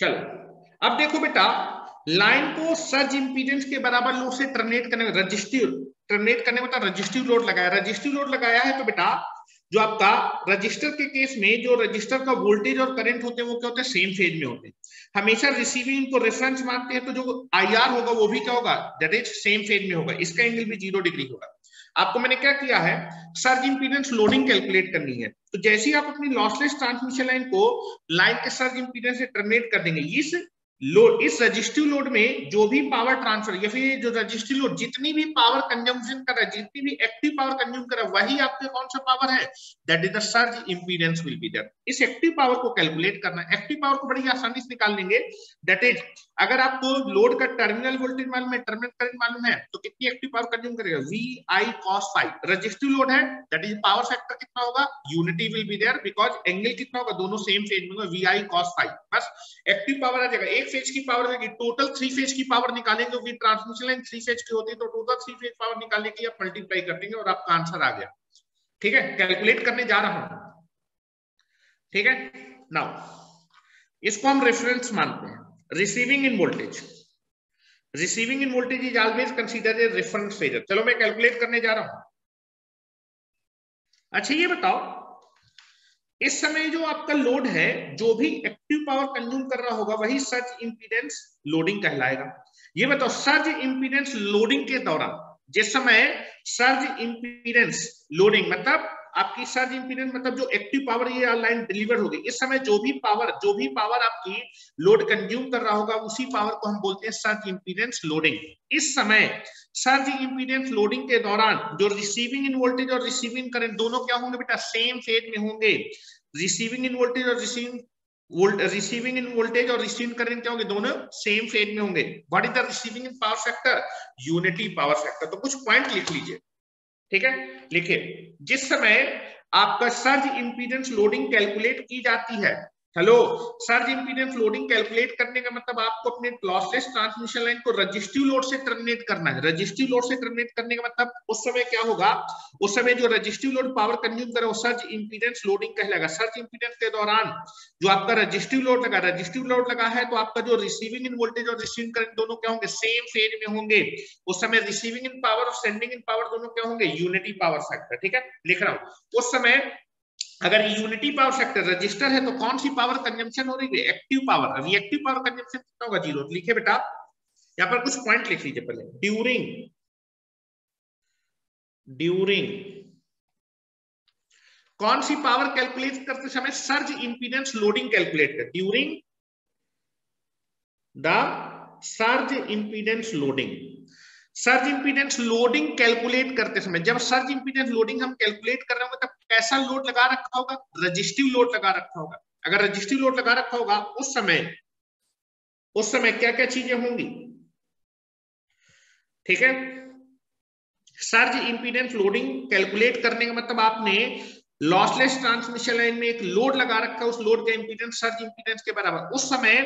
चलो अब देखो बेटा लाइन को सर्ज इंपीडेंस के बराबर लोड से टर्मिनेट करने रजिस्टिव टर्मिनेट करने में रजिस्टिव लोड लगाया रजिस्टिव लोड लगाया है तो बेटा जो आपका रजिस्टर के केस में जो रजिस्टर का वोल्टेज और करंट होते हैं वो क्या होते हैं सेम फेज में होते हैं हमेशा रिसीविंग को रेफरेंस मानते हैं तो जो आईआर होगा वो भी क्या होगा दैट इज सेम फेज में होगा इसका एंगल भी जीरो डिग्री होगा आपको मैंने क्या किया है सर्ज इंपीडेंस लोडिंग कैलकुलेट करनी है तो जैसे ही आप अपनी लॉसलेस ट्रांसमिशन लाइन को लाइन के सर्ज इंपीडेंस से टर्मिनेट कर देंगे इस लोड इस रजिस्टिव लोड में जो भी पावर ट्रांसफर या फिर जो रजिस्टिव लोड जितनी भी पावर कंजम्पशन कर रहा है जितनी भी एक्टिव पावर कंज्यूम कर रहा है वही आपके कौन सा पावर है that is the surge impedance will be that इस एक्टिव पावर को कैलकुलेट करना एक्टिव पावर को बड़ी आसानी से निकाल लेंगे दैट इज अगर आपको लोड का टर्मिनल वोल्टेज मालूम है टर्मिनल करंट मालूम है तो कितनी एक्टिव पावर कंज्यूम करेगा V I cos phi resistive load है दैट इज पावर फैक्टर कितना होगा unity will be there because angle कितना होगा दोनों सेम फेज में होगा वी आई कॉस फाइव बस एक्टिव पावर आ जाएगा एक फेज की पावर रहेगी टोटल थ्री फेज की पावर निकालेंगे क्योंकि ट्रांसमिशन लाइन थ्री फेज की होती है तो टोटल थ्री फेज पावर निकालने के लिए आप मल्टीप्लाई कर देंगे और आपका आंसर आ गया ठीक है कैलकुलेट करने जा रहा हूं ठीक है नाउ इसको हम रेफरेंस मानते हैं receiving end voltage receiving end voltage is always consider a reference phasor चलो मैं कैलकुलेट करने जा रहा हूं अच्छा ये बताओ इस समय जो आपका लोड है जो भी एक्टिव पावर कंज्यूम कर रहा होगा वही सर्ज इंपीडेंस लोडिंग कहलाएगा ये बताओ सर्ज इंपीडेंस लोडिंग के दौरान जिस समय सर्ज इंपीडेंस लोडिंग मतलब आपकी सर्ज इंपीडेंस मतलब जो एक्टिव पावर ये लाइन डिलीवर होगी इस समय जो भी पावर जो भी पावर आपकी लोड कंज्यूम कर रहा होगा उसी पावर को हम बोलते हैं सर्ज इंपीडेंस लोडिंग इस समय सर्ज इंपीडेंस लोडिंग के दौरान जो रिसीविंग इन वोल्टेज और रिसीविंग इन करंट दोनों क्या होंगे बेटा सेम फेज में होंगे रिसीविंग इन वोल्टेज और रिसीविंग रिसीविंग इन वोल्टेज और रिसीविंग करंट क्या होंगे दोनों सेम फेज में होंगे what is the receiving end power factor unity power factor तो कुछ पॉइंट लिख लीजिए ठीक है लिखिए जिस समय आपका सर्ज इंपीडेंस लोडिंग कैलकुलेट की जाती है hello surge impedance loading calculate करने का मतलब आपको अपने लॉसलेस ट्रांसमिशन लाइन को रजिस्टिव लोड से टर्मिनेट करना है रजिस्टिव लोड से टर्मिनेट करने का मतलब उस समय क्या होगा उस समय जो रजिस्टिव लोड पावर कंज्यूम करे सर्च इम्पीडेंस लोडिंग कहलाएगा सर्च इम्पीडेंस के दौरान जो आपका रजिस्टिव लोड लगा रजिस्टिव लोड लगा है तो आपका जो रिसीविंग इन वोल्टेज और रिसीविंग करंट दोनों क्या होंगे सेम फेज में होंगे उस समय रिसीविंग इन पावर और सेंडिंग इन पावर दोनों क्या होंगे यूनिटी पावर फैक्टर ठीक है लिख रहा हूँ उस समय अगर यूनिटी पावर सेक्टर रजिस्टर है तो कौन सी पावर कंजम्पन हो रही है active power reactive power consumption कितना होगा जीरो लिखे बेटा यहां पर कुछ पॉइंट लिख लीजिए पहले ड्यूरिंग ड्यूरिंग कौन सी पावर कैलकुलेट करते समय सर्ज इंपीडेंस लोडिंग कैलकुलेट कर during the surge impedance loading surge impedance loading calculate करते समय जब सर्ज इंपीडेंस लोडिंग हम कैलकुलेट कर रहे होंगे तब कैसा लोड लगा रखा होगा रजिस्टिव लोड लगा रखा होगा अगर रजिस्टिव लोड लगा रखा होगा उस समय उस समय क्या क्या चीजें होंगी ठीक है सर्ज इंपीडेंस लोडिंग कैलकुलेट करने का मतलब आपने लॉसलेस ट्रांसमिशन लाइन में एक लोड लगा रखा है उस लोड का इंपीडेंस सर्ज इंपीडेंस के बराबर उस समय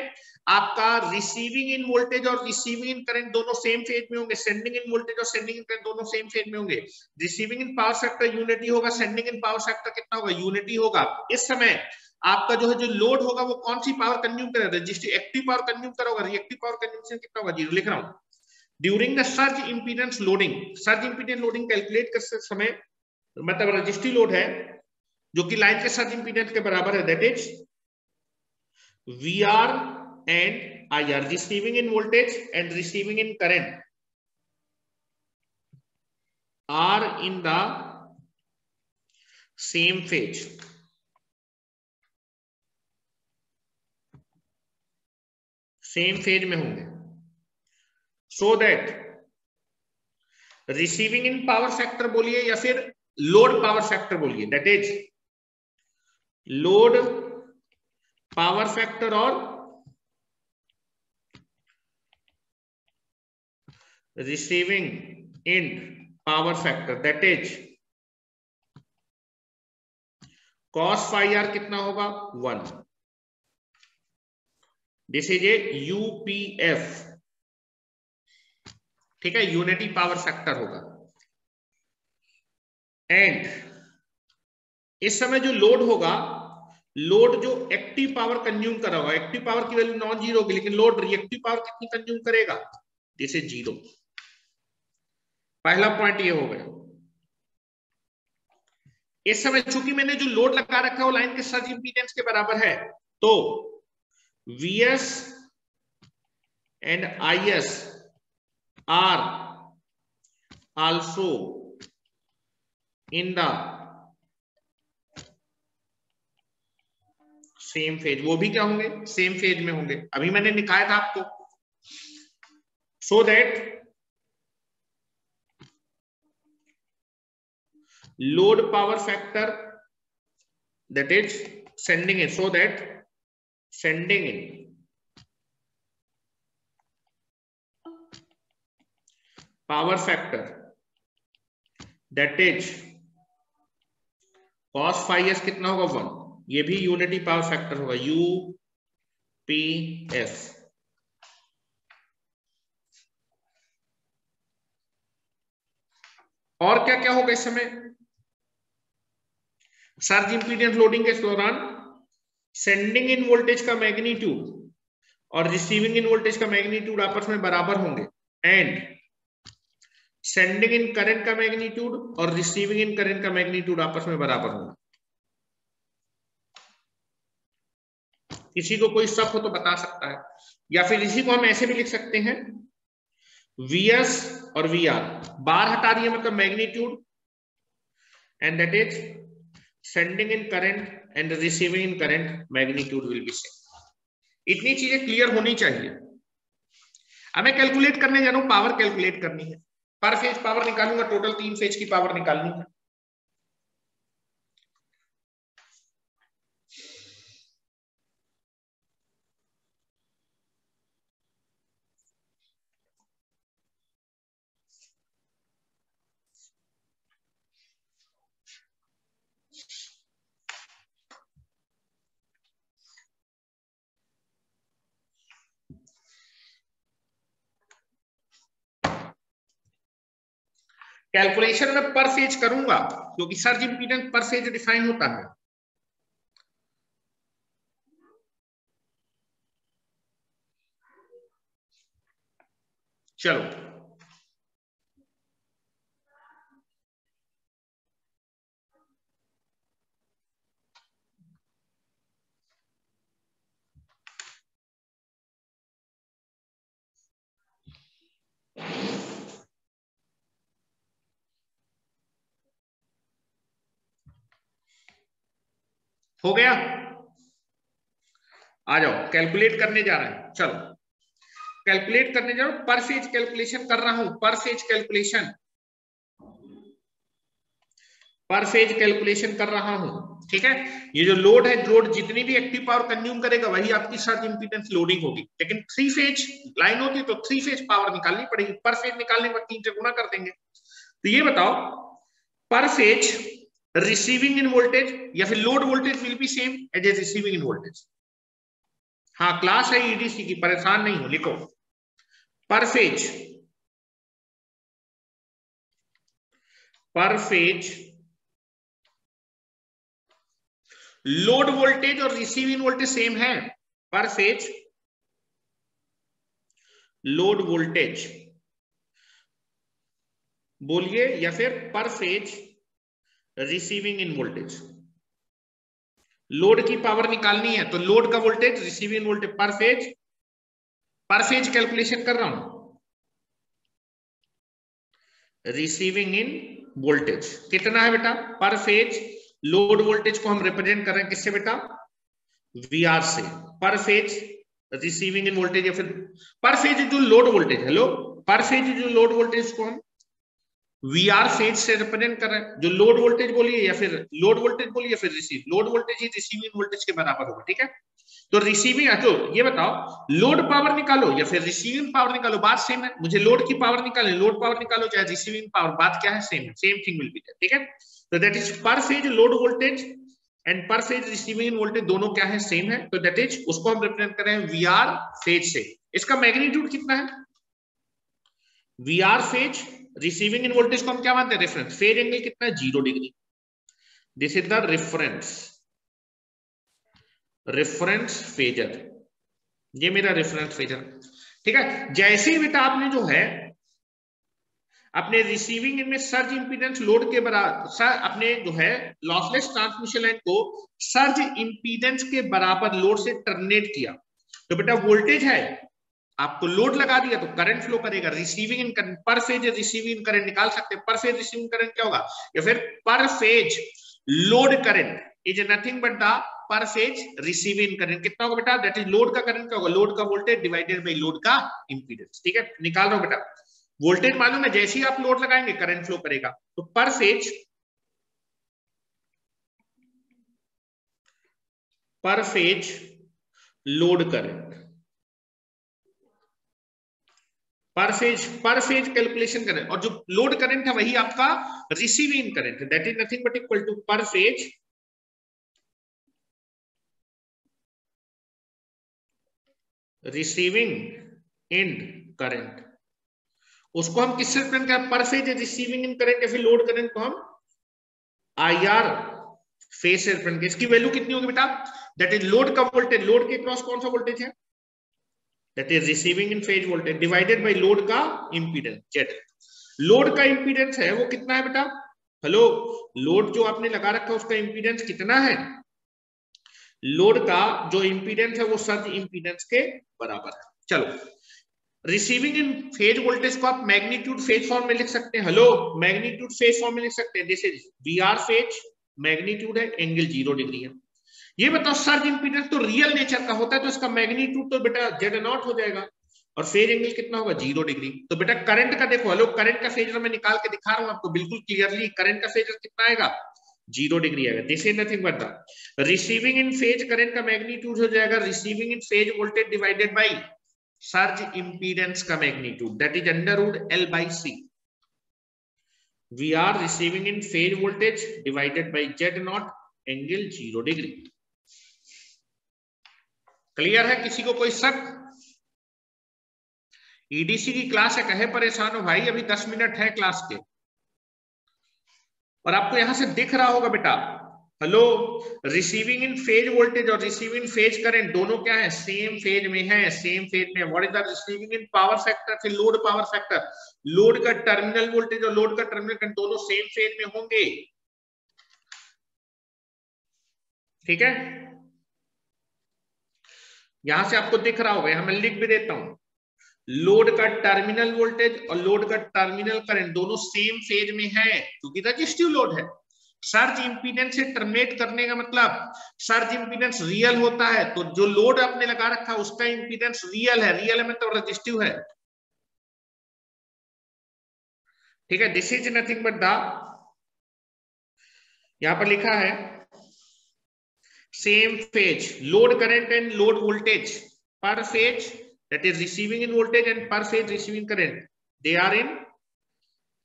आपका रिसीविंग इन वोल्टेज और रिसीविंग इन करंट दोनों सेम फेज में होंगे सेंडिंग इन वोल्टेज और सेंडिंग इन करंट दोनों सेम फेज में होंगे receiving end power factor unity होगा सेंडिंग इन पावर सेक्टर कितना होगा यूनिटी होगा इस समय आपका जो है जो लोड होगा वो कौन सी पावर कंज्यूम करे रजिस्टिव एक्टिव पावर कंज्यूम करोगा रिएक्टिव पावर कंज्यूमशन कितना होगा जीरो लिख रहा हूँ during the surge impedance loading surge impedance loading calculate कर समय मतलब रजिस्ट्री लोड है जो कि लाइन के सर्च इंपीडेंस के बराबर है that is V R and i are receiving in voltage and receiving in current are in the same phase. same phase mein honge so that receiving in power factor boliye ya fir load power factor boliye that is load power factor or receiving in power factor that is cos phi r कितना होगा one this is a UPF ठीक है unity power factor होगा and इस समय जो load होगा load जो एक्टिव पावर कंज्यूम करा होगा एक्टिव पावर की वैल्यू नॉन जीरो होगी लेकिन लोड रिएक्टिव पावर कितनी कंज्यूम करेगा दिस इज जीरो पहला पॉइंट ये हो गया इस समय चूंकि मैंने जो लोड लगा रखा है वो लाइन के सर्ज इंपीडेंस के बराबर है तो VS and IS are also in the same phase वो भी क्या होंगे सेम फेज में होंगे अभी मैंने निकाया था आपको so that load power factor that is sending in so that sending in power factor that is cos phi s kitna hoga one ye bhi unity power factor hoga u p S और क्या क्या होगा इस समय surge impedance loading के दौरान sending इन voltage का magnitude और रिसीविंग इन वोल्टेज का मैग्नीट्यूड आपस में बराबर होंगे एंड सेंडिंग इन करंट का मैग्नीट्यूड और रिसीविंग इन करंट का मैग्नीट्यूड आपस में बराबर होगा किसी को कोई शक हो तो बता सकता है या फिर इसी को हम ऐसे भी लिख सकते हैं वीएस और वी बार हटा दिए मतलब magnitude and that is sending end current and receiving end current magnitude will be same इतनी चीजें क्लियर होनी चाहिए हमें कैलकुलेट करने जाना पावर कैलकुलेट करनी है पर फेज पावर निकालूंगा टोटल तीन फेज की पावर निकालनी है कैलकुलेशन में पर फेज करूंगा क्योंकि surge impedance per phase define होता है चलो हो गया आ जाओ कैलकुलेट करने जा रहा है चलो कैलकुलेट करने जा रहा हूं पर सेज कैलकुलेशन कर रहा हूं per phase calculation per phase calculation कर रहा हूं ठीक है ये जो लोड है लोड जितनी भी एक्टिव पावर कंज्यूम करेगा वही आपकी सर्च इंपीडेंस लोडिंग होगी लेकिन थ्री फेज लाइन होती तो थ्री फेज पावर निकालनी पड़ेगी पर फेज निकालने पर तीन से गुना कर देंगे तो ये बताओ पर फेज रिसीविंग इन वोल्टेज या फिर load voltage will be same as as receiving end voltage हाँ क्लास है ईडीसी e की परेशान नहीं हो लिखो per phase per phase load voltage और रिसीविंग वोल्टेज सेम है पर फेज लोड वोल्टेज बोलिए या फिर per phase receiving end voltage load की पावर निकालनी है तो लोड का voltage receiving end voltage per phase per phase calculation कर रहा हूं रिसीविंग इन वोल्टेज कितना है बेटा पर फेज लोड वोल्टेज को हम रिप्रेजेंट कर रहे हैं किससे बेटा वी आर से पर फेज रिसीविंग इन वोल्टेज या फिर पर फेज जो load voltage hello per phase जो लोड वोल्टेज को हम वी आर फेज से रिप्रेजेंट कर रहे हैं जो लोड वोल्टेज बोलिए या फिर लोड वोल्टेज बोलिए या फिर रिसीव लोड वोल्टेज ही रिसीविंग वोल्टेज के बराबर होगा ठीक है तो रिसीविंग तो अच्छा, ये बताओ लोड पावर निकालो या फिर रिसीविंग पावर निकालो बात सेम है मुझे लोड की पावर निकालो लोड पावर निकालो चाहे रिसीविंग पावर बात क्या है सेम है सेम थिंग विल बी ठीक है तो that is per phase load voltage and per phase receiving voltage दोनों क्या है सेम है तो दैट इज उसको हम रिप्रेजेंट कर रहे हैं वी आर फेज से इसका मैग्नीट्यूड कितना है V R phase receiving end voltage को हम क्या मानते हैं रेफरेंस फेज एंगल कितना है zero degree this is the reference reference phasor ये मेरा रेफरेंस फेजर ठीक है जैसे ही बेटा आपने जो है अपने रिसीविंग इनमें सर्ज इंपीडेंस लोड के बराबर अपने जो है लॉसलेस ट्रांसमिशन लाइन को सर्ज इंपीडेंस के बराबर लोड से टर्मिनेट किया तो बेटा वोल्टेज है आपको लोड लगा दिया तो करंट फ्लो करेगा receiving end per phase receiving current निकाल सकते हैं पर फेज रिसीविंग करंट क्या होगा या फिर per phase load current is nothing but the per phase receiving current कितना होगा बेटा दैट इज लोड का करंट क्या होगा लोड का वोल्टेज डिवाइडेड बाई लोड का इंपीडेंस ठीक है निकाल रहा हूं बेटा वोल्टेज मालूम है जैसे ही आप लोड लगाएंगे करंट फ्लो करेगा तो per phase per phase load current per phase per phase calculation करें और जो लोड करंट है वही आपका रिसीविंग करंट है that is nothing but equal to per phase receiving end current उसको हम किससे रिप्रेजेंट करें per phase receiving end current या फिर लोड करंट को हम आई आर फेज से रिप्रेजेंट इसकी वैल्यू कितनी होगी बेटा दैट इज लोड का वोल्टेज लोड के क्रॉस कौन सा वोल्टेज है that is receiving in phase voltage divided by load का impedance Z. Load का impedance है वो कितना है बेटा हेलो लोड जो आपने लगा रखा है उसका impedance कितना है लोड का जो impedance है वो सर्ज impedance के बराबर है चलो रिसीविंग इन फेज वोल्टेज को आप मैग्नीट्यूड फेज फॉर्म में लिख सकते हैं हेलो मैग्नीट्यूड फेज फॉर्म में लिख सकते हैं this is V R phase magnitude है एंगल जीरो डिग्री है ये बताओ सर्ज इंपीडेंस तो रियल नेचर का होता है तो इसका मैग्नीट्यूड तो बेटा जेड नॉट हो जाएगा और फेज एंगल कितना होगा जीरो डिग्री तो बेटा करंट का देखो हेलो करंट का फेजर मैं निकाल के दिखा रहा हूं आपको बिल्कुल क्लियरली करंट का फेजर कितना आएगा जीरो डिग्री आएगा this is nothing but the receiving end phase current का मैग्नीट्यूड हो जाएगा receiving end phase voltage divided by surge impedance का magnitude that is under root L by C V R receiving end phase voltage divided by Z naught angle zero degree clear है किसी को कोई शक EDC e की class है कहे परेशान हो भाई अभी दस मिनट है क्लास के और आपको यहां से दिख रहा होगा बेटा hello receiving end phase voltage और रिसीविंग फेज करंट दोनों क्या है सेम फेज में है सेम फेज में what is the receiving end power factor फिर लोड पावर फैक्टर लोड का टर्मिनल वोल्टेज और लोड का टर्मिनल करंट दोनों सेम फेज में होंगे ठीक है यहां से आपको दिख रहा होगा यहां मैं लिख भी देता हूं लोड का टर्मिनल वोल्टेज और लोड का टर्मिनल करंट दोनों सेम फेज में है क्योंकि रजिस्टिव लोड है सर्ज इंपीडेंस से टर्मिनेट करने का मतलब सर्ज इंपीडेंस रियल होता है तो जो लोड आपने लगा रखा है उसका इंपीडेंस रियल है रियल है मतलब रजिस्टिव है ठीक है this is nothing but the यहां पर लिखा है same phase load current and load voltage per phase that is receiving end voltage and per phase receiving current they are in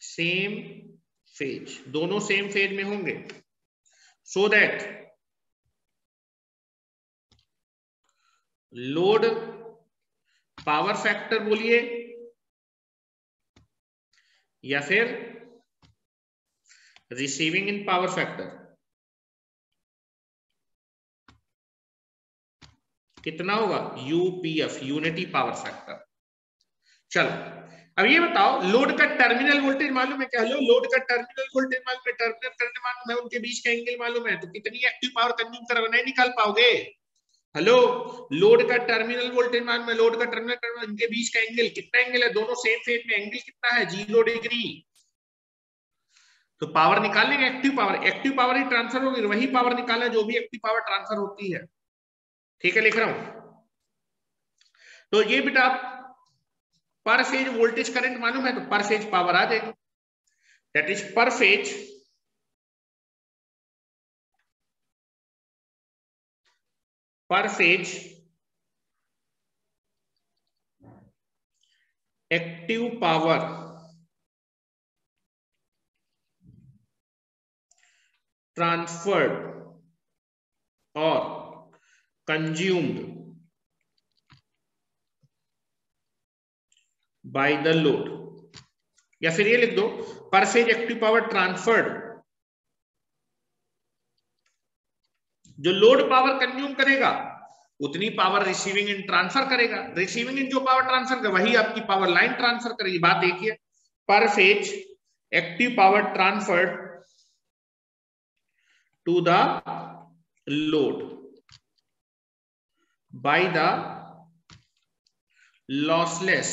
same phase दोनों सेम फेज में होंगे so that load power factor बोलिए या फिर receiving इन power factor कितना होगा UPF unity power factor चलो अब ये बताओ लोड का टर्मिनल वोल्टेज मालूम है कह लो लोड का टर्मिनल वोल्टेज मालूम है टर्मिनल करंट मालूम है उनके बीच का एंगल मालूम है तो कितनी एक्टिव पावर कंज्यूम कर नहीं निकाल पाओगे हेलो लोड का टर्मिनल वोल्टेज मालूम है लोड का टर्मिनल करंट उनके बीच का एंगल कितना एंगल है दोनों सेम फेज में एंगल कितना है जीरो डिग्री तो पावर निकालेंगे एक्टिव पावर एक्टिव पावर ही ट्रांसफर होगी वही पावर निकालना जो भी एक्टिव पावर ट्रांसफर होती है ठीक है लिख रहा हूं तो ये बेटा आप पर फेज वोल्टेज करंट मालूम है तो पर फेज पावर आ जाएगी that is per phase per phase active power transferred और consumed by the load या फिर ये लिख दो per phase active power transferred जो लोड पावर कंज्यूम करेगा उतनी पावर रिसीविंग इन ट्रांसफर करेगा रिसीविंग इन जो पावर ट्रांसफर करेगा वही आपकी पावर लाइन ट्रांसफर करेगी बात एक ही है per phase active power transferred to the load by the lossless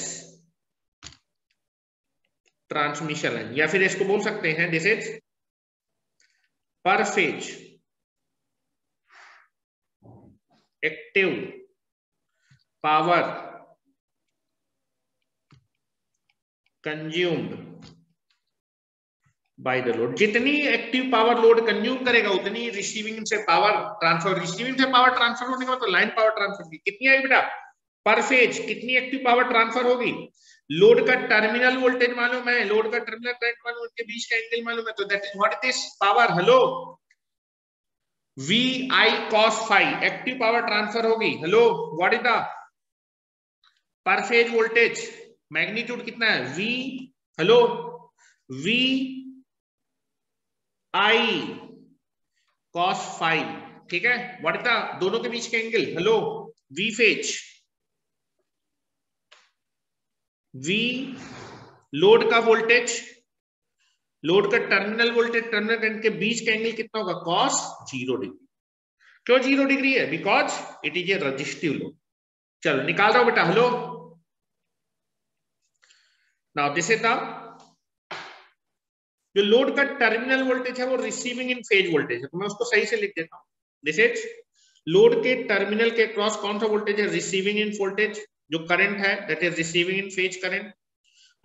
transmission line या फिर इसको बोल सकते हैं this is per phase active power consumed by the load जितनी एक्टिव पावर लोड कंज्यूम करेगा उतनी रिसीविंग से पावर ट्रांसफर रिसीविंग से पावर ट्रांसफर होने के मतलब लाइन पावर ट्रांसफर की कितनी आई बेटा पर फेज कितनी एक्टिव पावर ट्रांसफर होगी लोड का टर्मिनल वोल्टेज मालूम है लोड का टर्मिनल करंट मालूम उनके बीच का एंगल मालूम है तो that is what is this power hello V I cos five active power transfer होगी hello what is the per phase voltage magnitude कितना है V hello V I cos five ठीक है वर्ता इज द दोनों के बीच का angle hello V phase V load का वोल्टेज लोड का टर्मिनल वोल्टेज टर्मिनल करंट के बीच का एंगल कितना होगा कॉस जीरो डिग्री क्यों जीरो डिग्री है because it is a resistive load चलो निकाल रहा हूं बेटा hello now this is the जो लोड का टर्मिनल वोल्टेज है वो रिसीविंग इन फेज वोल्टेज है तो मैं उसको सही से लिख देता हूँ दिस लोड के टर्मिनल के क्रॉस कौन सा वोल्टेज है रिसीविंग इन वोल्टेज जो करंट है that is receiving end phase current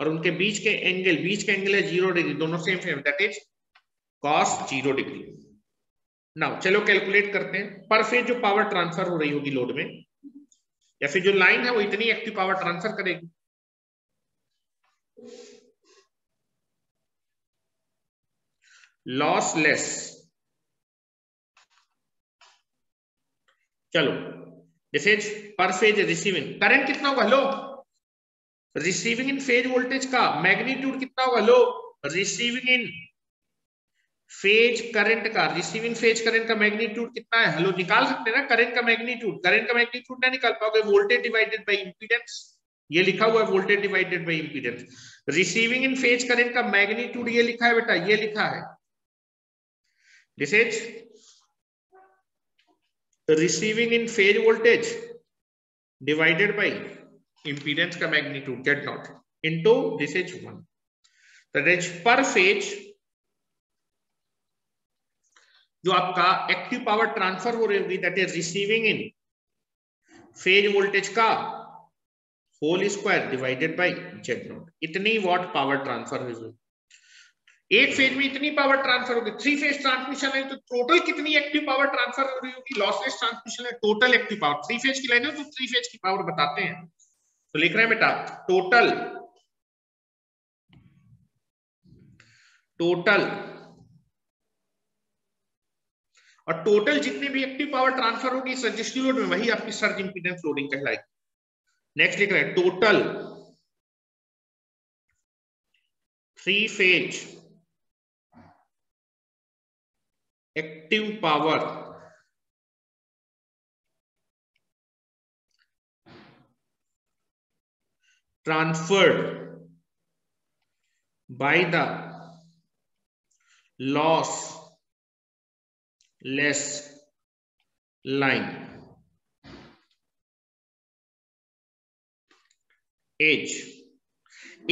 और उनके बीच के एंगल बीच के एंगल है जीरो डिग्री दोनों same phase that is cos zero degree now चलो कैलकुलेट करते हैं पर फेज जो पावर ट्रांसफर हो रही होगी लोड में या फिर जो लाइन है वो इतनी एक्टिव पावर ट्रांसफर करेगी लॉसलेस चलो this is per phase receiving current कितना होगा लो रिसीविंग इन फेज वोल्टेज का मैग्नीट्यूड कितना होगा लो रिसीविंग इन फेज करंट का रिसीविंग फेज करंट का मैग्नीट्यूड कितना है हेलो निकाल सकते हैं ना करंट का मैग्नीट्यूड करंट का मैग्नीट्यूड ना निकाल पाओगे वोल्टेज डिवाइडेड बाय इंपीडेंस ये लिखा हुआ है voltage divided by impedance receiving end phase current का मैग्नीट्यूड ये लिखा है बेटा ये लिखा है This is receiving in phase voltage divided by impedance ka magnitude get not into this is one. That is per phase जो आपका एक्टिव पावर ट्रांसफर हो रही होगी that is receiving end phase voltage का whole square divided by Z naught इतनी watt power transfer हुई एक phase में इतनी पावर ट्रांसफर होगी थ्री फेज ट्रांसमिशन है तो टोटल कितनी एक्टिव पावर ट्रांसफर हो रही होगी लॉसलेस ट्रांसमिशन है total active power three phase की लाइन है तो थ्री फेज की पावर बताते हैं तो लिख रहे हैं बेटा टोटल टोटल और टोटल जितनी भी एक्टिव पावर ट्रांसफर होगी सर रजिस्ट्री लोड में वही आपकी सर्ज इंपीडेंस लोडिंग कहलाएगी नेक्स्ट लिख रहे हैं total three phase active power. Transferred by the lossless line H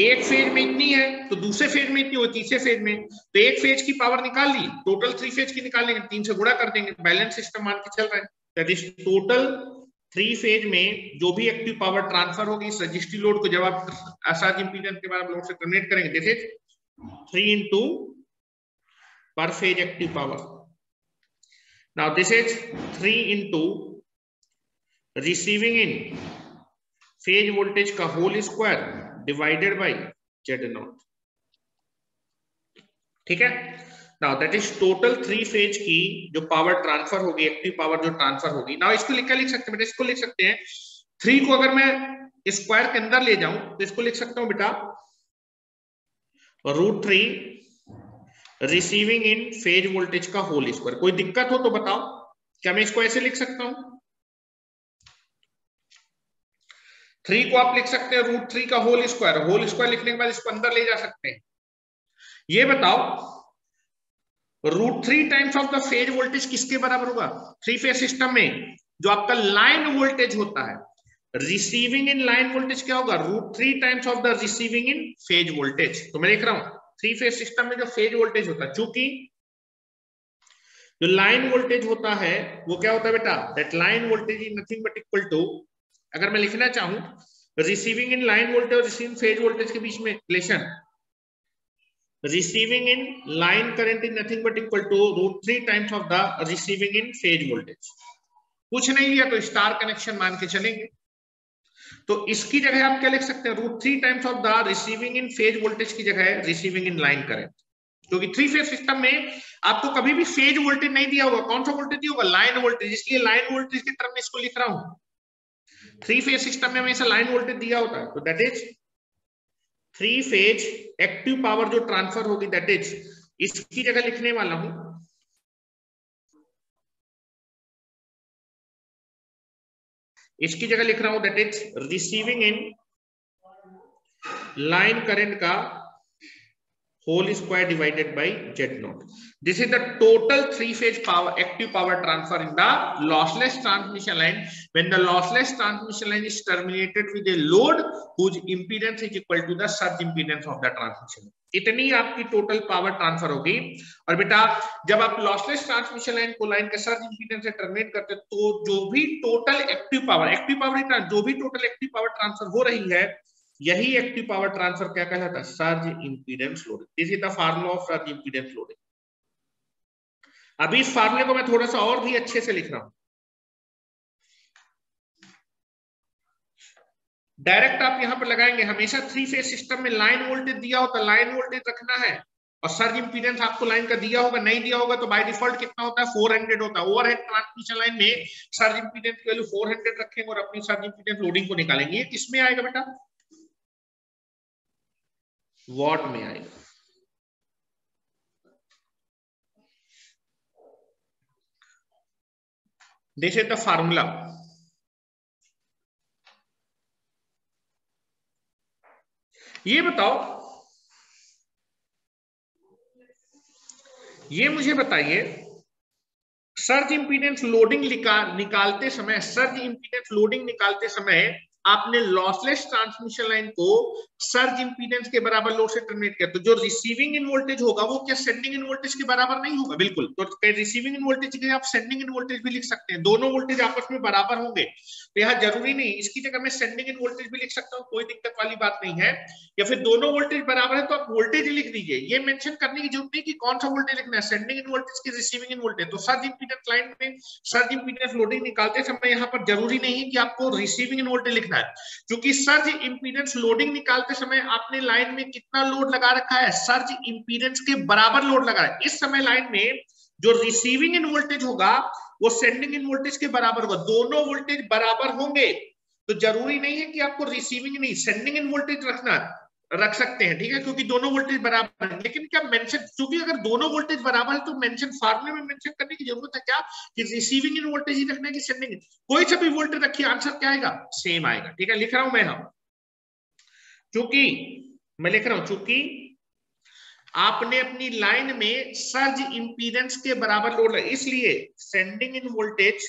एक फेज में इतनी है तो दूसरे फेज में इतनी हो तीसरे फेज में तो एक फेज की पावर निकाल ली टोटल थ्री फेज की निकाल लेंगे तीन से गुड़ा कर देंगे बैलेंस सिस्टम मान के चल रहा है that is total three phase में जो भी एक्टिव पावर ट्रांसफर होगी इस रजिस्ट्री लोड को जब आप आसाद इम्पीडेंस के बाद लोड से टर्मिनेट करेंगे this three into per phase active power now this is three into receiving end phase voltage का whole square divided by z naught ठीक है now that is total three phase की जो power transfer होगी active power जो transfer होगी now इसको लिख लिख सकते हैं इसको लिख सकते हैं थ्री को अगर मैं स्क्वायर के अंदर ले जाऊं तो इसको लिख सकता हूं बेटा root three receiving end phase voltage का होल स्क्वायर कोई दिक्कत हो तो बताओ क्या मैं इसको ऐसे लिख सकता हूं थ्री को आप लिख सकते हैं रूट थ्री का होल स्क्वायर होल स्क्वायर लिखने के बाद इसको अंदर ले जा सकते हैं ये बताओ root three times of the phase voltage किसके बराबर होगा थ्री फेज सिस्टम में जो आपका लाइन वोल्टेज होता है रिसीविंग इन लाइन वोल्टेज क्या होगा root three times of the receiving end phase voltage तो मैं देख रहा हूं थ्री फेज सिस्टम में जो फेज वोल्टेज होता है चूंकि जो लाइन वोल्टेज होता है वो क्या होता है बेटा that line voltage is nothing but equal to अगर मैं लिखना चाहूं रिसीविंग इन लाइन वोल्टेज और रिसीविंग फेज वोल्टेज के बीच में relation receiving end line current is nothing but equal to root three times of the receiving end phase voltage कुछ नहीं लिया तो स्टार कनेक्शन मान के चलेंगे तो इसकी जगह आप क्या लिख सकते हैं root three times of the receiving end phase voltage की जगह रिसीविंग इन लाइन करेंट क्योंकि थ्री फेज सिस्टम में आपको कभी भी फेज वोल्टेज नहीं दिया होगा कौन सा वोल्टेज दिया होगा लाइन वोल्टेज इसलिए लाइन वोल्टेज के टर्म में इसको लिख रहा हूं थ्री फेज सिस्टम में हमेशा लाइन वोल्टेज दिया होता है तो that is three phase active power जो ट्रांसफर होगी दैट इज इसकी जगह लिखने वाला हूं इसकी जगह लिख रहा हूं that is receiving end line current का whole square divided by z naught this is the total three phase power active power transfer in the lossless transmission line when the lossless transmission line is terminated with a load whose impedance is equal to the surge impedance of the transmission इतनी आपकी total power transfer होगी और बेटा जब आप lossless transmission line को line के surge impedance से टर्मिनेट करते तो जो भी total active power active power जो भी टोटल एक्टिव पावर ट्रांसफर हो रही है यही एक्टिव पावर ट्रांसफर क्या कहलाता है surge impedance loading this is the formula of surge impedance loading अभी इस फार्मूले को मैं थोड़ा सा और भी अच्छे से लिख रहा हूं डायरेक्ट आप यहां पर लगाएंगे हमेशा थ्री फेज सिस्टम में लाइन वोल्टेज दिया होता लाइन वोल्टेज रखना है और सर्ज इंपीडेंस आपको लाइन का दिया होगा नहीं दिया होगा तो बाय डिफॉल्ट कितना होता है 400 होता है ओवरहेड ट्रांसमिशन लाइन में सर्ज इंपीडेंस की वैल्यू 400 रखेंगे और अपनी सर्ज इंपीडेंस लोडिंग को निकालेंगे ये किसमें आएगा बेटा वॉट में आएगा दिस इज द फार्मूला ये बताओ ये मुझे बताइए सर्ज इंपीडेंस लोडिंग निकालते समय सर्ज इंपीडेंस लोडिंग निकालते समय आपने लॉसलेस ट्रांसमिशन लाइन को सर्ज इंपीडेंस के बराबर लोड से टर्मिनेट किया तो जो रिसीविंग इन वोल्टेज होगा वो क्या सेंडिंग इन वोल्टेज के बराबर नहीं होगा बिल्कुल तो रिसीविंग इन वोल्टेज के आप सेंडिंग इन वोल्टेज भी लिख सकते हैं दोनों वोल्टेज आपस में बराबर होंगे तो यहाँ जरूरी नहीं इसकी जगह मैं सेंडिंग इन वोल्टेज भी लिख सकता हूँ कोई दिक्कत वाली बात नहीं है या फिर दोनों वोल्टेज बराबर है तो आप वोल्टेज लिख दीजिए ये मैंशन करने की जरूरत नहीं की कौन सा वोल्टेज लिखना है सेंडिंग इन वोल्टेज की रिसीविंग इन वोल्टेज तो सर्ज इंपीडेंस लाइन में सर्ज इंपीडेंस लोडिंग निकालते समय यहाँ पर जरूरी नहीं कि आपको रिसीविंग इन वोल्टेज लिखना है क्योंकि सर्ज इंपीडेंस लोडिंग निकालते समय आपने लाइन में कितना लोड लगा रखा है सर्ज इंपीडेंस के बराबर लोड लगा है इस समय लाइन में जो रिसीविंग इन वोल्टेज होगा वो सेंडिंग इन वोल्टेज के बराबर होगा दोनों वोल्टेज बराबर होंगे तो जरूरी नहीं है कि आपको रिसीविंग नहीं सेंडिंग इन वोल्टेज रखना रख सकते हैं ठीक है क्योंकि दोनों वोल्टेज बराबर है लेकिन क्या मेंशन क्योंकि अगर दोनों वोल्टेज बराबर है तो मेंशन फार्मूले में मेंशन करने की जरूरत है क्या कि रिसीविंग इन वोल्टेज ही रखना कि सेंडिंग कोई सा भी वोल्टेज रखिए आंसर क्या आएगा सेम आएगा ठीक है लिख रहा हूं मैं हम चूंकि मैं लिख रहा हूं चूंकि आपने अपनी लाइन में सर्ज इंपीडेंस के बराबर लोड इसलिए sending end voltage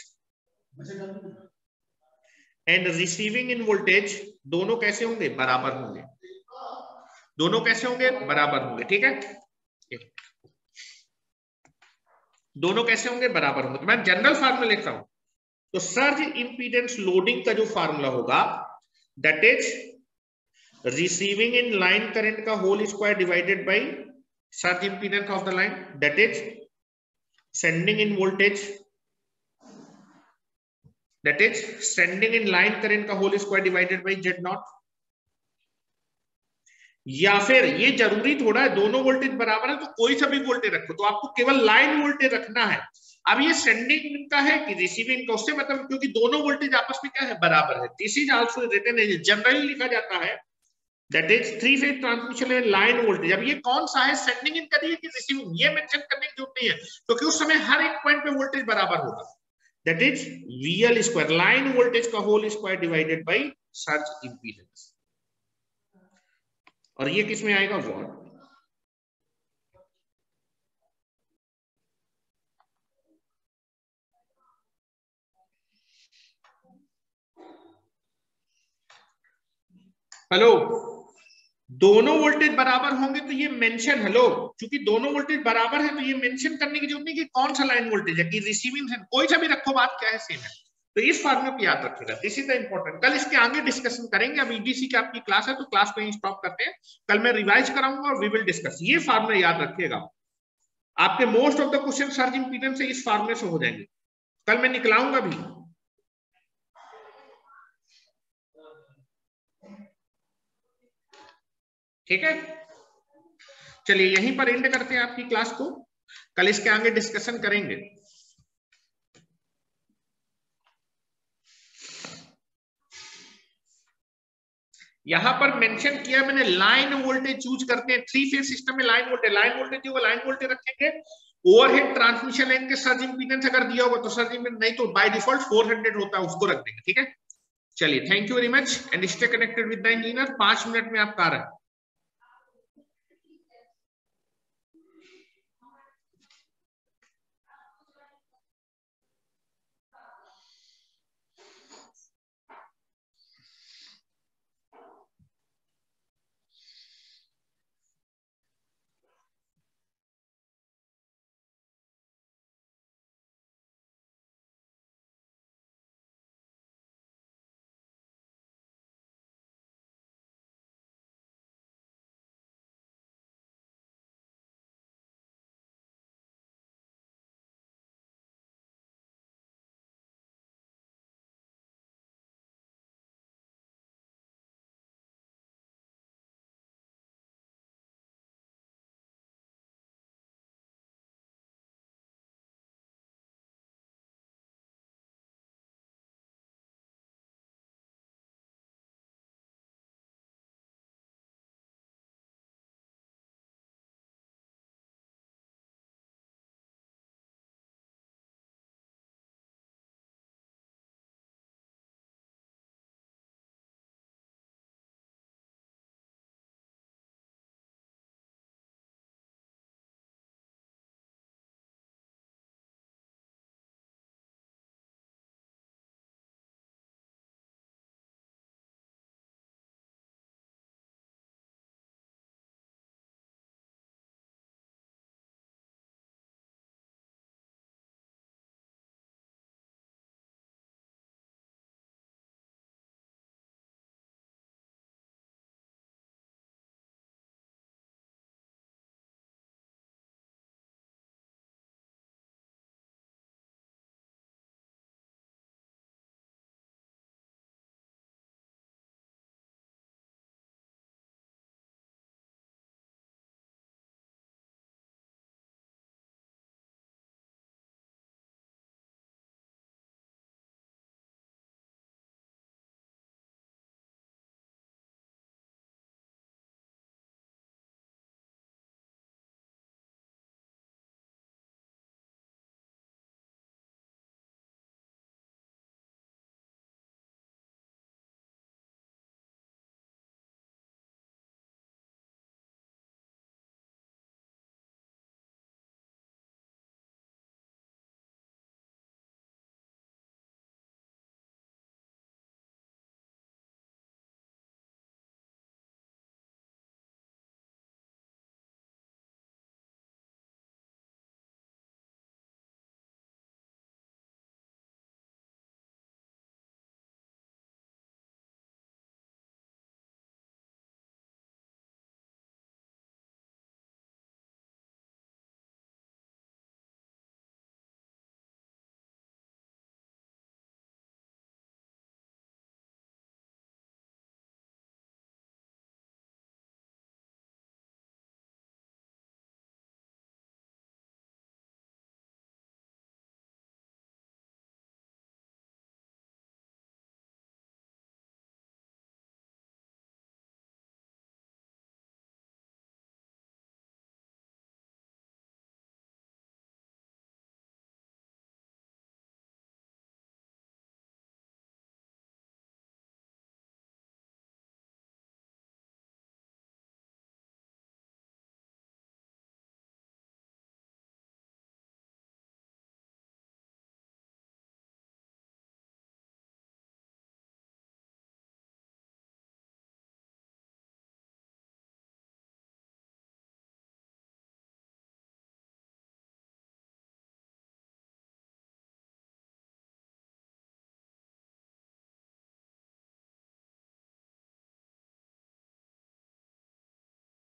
and receiving end voltage दोनों कैसे होंगे बराबर होंगे दोनों कैसे होंगे बराबर होंगे ठीक है दोनों कैसे होंगे बराबर होंगे तो मैं जनरल फार्मूला लिखता हूं तो सर्ज इंपीडेंस लोडिंग का जो फार्मूला होगा that is receiving end line current का whole square divided by surge impedance of the line that is sending end voltage that is sending end line current का whole square divided by Z naught या फिर ये जरूरी थोड़ा है दोनों voltage बराबर है तो कोई सा भी वोल्टेज रखो तो आपको केवल लाइन वोल्टेज रखना है अब ये सेंडिंग का है कि रिसीविंग का तो उससे मतलब क्योंकि दोनों वोल्टेज आपस में क्या है बराबर है this is also written as generally लिखा जाता है That is three phase transmission line line voltage अब ये कौन सा है sending in करिए कि receiving ये mention करने की जरूरत नहीं है क्योंकि उस समय हर एक point पे voltage बराबर होगा that is VL square line voltage का whole square divided by surge impedance. और ये किस में आएगा वॉट हेलो दोनों वोल्टेज बराबर होंगे तो ये मेंशन हेलो क्योंकि दोनों वोल्टेज बराबर है तो ये मेंशन करने की जरूरत नहीं कि कौन सा लाइन वोल्टेज है कि रिसीविंग है कोई सा भी रखो बात क्या है सेम है तो इस बात में याद रखिएगा दिस इज द इम्पोर्टेंट कल इसके आगे डिस्कशन करेंगे अब ईडीसी की आपकी क्लास है तो क्लास को स्टॉप करते हैं कल मैं रिवाइज कराऊंगा और वी विल डिस्कस ये फार्मूला याद रखिएगा आपके most of the question surge impedance से इस फार्मूले से हो जाएंगे कल मैं निकलाऊंगा भी ठीक है चलिए यहीं पर एंड करते हैं आपकी क्लास को कल इसके आगे डिस्कशन करेंगे यहां पर मेंशन किया मैंने लाइन वोल्टेज चूज करते हैं थ्री फेज सिस्टम में लाइन वोल्टेज लाइन वोल्टेज जो लाइन वोल्टेज रखेंगे ओवरहेड ट्रांसमिशन लाइन के सर्ज इंपीडेंस अगर दिया होगा तो सर्ज इंपीडेंस नहीं तो बाय डिफॉल्ट 400 होता है उसको रख देंगे ठीक है चलिए thank you very much and stay connected with the engineer पांच मिनट में आप कार है